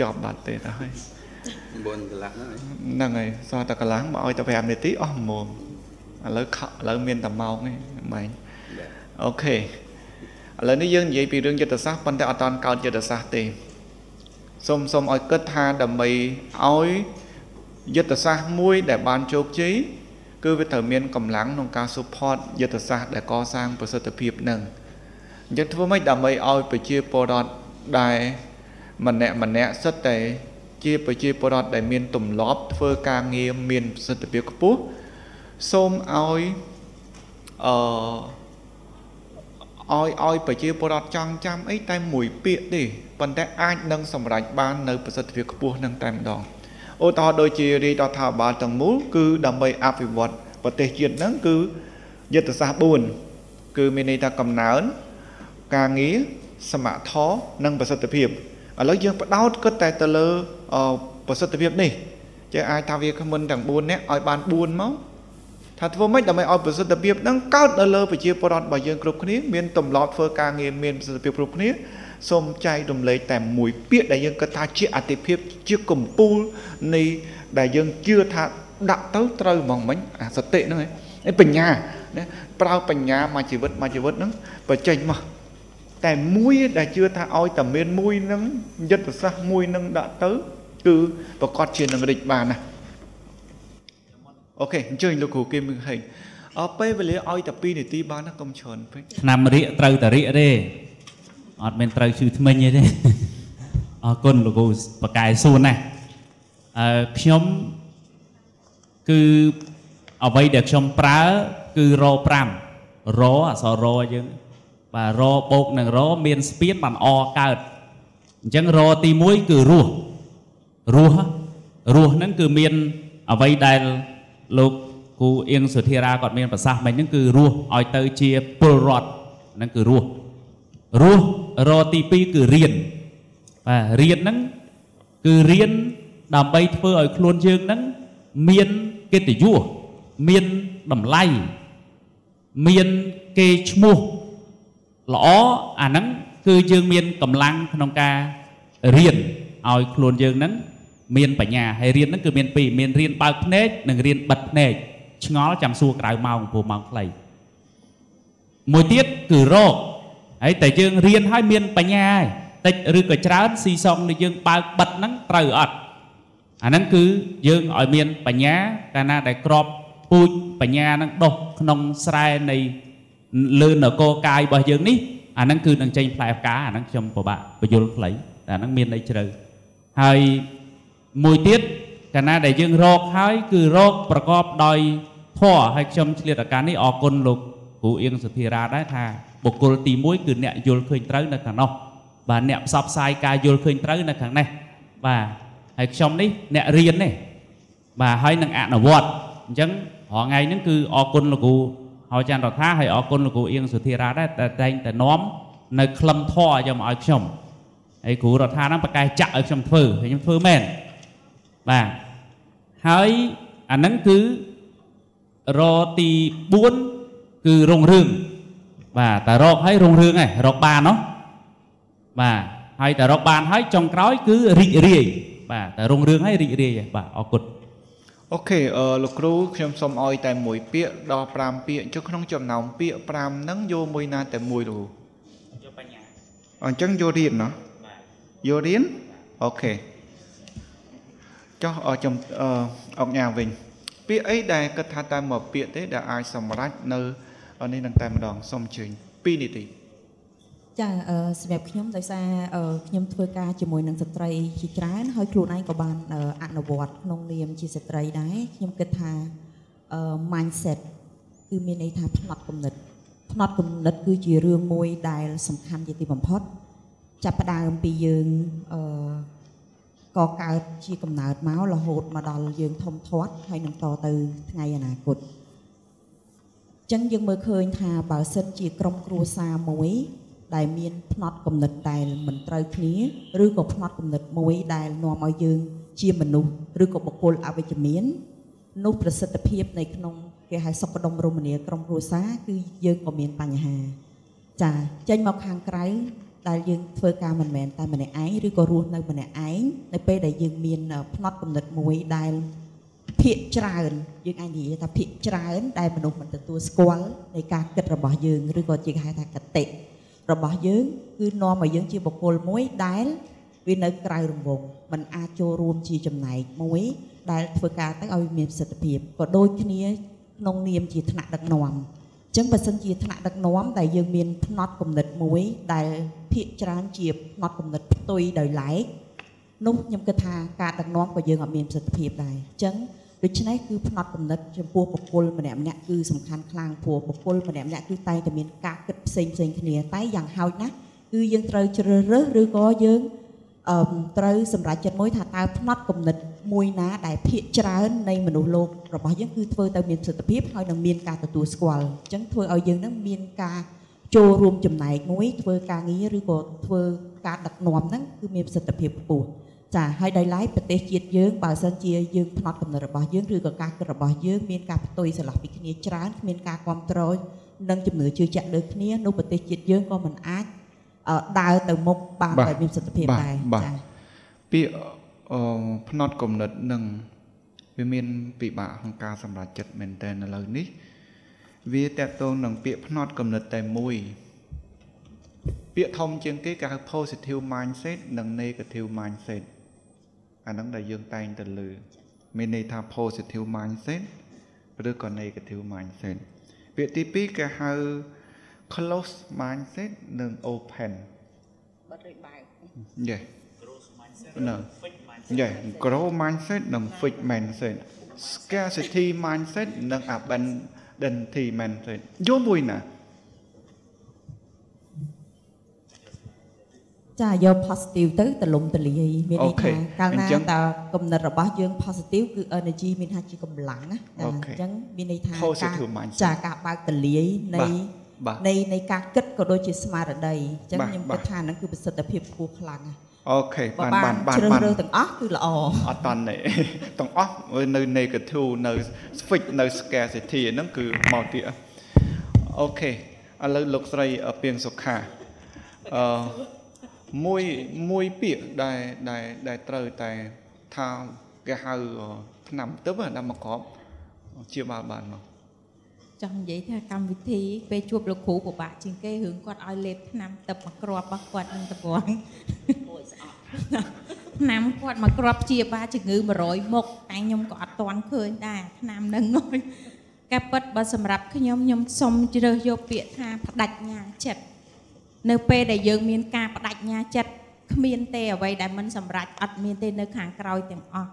Speaker 2: ចប់បាត់ទេទៅហើយ
Speaker 3: 9កន្លះហ្នឹង
Speaker 2: ហ្នឹងហើយសោះតែកន្លះមកឲ្យតែ5នាទីអស់មុំឥឡូវឥឡូវមានតែម៉ោងហ្នឹងម៉េចអូខេឥឡូវនេះយើងនិយាយពីរឿងយុទ្ធសាស្ត្រប៉ុន្តែអត់តាន់កោតយុទ្ធសាស្ត្រទេសូមសូមឲ្យគិតថាដើម្បីឲ្យយុទ្ធសាស្ត្រមួយដែលបានជោគជ័យ គឺវាត្រូវមានកម្លាំងក្នុងការ support យុទ្ធសាស្ត្រដែលកសាងប្រសិទ្ធភាពនឹងអញ្ចឹងធ្វើម៉េចដើម្បីឲ្យប្រជាពលរដ្ឋដែលម្នាក់ម្នាក់សិតតែជាប្រជាពលរដ្ឋដែលមានទម្លាប់ធ្វើការងារមានប្រសិទ្ធភាពខ្ពស់សូមឲ្យអឺឲ្យឲ្យប្រជាពលរដ្ឋចង់ចាំអីតែមួយពាក្យទេប៉ុន្តែអាចនឹងសម្រេចបាននៅប្រសិទ្ធភាពខ្ពស់នឹងតែម្ដង ឧទាហរណ៍ដូចជារាជរដ្ឋាភិបាលទាំងមូលគឺដើម្បីអភិវឌ្ឍប្រទេសជាតិហ្នឹងគឺយុទ្ធសាស្ត្រ4គឺមានន័យថាកំណើនការងារសមត្ថធនិងប្រសិទ្ធភាពឥឡូវយើងបដោតគិតតែទៅលើប្រសិទ្ធភាពនេះចេះអាចថាវាគ្មិនទាំង4នាក់ឲ្យបាន4មកថាធ្វើម៉េចដើម្បីឲ្យប្រសិទ្ធភាពហ្នឹងកើតនៅលើប្រជាពលរដ្ឋរបស់យើងគ្រប់គ្នាមានទម្លាប់ធ្វើការងារមានប្រសិទ្ធភាពគ្រប់គ្នា សូមចែករំលែកតែមួយពាក្យដែលយើងគិតថាជាអតិភិបជាកម្ពូលនៃដែលយើងជឿថាដាក់ទៅត្រូវហ្មងមិញអាសតិហ្នឹងឯងឯបញ្ញាណាប្រើបញ្ញាមួយជីវិតមួយជីវិតហ្នឹងបើចេញមកតែមួយដែលជឿថាឲ្យតែមានមួយហ្នឹងយុទ្ធសាស្ត្រមួយហ្នឹងដាក់ទៅគឺប្រកាសជានឹងរិចបានណាអូខេអញ្ជើញលោកគ្រូគឹមហេងអើពេលវេលាឲ្យតែ2នាទីបានណាកុំច្រើនពេក
Speaker 6: ឆ្នាំរៀកត្រូវតែរៀកទេ អត់មែនត្រូវឈឺថ្មិញទេអរគុណលោកគ្រូបកាយសួនណាស់អឺខ្ញុំគឺអ្វីដែលខ្ញុំប្រើគឺរ5រអក្សររយើងបាទរបូកនឹងរមានស្ពានបានអកើតអញ្ចឹងរទី1គឺរស់រស់រស់ហ្នឹងគឺមានអ្វីដែលលោកគូអៀងសុធារាគាត់មានប្រសាសន៍មិញហ្នឹងគឺរស់ឲ្យទៅជាពលរដ្ឋហ្នឹងគឺរស់រស់ រទី2គឺរៀនបាទរៀនហ្នឹងគឺរៀនដើម្បីធ្វើឲ្យខ្លួនយើងហ្នឹងមានកិត្តិយសមានតម្លៃមានគេឈ្មោះល្អអាហ្នឹងគឺយើងមានកម្លាំងក្នុងការរៀនឲ្យខ្លួនយើងហ្នឹងមានបញ្ញាហើយរៀនហ្នឹងគឺមានពីរមានរៀនបើកភ្នែកនិងរៀនបិទភ្នែកឆ្ងល់ចាំសួរក្រៅម៉ោងព្រោះម៉ោងខ្លីមួយទៀតគឺរក ហើយតែយើងរៀនឲ្យមានបញ្ញាហើយតិចឬក៏ច្រើនស៊ីសងដែលយើងបើកបិទហ្នឹងត្រូវអត់អាហ្នឹងគឺយើងឲ្យមានបញ្ញាកាលណាដែលក្របពូជបញ្ញាហ្នឹងដុះក្នុងស្រែនៃលើនគរកាយរបស់យើងនេះអាហ្នឹងគឺនឹងចេញផ្លែផ្កាអាហ្នឹងខ្ញុំពិបាកបញ្យល់ខ្លីតែអាហ្នឹងមានន័យជ្រៅហើយមួយទៀតកាលណាដែលយើងរកហើយគឺរកប្រកបដោយធម៌ហើយខ្ញុំឆ្លៀតឱកាសនេះអរគុណលោកគ្រូអៀងសុធារាដែរថា បុគ្គលទី1គឺអ្នកយល់ឃើញត្រូវនៅខាងនោះបាទអ្នកផ្សព្វផ្សាយការយល់ឃើញត្រូវនៅខាងនេះបាទហើយខ្ញុំនេះអ្នករៀននេះបាទហើយនឹងអនុវត្តអញ្ចឹងរាល់ថ្ងៃហ្នឹងគឺអរគុណលោកគ្រូហើយច័ន្ទរដ្ឋាហើយអរគុណលោកគ្រូអៀងសុធារាដែរតែតែងតែនាំនៅក្លឹមធម៌យកមកឲ្យខ្ញុំហើយគ្រូរដ្ឋាហ្នឹងប្រកែកចាក់ឲ្យខ្ញុំធ្វើហើយខ្ញុំធ្វើមែនបាទហើយអាហ្នឹងគឺរទី4គឺរងរឿង បាទតែរកហើយរងរឿងហើយរកបានណោះបាទហើយតែរកបានហើយចុងក្រោយគឺរីករាយបាទតែរងរឿងហើយរីករាយហើយបាទអរគុណ
Speaker 2: អូខេអឺលោកគ្រូខ្ញុំសូមឲ្យតែមួយពាក្យដល់5ពាក្យចុះក្នុងចំណោមពាក្យ5ហ្នឹងយកមួយណាតែមួយលោកគ្រូ
Speaker 6: យកបញ្ញា
Speaker 2: អញ្ចឹងយករៀនណោះយករៀនអូខេចុះអឺចំអឺអង្គញាវិញពាក្យអីដែលគិតថាតែមួយពាក្យទេដែលអាចសម្រេចនៅ នេះនឹងតែម្ដងសូមអញ្ជើញ2នាទី
Speaker 4: ចាអឺសម្រាប់ខ្ញុំដោយសារអឺខ្ញុំធ្វើការជាមួយនឹងស្ត្រីជាច្រើនហើយខ្លួនឯងក៏បានអឺអនុវត្តក្នុងនាមជាស្ត្រីដែរខ្ញុំគិតថាអឺ mindset គឺមានន័យថាផ្នត់គំនិតផ្នត់គំនិតគឺជារឿងមួយដែលសំខាន់ជាទីបំផុត ចាប់ផ្ដើមពីយើងអឺក៏កើតជាកំណើតមករហូតមកដល់យើងធំធាត់ហើយនឹងតទៅថ្ងៃអនាគតអញ្ចឹងយើងមើលឃើញថាបើសិនជាក្រុមគ្រួសារមួយ ដែលមានផ្នត់គំនិតដែលមិនត្រូវគ្នាឬក៏ផ្នត់គំនិតមួយដែលនាំឲ្យយើងជាមនុស្សឬក៏បុគ្គលអវិជ្ជមាននោះប្រសិទ្ធភាពនៅក្នុងគេហៅសុខដុមរមនាក្រុមគ្រួសារគឺយើងក៏មានបញ្ហា ចាចេញមកខាងក្រៅដែលយើងធ្វើការមិនមែនតែម្នាក់ឯងឬក៏រស់នៅម្នាក់ឯងនៅពេលដែលយើងមានផ្នត់គំនិតមួយដែល ភាកច្រើនយើងអាចនិយាយថាភាកច្រើន ដែលមនុស្សមិនទទួលស្គាល់នៃការគិតរបស់យើងឬក៏ជាគេហៅថាកតិរបស់យើងគឺនាំឲ្យយើងជាបុគ្គលមួយដែលវានៅក្រៅរង្វង់มันអាចចូលរួមជាចំណែកមួយ ដែលធ្វើការទៅឲ្យមានប្រសិទ្ធភាពក៏ដូចគ្នាក្នុងនាមជាថ្នាក់ដឹកនាំអញ្ចឹងបើសិនជាថ្នាក់ដឹកនាំដែលយើងមានផ្នត់គំនិតមួយ ដែលភាកច្រើនជាផ្នត់គំនិតផ្ទុយដោយឡែកនោះខ្ញុំគិតថាការដឹកនាំក៏យើងអត់មានប្រសិទ្ធភាពដែរអញ្ចឹង ដូច្នេះគឺផ្នត់គំនិតចំពោះបុគ្គលម្នាក់ម្នាក់គឺសំខាន់ខ្លាំងព្រោះបុគ្គលម្នាក់ម្នាក់គឺតែងតែមានការគិតផ្សេងផ្សេងគ្នាតែយ៉ាងហោចណាស់គឺយើងត្រូវជ្រើសរើសឬក៏យើងអឺត្រូវសម្រេចចិត្តមួយថាតើផ្នត់គំនិតមួយណាដែលភាកច្រើននៃមនុស្សលោករបស់យើងគឺធ្វើទៅមានប្រសិទ្ធភាពហើយនឹងមានការទទួលស្គាល់អញ្ចឹងធ្វើឲ្យយើងនឹងមានការចូលរួមចំណែកមួយធ្វើការងារឬក៏ធ្វើការដឹកនាំហ្នឹងគឺមានប្រសិទ្ធភាពខ្ពស់ ចាហើយដោយឡែកប្រទេសជាតិយើងបើសិនជាយើងផ្នត់កំណត់របស់យើងឬក៏ការគិតរបស់យើងមានការផ្ទុយស្រឡះពីគ្នាច្រើនគ្មានការគ្រប់គ្រងនិងជំនឿជឿជាក់លើគ្នានោះប្រទេសជាតិយើងក៏មិនអាចអឺដើរទៅមុខបានដោយមានប្រសិទ្ធភាពដែរ
Speaker 2: បាទ
Speaker 4: ចា៎
Speaker 2: ពាក្យអឺផ្នត់គំនិតនឹងវាមានពិបាកក្នុងការសម្រេចចិត្តមែនតើឥឡូវនេះវាតកតងនឹងពាក្យផ្នត់កំណត់តែមួយពាក្យធំជាងគេគេហៅ positive mindset និង negative mindset អាហ្នឹងដែលយើងតែងទៅលើមានន័យថា positive mindset ឬក៏ negative mindset ពាក្យទី2គេហៅ close mindset និង open
Speaker 4: បាត់រួចបើ
Speaker 2: Yes. No. Yeah, grow mindset និង fixed mindset scarcity mindset និង abundance mindset យល់មួយណា
Speaker 4: ចាយក positive ទៅទលំទលាយមានន័យថាកាលណាតើគំនិតរបស់យើង positive គឺ energy មានថាជាកម្លាំងណាចាអញ្ចឹងមានន័យថាចាការបើកទលាយនៃនៃនៃការគិតក៏ដូចជាស្មារតីអញ្ចឹងខ្ញុំគិតថាហ្នឹងគឺប្រសិទ្ធភាពខ្ពស់ខ្លាំងណាស់
Speaker 2: អូខេបានបានបាន
Speaker 4: បានជ្រើសរើសទាំងអស់គឺល្អ
Speaker 2: អត់តន់ទេទាំងអស់នៅ negative នៅ switch នៅ scarcity ហ្នឹងគឺមកទៀតអូខេឥឡូវលោកស្រីពីងសុខាអឺ មួយមួយពាក្យដែលដែលដែលត្រូវតែថាគេហៅឆ្នាំទៅដល់មកក្របជាបាលបានមក
Speaker 5: ចង់និយាយថាកម្មវិធីពេលជួបលោកគ្រូពិបាកជាងគេរឿងគាត់ឲ្យលេបថ្នាំទឹកមកគ្រាប់របស់គាត់នឹងតពងមួយស្អប់ថ្នាំគាត់មកគ្រាប់ព្យាបាលជំងឺ100មុខតែខ្ញុំក៏អត់ទាន់ឃើញដែរថ្នាំនឹងហើយការពិតបើសម្រាប់ខ្ញុំខ្ញុំសុំជ្រើសយកពាក្យថាផ្ដាច់ញាចិត្ត នៅពេលដែលយើងមានការបដិញ្ញាចិត្តគ្មានទេអ្វីដែលមិនសម្រេចអត់មានទេនៅខាងក្រោយទាំងអស់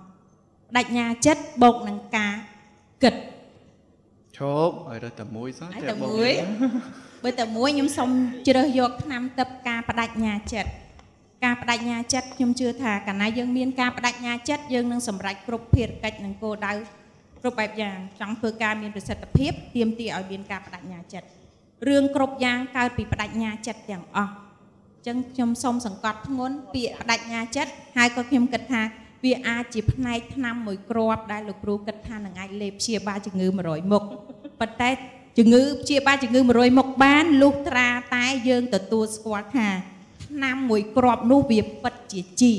Speaker 5: បដិញ្ញាចិត្តបូកនឹងការគិត
Speaker 2: ឈប់ឲ្យរើសតែមួយសោះ
Speaker 5: តែមួយបើតែមួយខ្ញុំសុំជ្រើសយកឆ្នាំទឹកការបដិញ្ញាចិត្តការបដិញ្ញាចិត្តខ្ញុំជឿថាកាលណាយើងមានការបដិញ្ញាចិត្តយើងនឹងសម្រេចគ្រប់ភារកិច្ចនិងគោលដៅគ្រប់បែបយ៉ាងចង់ធ្វើការមានប្រសិទ្ធភាពទាមទារឲ្យមានការបដិញ្ញាចិត្ត រឿងគ្រប់យ៉ាងកើតពីបដិញ្ញាចិត្តទាំងអស់អញ្ចឹងខ្ញុំសូមសង្កត់ធ្ងន់ពាក្យបដិញ្ញាចិត្តហើយក៏ខ្ញុំគិតថាវាអាចជាផ្នែកថ្នាំមួយគ្រាប់ដែលលោកគ្រូគិតថានឹងអាចលេបព្យាបាលជំងឺ100មុខប៉ុន្តែជំងឺព្យាបាលជំងឺ100មុខបានលុះត្រាតែយើងទទួលស្គាល់ថាថ្នាំមួយគ្រាប់នោះវាពិតជាជា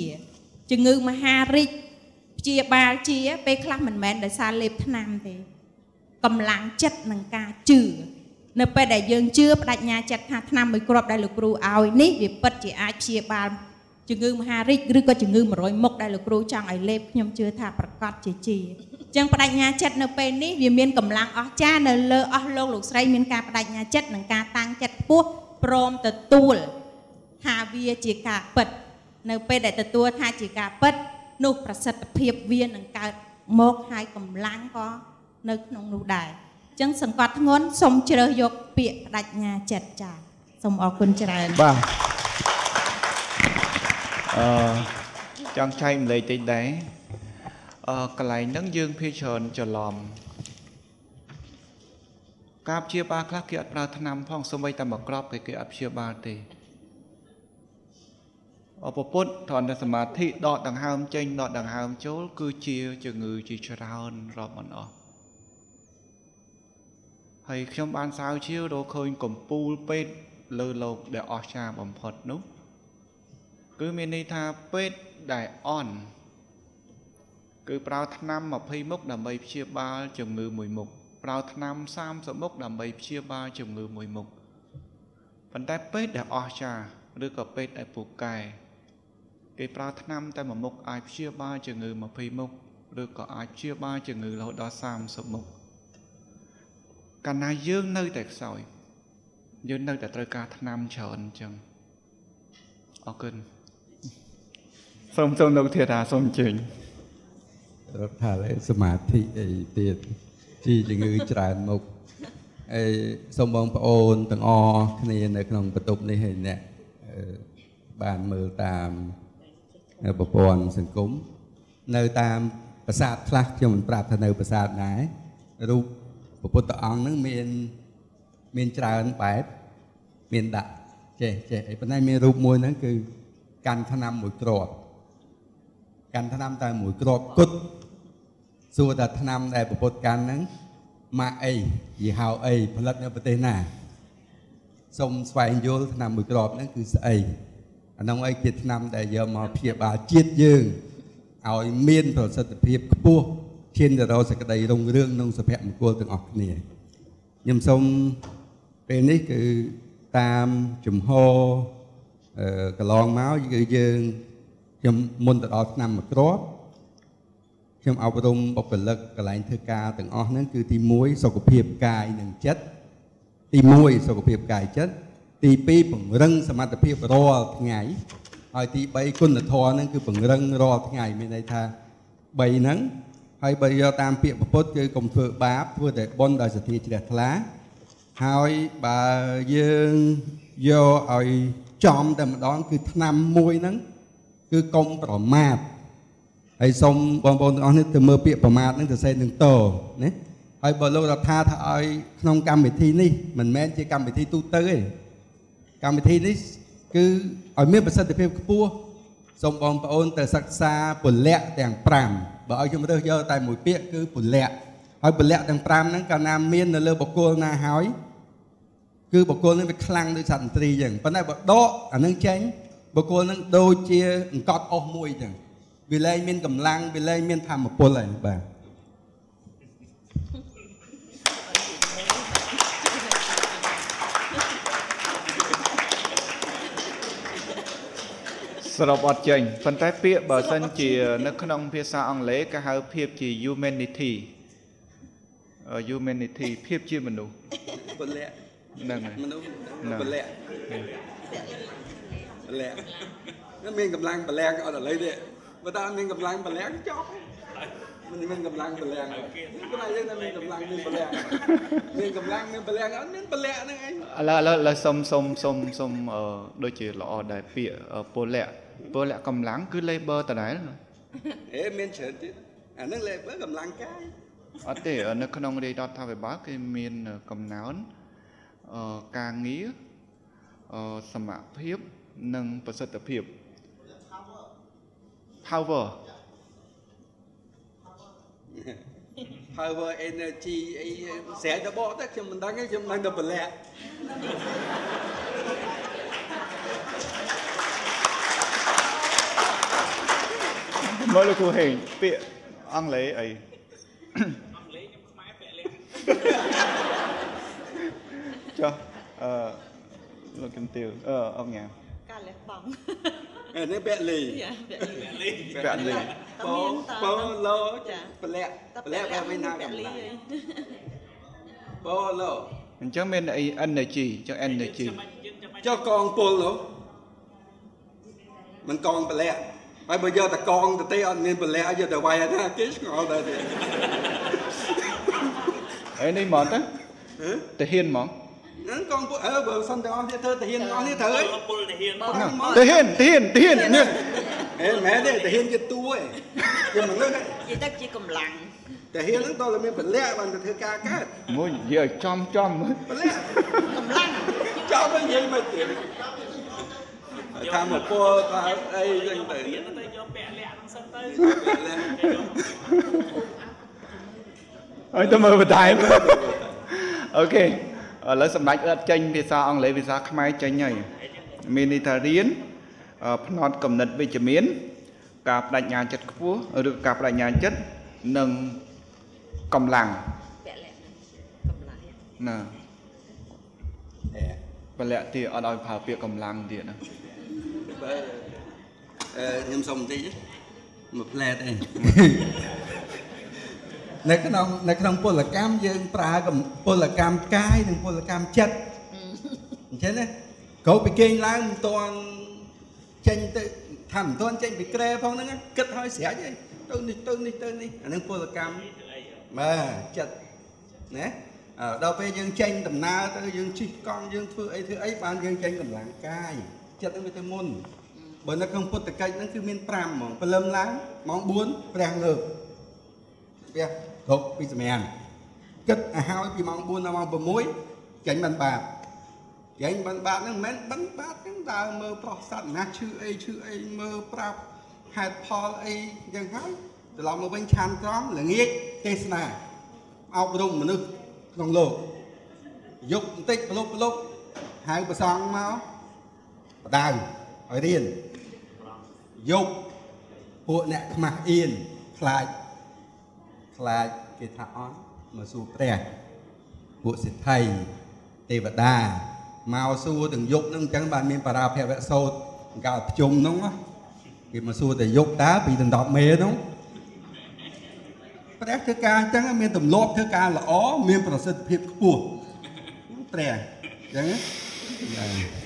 Speaker 5: ជំងឺមហារីកព្យាបាលជាពេលខ្លះមិនមែនដោយសារលេបថ្នាំទេកម្លាំងចិត្តនឹងការជឿ នៅពេលដែលយើងជឿបដិញ្ញាចិត្តថាថ្នាំមួយគ្រាប់ដែលលោកគ្រូឲ្យនេះវាពិតជាអាចព្យាបាលជំងឺមហារីកឬក៏ជំងឺ100មុខដែលលោកគ្រូចង់ឲ្យលេបខ្ញុំជឿថាប្រកាសជាជាអញ្ចឹងបដិញ្ញាចិត្តនៅពេលនេះវាមានកម្លាំងអស្ចារ្យនៅលើអស់លោកលោកស្រីមានការបដិញ្ញាចិត្តនិងការតាំងចិត្តខ្ពស់ព្រមទទួលថាវាជាការពិត នៅពេលដែលទទួលថាជាការពិត នោះប្រសិទ្ធភាពវានឹងកើតមកហើយកម្លាំងក៏នៅក្នុងនោះដែរ ចឹងសង្កត់ធ្ងន់សូមជ្រើសយកពាក្យបដិញ្ញាចិត្តចាសូមអរគុណច្រើន
Speaker 2: បាទអឺចង់ចែកម្លែកតិចដែរអឺកន្លែងហ្នឹងយើងភាច្រើនច្រឡំការព្យាបាលខ្លះគេអត់ប្រើថ្នាំផងសូម្បីតែមកក្របគេគេអត់ព្យាបាលទេអពពុទ្ធត្រង់តែសមាធិដកដង្ហើមចេញដកដង្ហើមចូល គឺជាជំងឺជាច្រើនរាប់មិនអស់ ហើយខ្ញុំបានសាវជាវរកឃើញកំពូលពេទ្យលើលោកដែលអស្ចារ្យបំផុតនោះ គឺមានន័យថាពេទ្យដែលអន់គឺប្រើថ្នាំ20មុខដើម្បីព្យាបាលជំងឺមួយមុខប្រើថ្នាំ30មុខដើម្បីព្យាបាលជំងឺមួយមុខប៉ុន្តែពេទ្យដែលអស្ចារ្យឬក៏ពេទ្យដែលពូកែគេប្រើថ្នាំតែមួយមុខអាចព្យាបាលជំងឺ20មុខឬក៏អាចព្យាបាលជំងឺរហូតដល់30មុខ កាលណាយើងនៅតែខ្សោយយើងនៅតែត្រូវការថ្នាំច្រើនអញ្ចឹងអរគុណសូមសូមលោកធាតាសូមអញ្ជើញ
Speaker 3: រដ្ឋថាសមាធិអីទៀតជាជំងឺច្រើនមុខហើយសូមបងប្អូនទាំងអស់គ្នានៅក្នុងបន្ទប់នេះហើយអ្នកបានមើលតាមប្រព័ន្ធសង្គមនៅតាមប្រាសាទខ្លះខ្ញុំមិនប្រាប់ថានៅប្រាសាទណារូប ព្រះពុទ្ធអង្គនឹងមានមានច្រើនបែបមានដាក់ចេះចេះឯប៉ុន្តែមានរូបមួយហ្នឹងគឺកាន់ឆ្នាំមួយគ្រាប់កាន់ឆ្នាំតែមួយគ្រាប់គុតសួរថាឆ្នាំដែលព្រះពុទ្ធកាន់ហ្នឹងម៉ាក់អីយីហៅអីផលិតនៅប្រទេសណាសូមស្វែងយល់ឆ្នាំមួយគ្រាប់ហ្នឹងគឺស្អីអានោះអីជាឆ្នាំដែលយកមកព្យាបាលជាតិយើងឲ្យមានប្រសិទ្ធភាពខ្ពស់ ឈានទៅរកសេចក្តីរុងរឿងក្នុងសុភមង្គលទាំងអស់គ្នាខ្ញុំសូមពេលនេះគឺតាមជំហរអឺកន្លងមកគឺយើងខ្ញុំមុនទៅដល់ឆ្នាំមួយគ្រាប់ខ្ញុំអប់រំបុគ្គលិកកន្លែងធ្វើការទាំងអស់ហ្នឹងគឺទី1សុខភាពកាយនិងចិត្តទី1សុខភាពកាយចិត្តទី2ពង្រឹងសមត្ថភាពរាល់ថ្ងៃហើយទី3គុណធម៌ហ្នឹងគឺពង្រឹងរាល់ថ្ងៃមានន័យថា3ហ្នឹង ហើយបើយកតាមពាក្យពុទ្ធគឺកុំធ្វើបាបធ្វើតែបុណ្យដោយសទ្ធាជ្រះថ្លាហើយបើយើងយកឲ្យចំតែម្ដងគឺឆ្នាំមួយហ្នឹងគឺកុំប្រមាទហើយសូមបងប្អូនទាំងអស់នេះទៅមើលពាក្យប្រមាទហ្នឹងទៅសេនឹងតណាហើយបើលោករដ្ឋាថាឲ្យក្នុងកម្មវិធីនេះមិនមែនជាកម្មវិធីទូទៅទេកម្មវិធីនេះគឺឲ្យមានប្រសិទ្ធភាពខ្ពស់ សូមបងប្អូនទៅសិក្សាពលៈទាំង5បើឲ្យខ្ញុំរើសយកតែមួយពាក្យគឺពលៈហើយពលៈទាំង5ហ្នឹងកាលណាមាននៅលើបុគ្គលណាហើយគឺបុគ្គលហ្នឹងវាខ្លាំងដូចសត្វឥន្ទ្រីអញ្ចឹងប៉ុន្តែបើដកអានឹងចេញបុគ្គលហ្នឹងដូចជាអង្កត់អស់មួយអញ្ចឹងវាលែងមានកម្លាំងវាលែងមានធម៌ពលហើយបាទ
Speaker 2: សរុបអត់ចេញប៉ុន្តែពាក្យបើសិនជា នៅក្នុងភាសាអង់គ្លេសគេហៅភាពជា humanity អឺ humanity ភាពជាមនុស្ស
Speaker 3: ពលៈ
Speaker 2: ហ្នឹងហើយ
Speaker 3: មនុស្ស
Speaker 2: ណា
Speaker 3: ពលៈពលៈ nó មានកម្លាំងបលាំងអត់ឥឡូវទេបើតើអត់មានកម្លាំងបលាំងចប់ មិនមានកម្លាំងបលាំងខ្លួនឯងតែមានកម្លាំងមានបលាំងមានកម្លាំងមានបលាំងអត់មានបលាំងហ្នឹងឯង
Speaker 2: ឥឡូវឥឡូវឥឡូវសុំសុំសុំសុំអឺដូចជាល្អដែរពាក្យអឺពលៈពលៈកម្លាំងគឺ labor ដដែលណា
Speaker 3: ហេមានច្រើនទៀតអាហ្នឹងលេបើកម្លាំងកាយ
Speaker 2: អត់ទេនៅក្នុងរាជរដ្ឋាភិបាលគេមានកំណើនអឺការងារអឺសមភាពនិងប្រសិទ្ធភាព power
Speaker 3: power energy អីស្រែកទៅបកទៅខ្ញុំមិនដឹងទេខ្ញុំដឹងតែបលាំង
Speaker 2: មើលលោកគ្រូហេងពា ក្យអង់គ្លេសអីអង់គ្លេសខ្ញុំខ្មែរពាក្យលេចុះអឺលោកជំទាវអឺអងញ៉ា
Speaker 8: ការលះបង់
Speaker 3: អានេះពាក់លី
Speaker 8: ចាពាក់លី
Speaker 2: ពាក់លី
Speaker 3: បោបោឡូ
Speaker 8: ចា
Speaker 3: បលាក់បលាក់បែបវិញណា
Speaker 8: ពា
Speaker 3: កំ
Speaker 8: ក់លី
Speaker 3: ឡាំង
Speaker 8: អី
Speaker 3: បោឡូ
Speaker 2: អញ្ចឹងមានអី energy អញ្ចឹង energy
Speaker 3: ចុះកងពលនោះមិនកងបលាក់ហើយបើយកតែកងទៅទេអត់មានបលាក់យកតែវាយណាគេឆ្ងល់ដែរទេ
Speaker 2: អីនេះហ្មងទៅទៅហ៊ានហ្មង
Speaker 3: ហ្នឹងកងពលអើបើសិនទាំងអស់គ្នាធ្វើតាហ៊ានទាំងអស់គ្នាត្រូវហើយពលតាហ៊ាន
Speaker 2: ទៅហ៊ានទៅហ៊ានទៅហ៊ាននេះ
Speaker 3: ហេមែនទេតាហ៊ានជាតួឯងខ្ញុំមិនលើក
Speaker 8: និយាយទៅជាកម្លាំង
Speaker 3: តាហ៊ានហ្នឹងតើមានបលាក់បានទៅធ្វើការកើត
Speaker 2: មួយនិយាយឲ្យចំចំមើល
Speaker 3: បលាក់
Speaker 8: កម្លាំង
Speaker 3: ចោលទៅនិយាយមកទៀតថាមកពលថាអីចឹងទៅទៅយកពាក់លាក់ហ្នឹងសិនទៅ
Speaker 2: ហើយទៅមើលបន្ថែមអូខេ ឥឡូវសម្ដេចអត់ចេញភាសាអង់គ្លេសភាសាខ្មែរចេញហើយមានន័យថារៀនអឺផ្នត់កំណត់វិជ្ជមាន ការបដិញ្ញាចិត្តខ្ពស់ឬការបដិញ្ញាចិត្តនិងកម្លាំង
Speaker 8: ពាក់លះកម្លាំង
Speaker 2: ណា
Speaker 3: ហេ
Speaker 2: ពលៈទៀតអត់ឲ្យប្រើពាក្យកម្លាំងទៀតណា
Speaker 3: បើអឺខ្ញុំសុំបន្តិចមួយផ្លែតអី នៅក្នុងនៅក្នុងពលកម្មយើងប្រើកំពលកម្មកាយនិងពលកម្មចិត្តអញ្ចឹងណាក្រោយពីគេងឡើងមិនទាន់ចេញទៅថាមិនទាន់ចេញពីក្រែផងហ្នឹងគិតឲ្យស្រេចអីទៅនេះទៅនេះទៅនេះអាហ្នឹងពលកម្មបាទចិត្តណាអើដល់ពេលយើងចេញដំណើរទៅយើងជិះកង់យើងធ្វើអីធ្វើអីបានយើងចេញកម្លាំងកាយចិត្តហ្នឹងវាទៅមុនបើនៅក្នុងពុទ្ធកិច្ចហ្នឹងគឺមាន5ហ្មងព្រលឹមឡើងម៉ោង4ព្រះងើបព្រះគ្រប់ពីសម្រានគិតឲ្យហើយពីម៉ោង4ដល់ម៉ោង6ចេញបានបាតចេញបានបាតហ្នឹងមិនមែនបានបាតហ្នឹងដើរមើលប្រុសសត្វណាឈឺអីឈឺអីមើលប្រាប់ហេតុផលអីយ៉ាងហើយត្រឡប់មកវិញឆានត្រង់ល្ងាចទេសនាអប់រំមនុស្សក្នុងលោកយប់បន្តិចប្រឡប់ប្រឡប់ហៅប្រសងមកបដៅឲ្យរៀនយប់ពួកអ្នកខ្មាស់អៀនខ្លាច ខ្លាចគេថាអន់មកសួរព្រះពួកសិទ្ធិទេវតាមកសួរទាំងយប់ហ្នឹងអញ្ចឹងបានមានបារាភវសោតកាលប្រជុំហ្នឹងណាគេមកសួរតែយប់តើពីដណ្ដប់មេហ្នឹងព្រះធ្វើការអញ្ចឹងមានទម្លាប់ធ្វើការល្អមានប្រសិទ្ធភាពខ្ពស់ព្រះអញ្ចឹងណាចា៎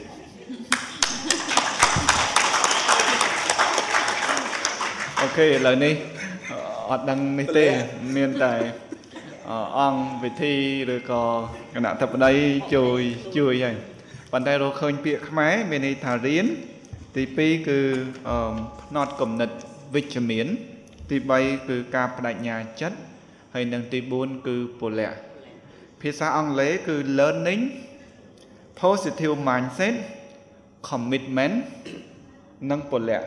Speaker 2: អូខេឥឡូវនេះ អត់ដឹងនេះទេមានតែអអង្គវិធីឬក៏គណៈធិបតីជួយជួយហើយប៉ុន្តែរកឃើញពាក្យខ្មែរមានន័យថារៀនទី2គឺអឺផ្នត់គំនិតវិជ្ជមាន ទី3គឺការបដិញ្ញាចិត្តហើយនិងទី4គឺពលៈភាសាអង់គ្លេសគឺ learning positive mindset commitment និងពលៈ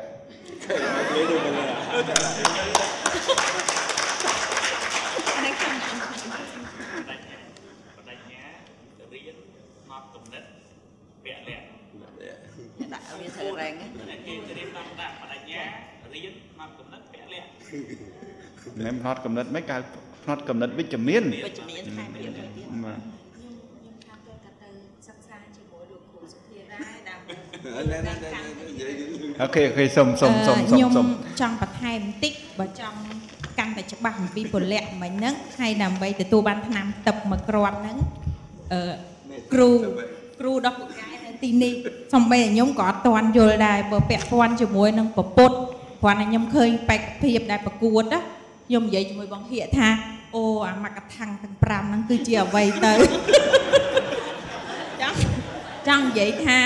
Speaker 8: ដាក់វាត្រូវរែងណា
Speaker 2: មិនផ្នត់កំណត់មិនកើតផ្នត់កំណត់វិជ្ជមាន
Speaker 8: វិជ្ជមានថែមទៀតទៅទៀត
Speaker 2: បាទ
Speaker 5: ខ្ញុំថាទៅក៏ទៅសិក្សាជាមួយលោកគ្រូសុធារាដើម្បី
Speaker 2: អូខេអូខេសុំសុំសុំសុំ
Speaker 5: ខ្ញុំ
Speaker 2: សុំ
Speaker 5: ចង់បន្ថែមបន្តិចបើចង់ កាន់តែច្បាស់អំពីពលៈមិញហ្នឹងហើយដើម្បីទទួលបានឆ្នាំទឹកមួយគ្រាប់ហ្នឹងអឺគ្រូគ្រូដល់ពូកែនៅទីនេះសំបីតែខ្ញុំក៏អត់ទាន់យល់ដែរបើពាក់ព័ន្ធជាមួយនឹងពពុទ្ធគ្រាន់តែខ្ញុំឃើញបេក្ខភាពដែលប្រកួតណាខ្ញុំនិយាយជាមួយបងហៀកថាអូអាមកកថាំងទាំង5ហ្នឹងគឺជាអ្វីទៅចង់ចង់និយាយថា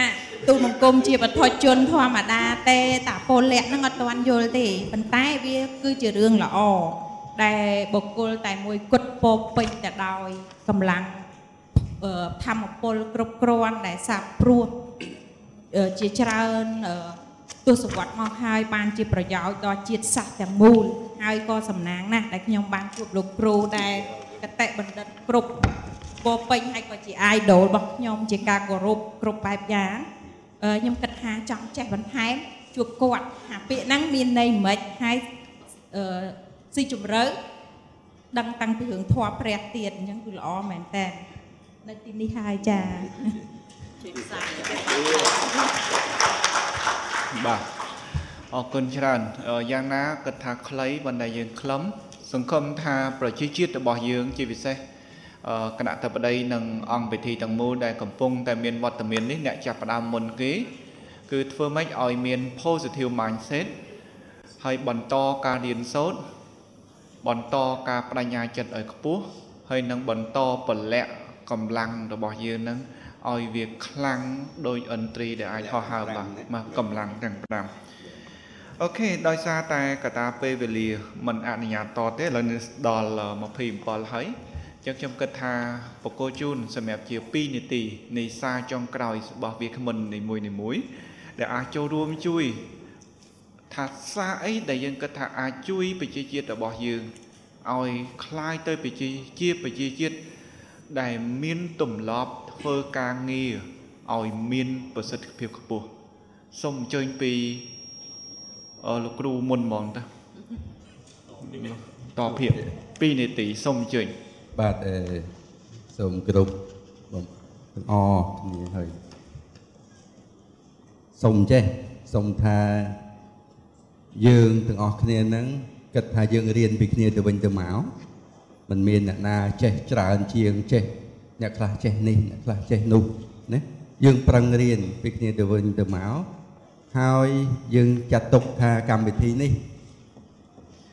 Speaker 5: ទូលបង្គំជាបឋមជនធម្មតាទេតាពលៈហ្នឹងអត់ទាន់យល់ទេប៉ុន្តែវាគឺជារឿងល្អដែលបុគ្គលតែមួយគត់ពោពេញទៅដោយកម្លាំងអឺធម្មពលគ្រប់គ្រាន់ដែលសាបព្រោះអឺជាច្រើនអឺទស្សវត្សមកហើយបានជាប្រយោជន៍ដល់ជាតិសាសន៍ទាំងមូលហើយក៏សំណាងណាស់ដែលខ្ញុំបានជួបលោកគ្រូដែលកតេបណ្ឌិតគ្រប់ពោពេញហើយក៏ជា idol របស់ខ្ញុំជាការគោរពគ្រប់បែបយ៉ាងអឺ ខ្ញុំគិតថាចង់ចេះបន្ថែមជួបគាត់ថាពាក្យហ្នឹងមានន័យមិនខ្មិចហើយអឺស៊ីជម្រៅដឹងតាំងពីរឿងធម៌ព្រះទៀតអញ្ចឹងគឺល្អមែនតើនៅទីនេះហើយចា
Speaker 8: ជួយផ្សាយ
Speaker 2: បាទអរគុណច្រើនអឺយ៉ាងណាគិតថាខ្លីប៉ុន្តែយើងខ្លឹមសង្ឃឹមថាប្រជាជាតិរបស់យើងជាពិសេសអឺ គណៈតបតីនិងអង្គពិធីទាំងមូលដែលកំពុងតែមានវត្តមាននេះអ្នកចាប់ផ្ដើមមុនគេ គឺធ្វើម៉េចឲ្យមាន positive mindset ហើយបន្តការរៀនសូត្របន្តការបដិញ្ញាចិត្តឲ្យខ្ពស់ហើយនឹងបន្តពលៈកម្លាំងរបស់យើងនឹងឲ្យវាខ្លាំងដោយឥន្ទ្រីដែលអាចហោះហើរបានមកកម្លាំងទាំង5អូខេដោយសារតែកត្តាពេលវេលាมันអនុញ្ញាតតទេឥឡូវនេះដល់27ហើយអញ្ចឹងខ្ញុំគិតថាបកគោជូនសម្រាប់ជា2នាទីនៃសារចុងក្រោយរបស់វាគ្មិននីមួយនីមួយៗដែលអាចចូលរួមជួយ ថាសារអីដែលយើងគិតថាអាចជួយប្រជាជាតិរបស់យើងឲ្យคล้ายទៅប្រជាជាប្រជាជាតិដែលមានទម្លាប់ធ្វើការងារឲ្យមានប្រសិទ្ធភាពខ្ពស់សូមអញ្ជើញពីអឺលោកគ្រូមុនហ្មងតាតភាព2នាទីសូមអញ្ជើញ
Speaker 3: បាទអឺសូមគ្រប់បងទាំងអស់គ្នាហើយសូមចេះសូមថាយើងទាំងអស់គ្នាហ្នឹងគិតថាយើងរៀនពីគ្នាទៅវិញទៅមកมันមានអ្នកណាចេះច្រើនជាងចេះអ្នកខ្លះចេះនេះអ្នកខ្លះចេះនោះណាយើងប្រឹងរៀនពីគ្នាទៅវិញទៅមកហើយយើងចាត់ទុកថាកម្មវិធីនេះ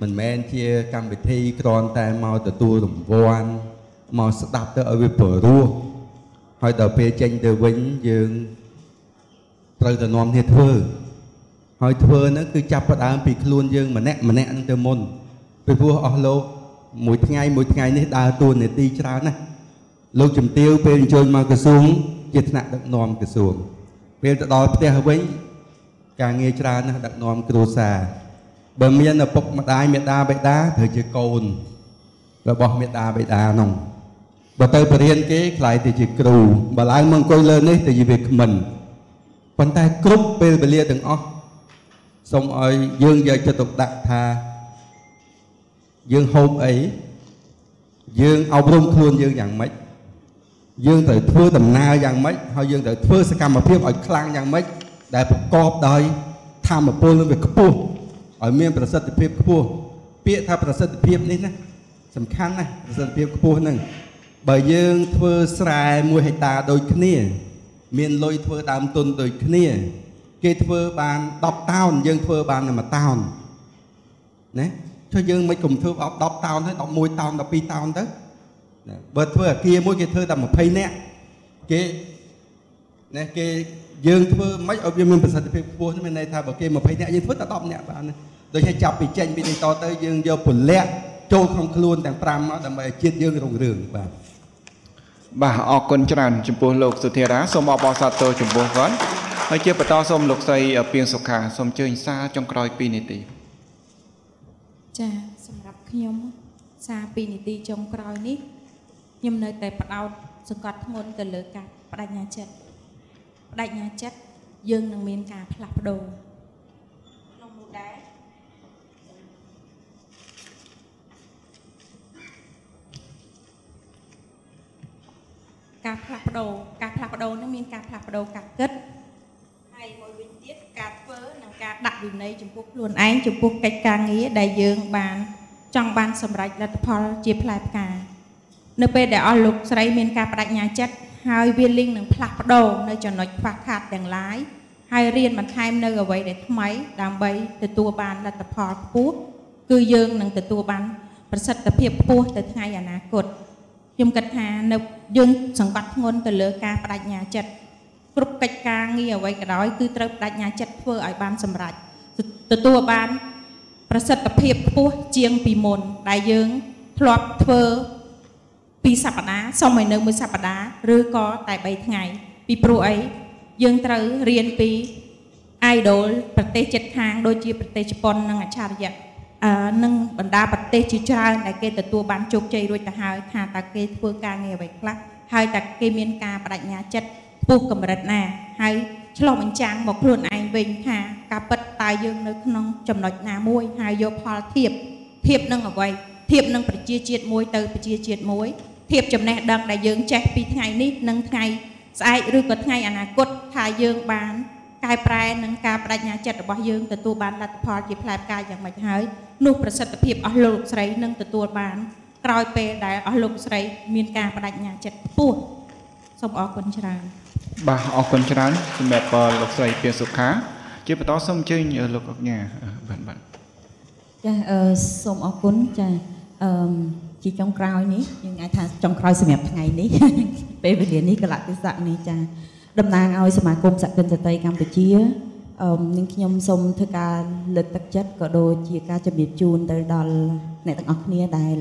Speaker 3: មិនមែនជាកម្មវិធីគ្រាន់តែមកទទួលរង្វាន់មកស្ដាប់ទៅឲ្យវាព្រោះហើយដល់ពេលចេញទៅវិញយើងត្រូវតែនាំគ្នាធ្វើហើយធ្វើហ្នឹងគឺចាប់ផ្ដើមពីខ្លួនយើងម្នាក់ម្នាក់ហ្នឹងទៅមុនពីព្រោះអស់លោកមួយថ្ងៃមួយថ្ងៃនេះដើរតួនាទីច្រើនណាស់លោកជំទាវពេលអញ្ជើញមកក្រសួងជាថ្នាក់ដឹកនាំក្រសួងពេលទៅដល់ផ្ទះវិញការងារច្រើនណាស់ដឹកនាំគ្រួសារ បើមានឪពុកម្ដាយមេដាបេដាត្រូវជាកូនរបស់មេដាបេដានោះបើទៅបរៀនគេខ្លាយទៅជាគ្រូបើឡើងមកអង្គុយលើនេះទៅជាវាគ្មិនប៉ុន្តែគ្រប់ពេលវេលាទាំងអស់សូមឲ្យយើងយកចិត្តទុកដាក់ថាយើងហូបអីយើងអប់រំខ្លួនយើងយ៉ាងម៉េចយើងត្រូវធ្វើដំណើរយ៉ាងម៉េចហើយយើងត្រូវធ្វើសកម្មភាពឲ្យខ្លាំងយ៉ាងម៉េចដែលប្រកបដោយធម៌ពលនឹងវាខ្ពស់ ឲ្យមានប្រសិទ្ធភាពខ្ពស់ពាក្យថាប្រសិទ្ធភាពនេះណាសំខាន់ណាស់ប្រសិទ្ធភាពខ្ពស់ហ្នឹងបើយើងធ្វើស្រែ1ហិកតាដូចគ្នា មានលុយធ្វើដើមទុនដូចគ្នា គេធ្វើបាន10តោនយើងធ្វើបានតែ1តោនណាចុះយើងមិនកុំធ្វើអត់10តោនទៅ11តោន12តោនទៅណាបើធ្វើអាគារមួយគេធ្វើតែ20នាក់គេណាគេយើងធ្វើមិនឲ្យវាមានប្រសិទ្ធភាពខ្ពស់មានន័យថាបើគេ20នាក់យើងធ្វើតែ10នាក់បាន ដូចឲ្យចាប់ពីចេញពីនេះតទៅយើងយកពលៈចូលក្នុងខ្លួនទាំង5មកដើម្បីឲ្យជាតិយើងរុងរឿងបាទ
Speaker 2: បាទអរគុណច្រើនចំពោះលោកសុធារាសូមអបអរសាទរចំពោះគាត់ហើយជាបន្តសូមលោកស្រីពៀងសុខាសូមអញ្ជើញសារចុងក្រោយ2នាទី
Speaker 5: ចាសម្រាប់ខ្ញុំសារ2នាទីចុងក្រោយនេះខ្ញុំនៅតែផ្ដោតសង្កត់ធ្ងន់ទៅលើការបដិញ្ញាចិត្តបដិញ្ញាចិត្តយើងនឹងមានការផ្លាស់ប្ដូរក្នុងនោះដែរ ការផ្លាស់ប្ដូរការផ្លាស់ប្ដូរនឹងមានការផ្លាស់ប្ដូរការគិតហើយមួយវិញទៀតការធ្វើនិងការដាក់វិន័យចំពោះខ្លួនឯងចំពោះកិច្ចការងារដែលយើងបាន ចង់បានសម្រេចលទ្ធផលជាផ្លែផ្កានៅពេលដែលអស់លោកស្រីមានការបដិញ្ញាចិត្តហើយវាលីងនឹងផ្លាស់ប្ដូរនៅចំណុចខ្វះខាតទាំងឡាយហើយរៀនបន្ថែមនៅអ្វីដែលថ្មីដើម្បីទទួលបានលទ្ធផលខ្ពស់គឺយើងនឹងទទួលបានប្រសិទ្ធភាពខ្ពស់ទៅថ្ងៃអនាគត ខ្ញុំគិតថានៅយើងសង្កត់ធ្ងន់ទៅលើការបដិញ្ញាចិត្តគ្រប់កិច្ចការងារអ្វីក៏ដោយគឺត្រូវបដិញ្ញាចិត្តធ្វើឲ្យបានសម្រេចទទួលបានប្រសិទ្ធភាពខ្ពស់ជាងពីមុនដែលយើងធ្លាប់ធ្វើពីសប្តាហ៍សុំឲ្យនៅមួយសប្តាហ៍ឬក៏តែ3ថ្ងៃពីព្រោះអីយើងត្រូវរៀនពី idol ប្រទេសជិតខាងដូចជាប្រទេសជប៉ុននិងអច្ឆរិយៈអឺ នឹងបណ្ដាប្រទេសជាច្រើនដែលគេទទួលបានជោគជ័យរួចទៅហើយថាតើគេធ្វើការងារអ្វីខ្លះហើយតើគេមានការបដិញ្ញាចិត្តខ្ពស់កម្រិតណាហើយឆ្លុះបញ្ចាំងមកខ្លួនឯងវិញថាការពិតតើយើងនៅក្នុងចំណុចណាមួយហើយយកផលធៀបធៀបនឹងអ្វីធៀបនឹងប្រជាជាតិមួយទៅប្រជាជាតិមួយធៀបចំណេះដឹងដែលយើងចេះពីថ្ងៃនេះនិងថ្ងៃស្អែកឬក៏ថ្ងៃអនាគតថាយើងបាន កែប្រែនឹងការបដិញ្ញាចិត្តរបស់យើងទទួលបានលទ្ធផលជាផ្លែផ្កាយយ៉ាងម៉េចហើយនោះប្រសិទ្ធភាពអស់លោកស្រីនឹងទទួលបានក្រោយពេលដែលអស់លោកស្រីមានការបដិញ្ញាចិត្តខ្ពស់សូមអរគុណច្រើន
Speaker 2: បាទអរគុណច្រើនសម្រាប់លោកស្រីពៀងសុខាជាបន្តសូមអញ្ជើញលោកអុកញ៉ាបាទបាទ
Speaker 4: ចាអឺសូមអរគុណចាអឺជាចុងក្រោយនេះយើងអាចថាចុងក្រោយសម្រាប់ថ្ងៃនេះពេលវេលានេះកលៈទេសៈនេះចា តំណាងឲ្យសមាគមសក្តិនតតីកម្ពុជាអឺនឹងខ្ញុំសូមធ្វើការលើកទឹកចិត្តក៏ដូចជាការជំរាបជូនទៅដល់អ្នកទាំងអស់គ្នាដែល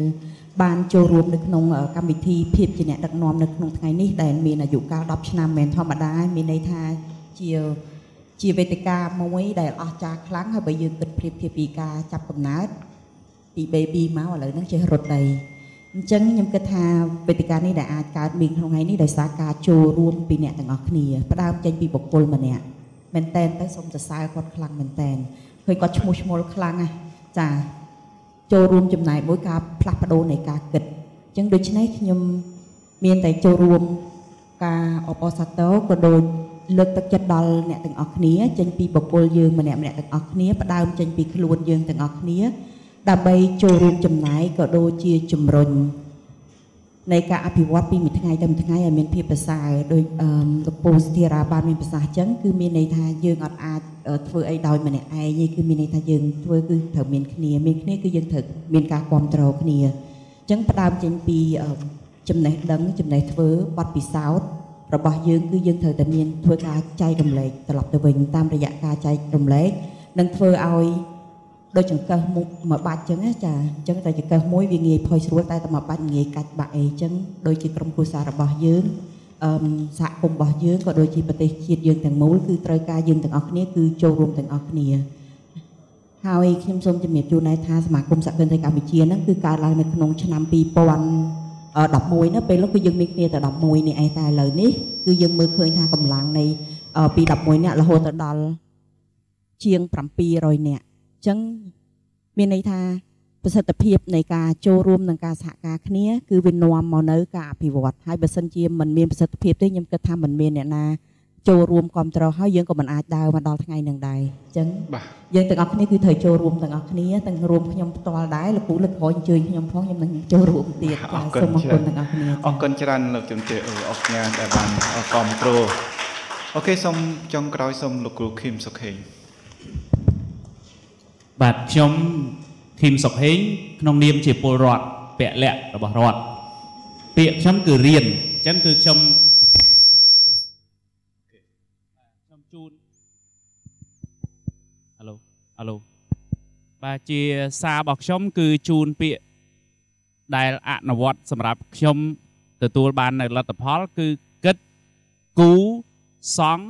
Speaker 4: បានចូលរួមនៅក្នុងកម្មវិធីភាពជាអ្នកដឹកនាំនៅក្នុងថ្ងៃនេះដែលមានអាយុកាល10ឆ្នាំមិនធម្មតាមានន័យថាជាជាវេទិកាមួយដែលអស្ចារ្យខ្លាំងហើយបើយើងគិតប្រៀបធៀបពីការចាប់កំណើតពី baby មកឥឡូវហ្នឹងចេះរត់ដី អញ្ចឹងខ្ញុំគិតថាវេទិកានេះដែលអាចកើតមានក្នុងថ្ងៃនេះដោយសារការចូលរួមពីអ្នកទាំងអស់គ្នាផ្ដើមចេញពីបុគ្គលម្នាក់មែនតែនទៅសូមសរសើរគាត់ខ្លាំងមែនតែនឃើញគាត់ឈ្មោះឈ្មោលខ្លាំងណាស់ចាចូលរួមចំណែកមួយការផ្លាស់ប្ដូរនៃការគិតអញ្ចឹងដូច្នេះខ្ញុំមានតែចូលរួមការអបអរសាទរក៏ដូចលើកទឹកចិត្តដល់អ្នកទាំងអស់គ្នាចេញពីបុគ្គលយើងម្នាក់ម្នាក់ទាំងអស់គ្នាផ្ដើមចេញពីខ្លួនយើងទាំងអស់គ្នា ដើម្បីចូលរួមចំណែកក៏ដូចជាជំរុញនៃការអភិវឌ្ឍពីមួយថ្ងៃទៅមួយថ្ងៃឲ្យមានភាពប្រសើរដោយអឺលោកពូស្ទីរាបានមានប្រសាសន៍អញ្ចឹងគឺមានន័យថាយើងអត់អាចធ្វើអីដោយម្នាក់ឯងទេគឺមានន័យថាយើងធ្វើគឺត្រូវមានគ្នាមានគ្នាគឺយើងត្រូវមានការគ្រប់គ្រងគ្នាអញ្ចឹងផ្ដើមចេញពីចំណេះដឹងចំណេះធ្វើបទពិសោធន៍របស់យើងគឺយើងត្រូវតែមានធ្វើការចែករំលែកត្រឡប់ទៅវិញតាមរយៈការចែករំលែកនិងធ្វើឲ្យ ដូចចង្កឹះមុខមួយបាច់ចឹងណាចាអញ្ចឹងតែចង្កឹះមួយវាងាយផុយស្រួលតែតែមួយបាច់ងាយកាច់បាក់អីចឹងដូចជាក្រុមគ្រួសាររបស់យើងអឺសហគមន៍របស់យើងក៏ដូចជាប្រទេសជាតិយើងទាំងមូលគឺត្រូវការយើងទាំងអស់គ្នាគឺចូលរួមទាំងអស់គ្នាហើយខ្ញុំសូមជំរាបជូនដែរថាសមាគមសហគ្រិនកម្ពុជាហ្នឹងគឺកើតឡើងនៅក្នុងឆ្នាំ2000 11នោះពេលនោះគឺយើងមានគ្នាតែ11នេះឯងតែឥឡូវនេះគឺយើងមើលឃើញថាកម្លាំងនៃពី11នាក់រហូតទៅដល់ជាង700នាក់អញ្ចឹងមានន័យថាប្រសិទ្ធភាពនៃការចូលរួមនិងការសហការគ្នាគឺវានាំមកនៅការអភិវឌ្ឍហើយបើសិនជាមិនមានប្រសិទ្ធភាពទេខ្ញុំគិតថាមិនមានអ្នកណាចូលរួមគ្រប់គ្រងហើយយើងក៏មិនអាចដើរមកដល់ថ្ងៃនឹងដែរអញ្ចឹង
Speaker 2: បាទ
Speaker 4: យើងទាំងអស់គ្នាគឺត្រូវចូលរួមទាំងអស់គ្នាទាំងរួមខ្ញុំផ្ទាល់ដែរលោកគ្រូលើកក្រោយអញ្ជើញខ្ញុំផងខ្ញុំនឹងចូលរួមទៀត
Speaker 2: អ
Speaker 4: ចា
Speaker 2: រគុណ
Speaker 4: សូមអរគុណ
Speaker 2: ច្រើន
Speaker 4: ទាំងអស់គ្នា
Speaker 2: អរគុណច្រើនលោកជំទាវអឺអរគុណដែលបានគ្រប់គ្រងអូខេសូមចុងក្រោយសូមលោកគ្រូឃឹមសុខេង
Speaker 6: បាទខ្ញុំឃីមសុកហេងក្នុងនាមជាពលរដ្ឋពលលក្ខរបស់រដ្ឋពាក្យខ្ញុំគឺរៀនអញ្ចឹងគឺខ្ញុំខ្ញុំជូនហៅឡូហៅឡូបាទជាសាររបស់ខ្ញុំគឺជូនពាក្យដែលអនុវត្តសម្រាប់ខ្ញុំទទួលបាននៅលទ្ធផលគឺគិតគូសង់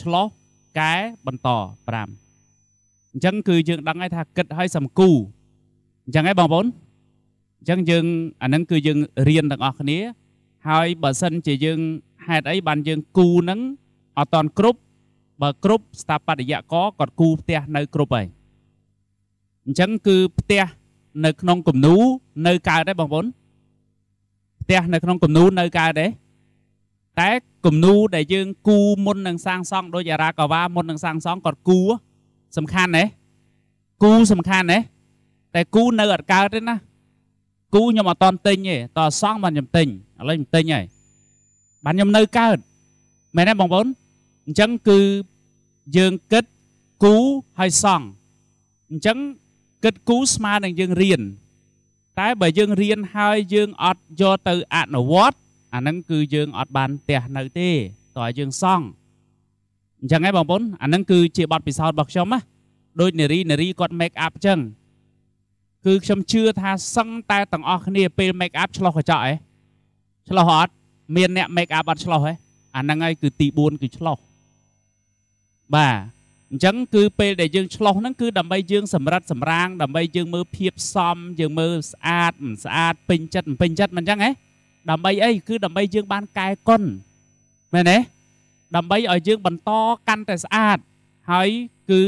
Speaker 6: ឆ្លោះកែបន្ត5 អញ្ចឹងគឺយើងដឹងហើយថាគិតឲ្យសំគូអញ្ចឹងហើយបងប្អូនអញ្ចឹងយើងអាហ្នឹងគឺយើងរៀនទាំងអស់គ្នា ហើយបើសិនជាយើងហេតុអីបានយើងគូហ្នឹងអត់តន់គ្រប់បើគ្រប់ស្ថាបត្យករគាត់គូផ្ទះនៅគ្រប់ហើយអញ្ចឹងគឺផ្ទះនៅក្នុងគំនូនៅកើតដែរបងប្អូនផ្ទះនៅក្នុងគំនូនៅកើតដែរតែគំនូដែលយើងគូមុននឹងសាងសង់ដោយអារាកាវ៉ាមុននឹងសាងសង់គាត់គូហ៎ សំខាន់ណាគូសំខាន់ណាតែគូនៅអត់កើតទេណាគូខ្ញុំអត់តន់ទិញទេតសងបានខ្ញុំទិញឥឡូវខ្ញុំទិញហើយបានខ្ញុំនៅកើតមែនទេបងប្អូនអញ្ចឹងគឺយើងគិតគូហើយសង់អញ្ចឹងគិតគូស្មើនឹងយើងរៀនតែបើយើងរៀនហើយយើងអត់យកទៅអនុវត្តអាហ្នឹងគឺយើងអត់បានផ្ទះនៅទេតើឲ្យយើងសង់ អញ្ចឹងហើយបងប្អូនអាហ្នឹងគឺជាបទពិសោធន៍របស់ខ្ញុំណាដូចនារីនារីគាត់ make up អញ្ចឹងគឺខ្ញុំជឿថាសឹងតែទាំងអស់គ្នាពេល make up ឆ្លោះកញ្ចក់ហ៎ឆ្លោះអត់មានអ្នក make up អត់ឆ្លោះហ៎អាហ្នឹងហើយគឺទី4គឺឆ្លោះបាទអញ្ចឹងគឺពេលដែលយើងឆ្លោះហ្នឹងគឺដើម្បីយើងសម្រិតសម្រាងដើម្បីយើងមើលភាពសមយើងមើលស្អាតមិនស្អាតពេញចិត្តមិនពេញចិត្តមិនអញ្ចឹងហ៎ដើម្បីអីគឺដើម្បីយើងបានកែគុណមែនទេ ដើម្បីឲ្យយើងបន្តកាន់តែស្អាតហើយគឺ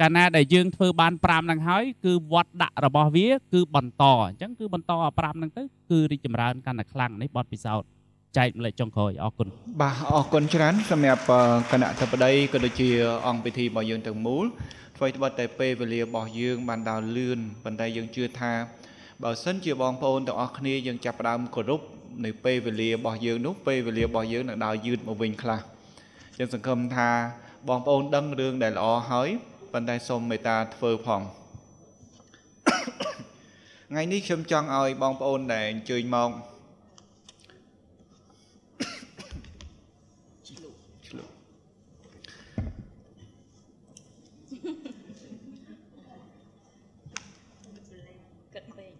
Speaker 6: កាលណាដែលយើងធ្វើបាន5ហ្នឹងហើយគឺវត្តដាក់របស់វា គឺបន្តអញ្ចឹងគឺបន្តឲ្យ5ហ្នឹងទៅគឺរីកចម្រើនកាន់តែខ្លាំងនេះបទពិសោធន៍ចែកម្លេចចុងក្រោយអរគុណ
Speaker 2: បាទអរគុណច្រើនសម្រាប់អឺគណៈអធិបតីក៏ដូចជាអង្គពិធីរបស់យើងទាំងមូលអ្វីត្បិតតែពេលវេលារបស់យើងបានដើរលឿនប៉ុន្តែយើងជឿថាបើសិនជាបងប្អូនទាំងអស់គ្នាយើងចាប់ផ្ដើមគោរពនៅពេលវេលារបស់យើងនោះពេលវេលារបស់យើងនឹងដើរយឺតមកវិញខ្លះ យើងសង្ឃឹមថាបងប្អូនដឹងរឿងដែលល្អហើយប៉ុន្តែសូមមេត្តាធ្វើផងថ្ងៃនេះខ្ញុំចង់ឲ្យបងប្អូនដែលអញ្ជើញមកឆ្លុះ
Speaker 8: គិតពេក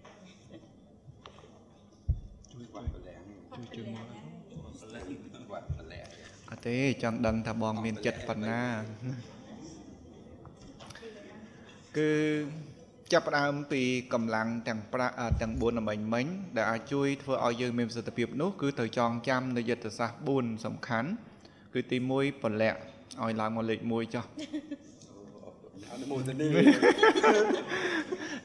Speaker 2: អត់ ទេចង់ដឹងថាបងមានចិត្តប៉ុណ្ណាគឺចាប់ផ្ដើមពីកម្លាំងទាំងប្រាក់អ่าទាំង4ដើម្បីមិញដែលអាចជួយធ្វើឲ្យយើងមានប្រសិទ្ធភាពនោះគឺត្រូវចងចាំនៅយុទ្ធសាស្ត្រ4សំខាន់គឺទី1ពលៈឲ្យឡើងមកលេខ1ចុះ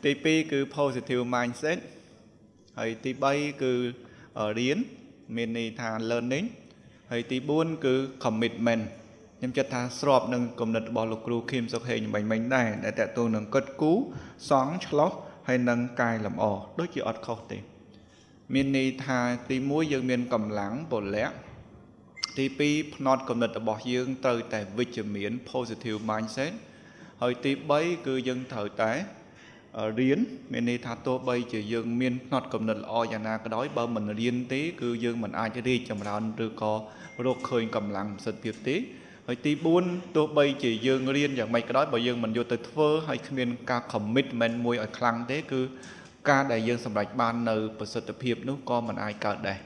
Speaker 2: ទី2គឺ positive mindset ហើយទី3គឺរៀនមានន័យថា learning ហើយទី4គឺ commitment ខ្ញុំគិតថាស្របនឹងគំនិតរបស់លោកគ្រូខៀមសុខហេងបាញ់មិញដែរដែលតកតងនឹងកិត្តគូសង់ឆ្លោះហើយនឹងកាយលម្អដូចជាអត់ខុសទេ មានន័យថាទី1យើងមានកម្លាំងពលៈទី2ផ្នត់គំនិតរបស់យើងត្រូវតែវិជ្ជមាន positive mindset ហើយទី3គឺយើងត្រូវតែ រៀនមានន័យថាទោះបីជាយើងមានផ្នត់គំនិតល្អយ៉ាងណាក៏ដោយបើមិនរៀនទេគឺយើងមិនអាចរីកចម្រើនឬក៏រកឃើញកម្លាំងប្រសិទ្ធភាពទេហើយទី4ទោះបីជាយើងរៀនយ៉ាងម៉េចក៏ដោយបើយើងមិនយកទៅធ្វើហើយគ្មានការ commitment មួយឲ្យខ្លាំងទេគឺការដែលយើងសម្រេចបាននៅប្រសិទ្ធភាពនោះក៏មិនអាចកើតដែរ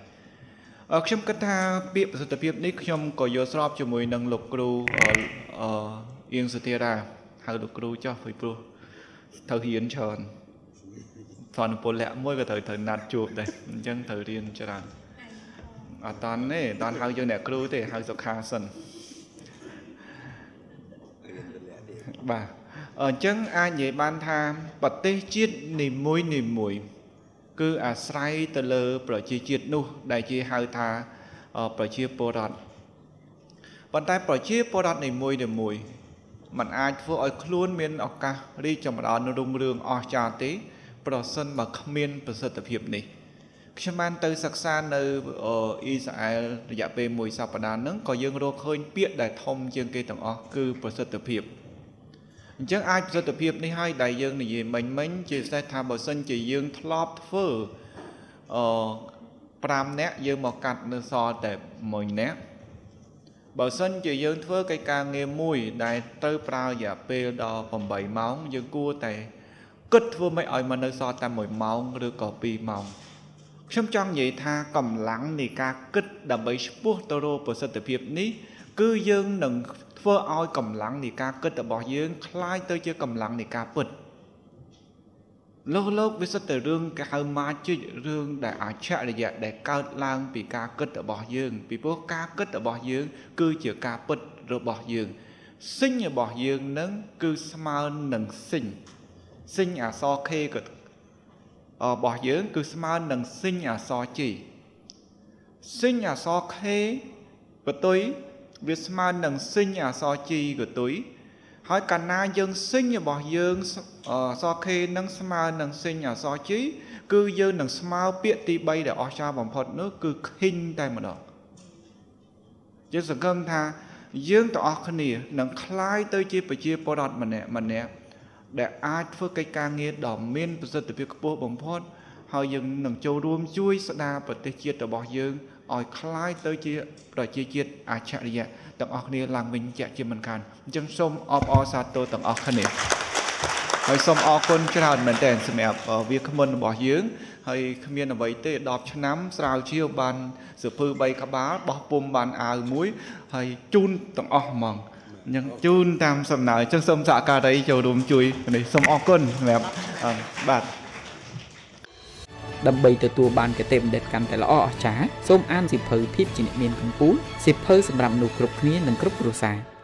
Speaker 2: អឺខ្ញុំគិតថាពាក្យប្រសិទ្ធភាពនេះខ្ញុំក៏យល់ស្របជាមួយនឹងលោកគ្រូអឺអឺអៀងសុធារាហៅលោកគ្រូចុះពីព្រោះ ត្រូវរៀនច្រើនសន្និពលៈមួយក៏ត្រូវត្រូវណាត់ជួបដែរអញ្ចឹងត្រូវរៀនច្រើនអត់តាន់ទេអត់តាន់ហៅយើងអ្នកគ្រូទេហៅសុខាសិនបាទអអញ្ចឹងអាចនិយាយបានថាប្រទេសជាតិនីមួយនីមួយ គឺអាស្រ័យទៅលើ ប្រជាជាតិនោះ ដែលជាហៅថាប្រជាពលរដ្ឋប៉ុន្តែប្រជាពលរដ្ឋនីមួយនីមួយ มันអាចធ្វើឲ្យខ្លួនមានឱកាសរីកចម្រើនរុងរឿងអស្ចារ្យទេ ប្រសិនបើគ្មានប្រសិទ្ធភាពនេះខ្ញុំបានទៅសិក្សានៅអ៊ីស្រាអែលរយៈពេលមួយសប្តាហ៍ហ្នឹងក៏យើងរកឃើញពាក្យដែលធំជាងគេទាំងអស់គឺប្រសិទ្ធភាពអញ្ចឹងអាចប្រសិទ្ធភាពនេះហើយដែលយើងនិយាយមិញមិញជាពិសេសថាបើសិនជាយើងធ្លាប់ធ្វើអឺ5នាក់យើងមកកាត់នៅសល់តែ1នាក់ បើសិនជាយើងធ្វើកិច្ចការងារមួយ ដែលត្រូវប្រើរយៈពេលដល់8ម៉ោងយើងគួរតែគិតធ្វើមិនឲ្យមកនៅសល់តែ1ម៉ោងឬក៏2ម៉ោងខ្ញុំចង់និយាយថាកម្លាំងនៃការគិតដើម្បីឈ្មោះទៅរកប្រសិទ្ធភាពនេះ គឺយើងនឹងធ្វើឲ្យកម្លាំងនៃការគិតរបស់យើងคล้ายទៅជាកម្លាំងនៃការពិត លោកលោកវាសិតតែរឿងគេហៅ magic រឿងដែលអច្ឆរិយៈដែលកើតឡើងពីការគិតរបស់យើង ពីព្រោះការគិតរបស់យើង គឺជាការពិតរបស់យើងសិញរបស់យើងនឹងគឺស្មើនឹងសិញសិញអសរ K ក៏របស់យើង គឺស្មើនឹងសិញអសរ G សិញអសរ K បតុយវាស្មើនឹងសិញអសរ G កតុយ ហើយកាលណាយើងសិញរបស់យើងអសរ K នឹងស្មើនឹងសិញអសរ G គឺយើងនឹងស្មើពាក្យទី3ដែលអស្ចារ្យបំផុតនោះគឺ king តែម្ដងយើងសង្ឃឹមថាយើងទាំងអស់គ្នានឹងคล้ายទៅជាប្រជាពលរដ្ឋម្នាក់ម្នាក់ដែលអាចធ្វើកិច្ចការងារដ៏មានប្រសិទ្ធភាពខ្ពស់បំផុតហើយយើងនឹងចូលរួមជួយស្ដារប្រទេសជាតិរបស់យើងឲ្យคล้ายទៅជាប្រជាជាតិអច្ឆរិយៈ ទាំងអស់គ្នាឡើងវិញជាក់ជាមិនខានអញ្ចឹងសូមអបអរសាទរទាំងអស់គ្នាហើយសូមអរគុណច្រើនមែនទែនសម្រាប់វាគ្មិនរបស់យើងហើយគ្មានអ្វីទេ10ឆ្នាំស្រាវជ្រាវបានសភើ3ក្បាលបោះពុំបានអាវមួយហើយជូនទាំងអស់ហ្មងអញ្ចឹងជូនតាមសំណើអញ្ចឹងសូមសហការីចូលរួមជួយនេះសូមអរគុណសម្រាប់បាទ
Speaker 7: ដើម្បីទទួលបានគតិបណ្ឌិតកាន់តែល្អអស្ចារ្យសូមអានសិភៅភាពជាអ្នកមានកម្ពុជាសិភៅសម្រាប់មនុស្សគ្រប់គ្នានិងគ្រប់គ្រួសារ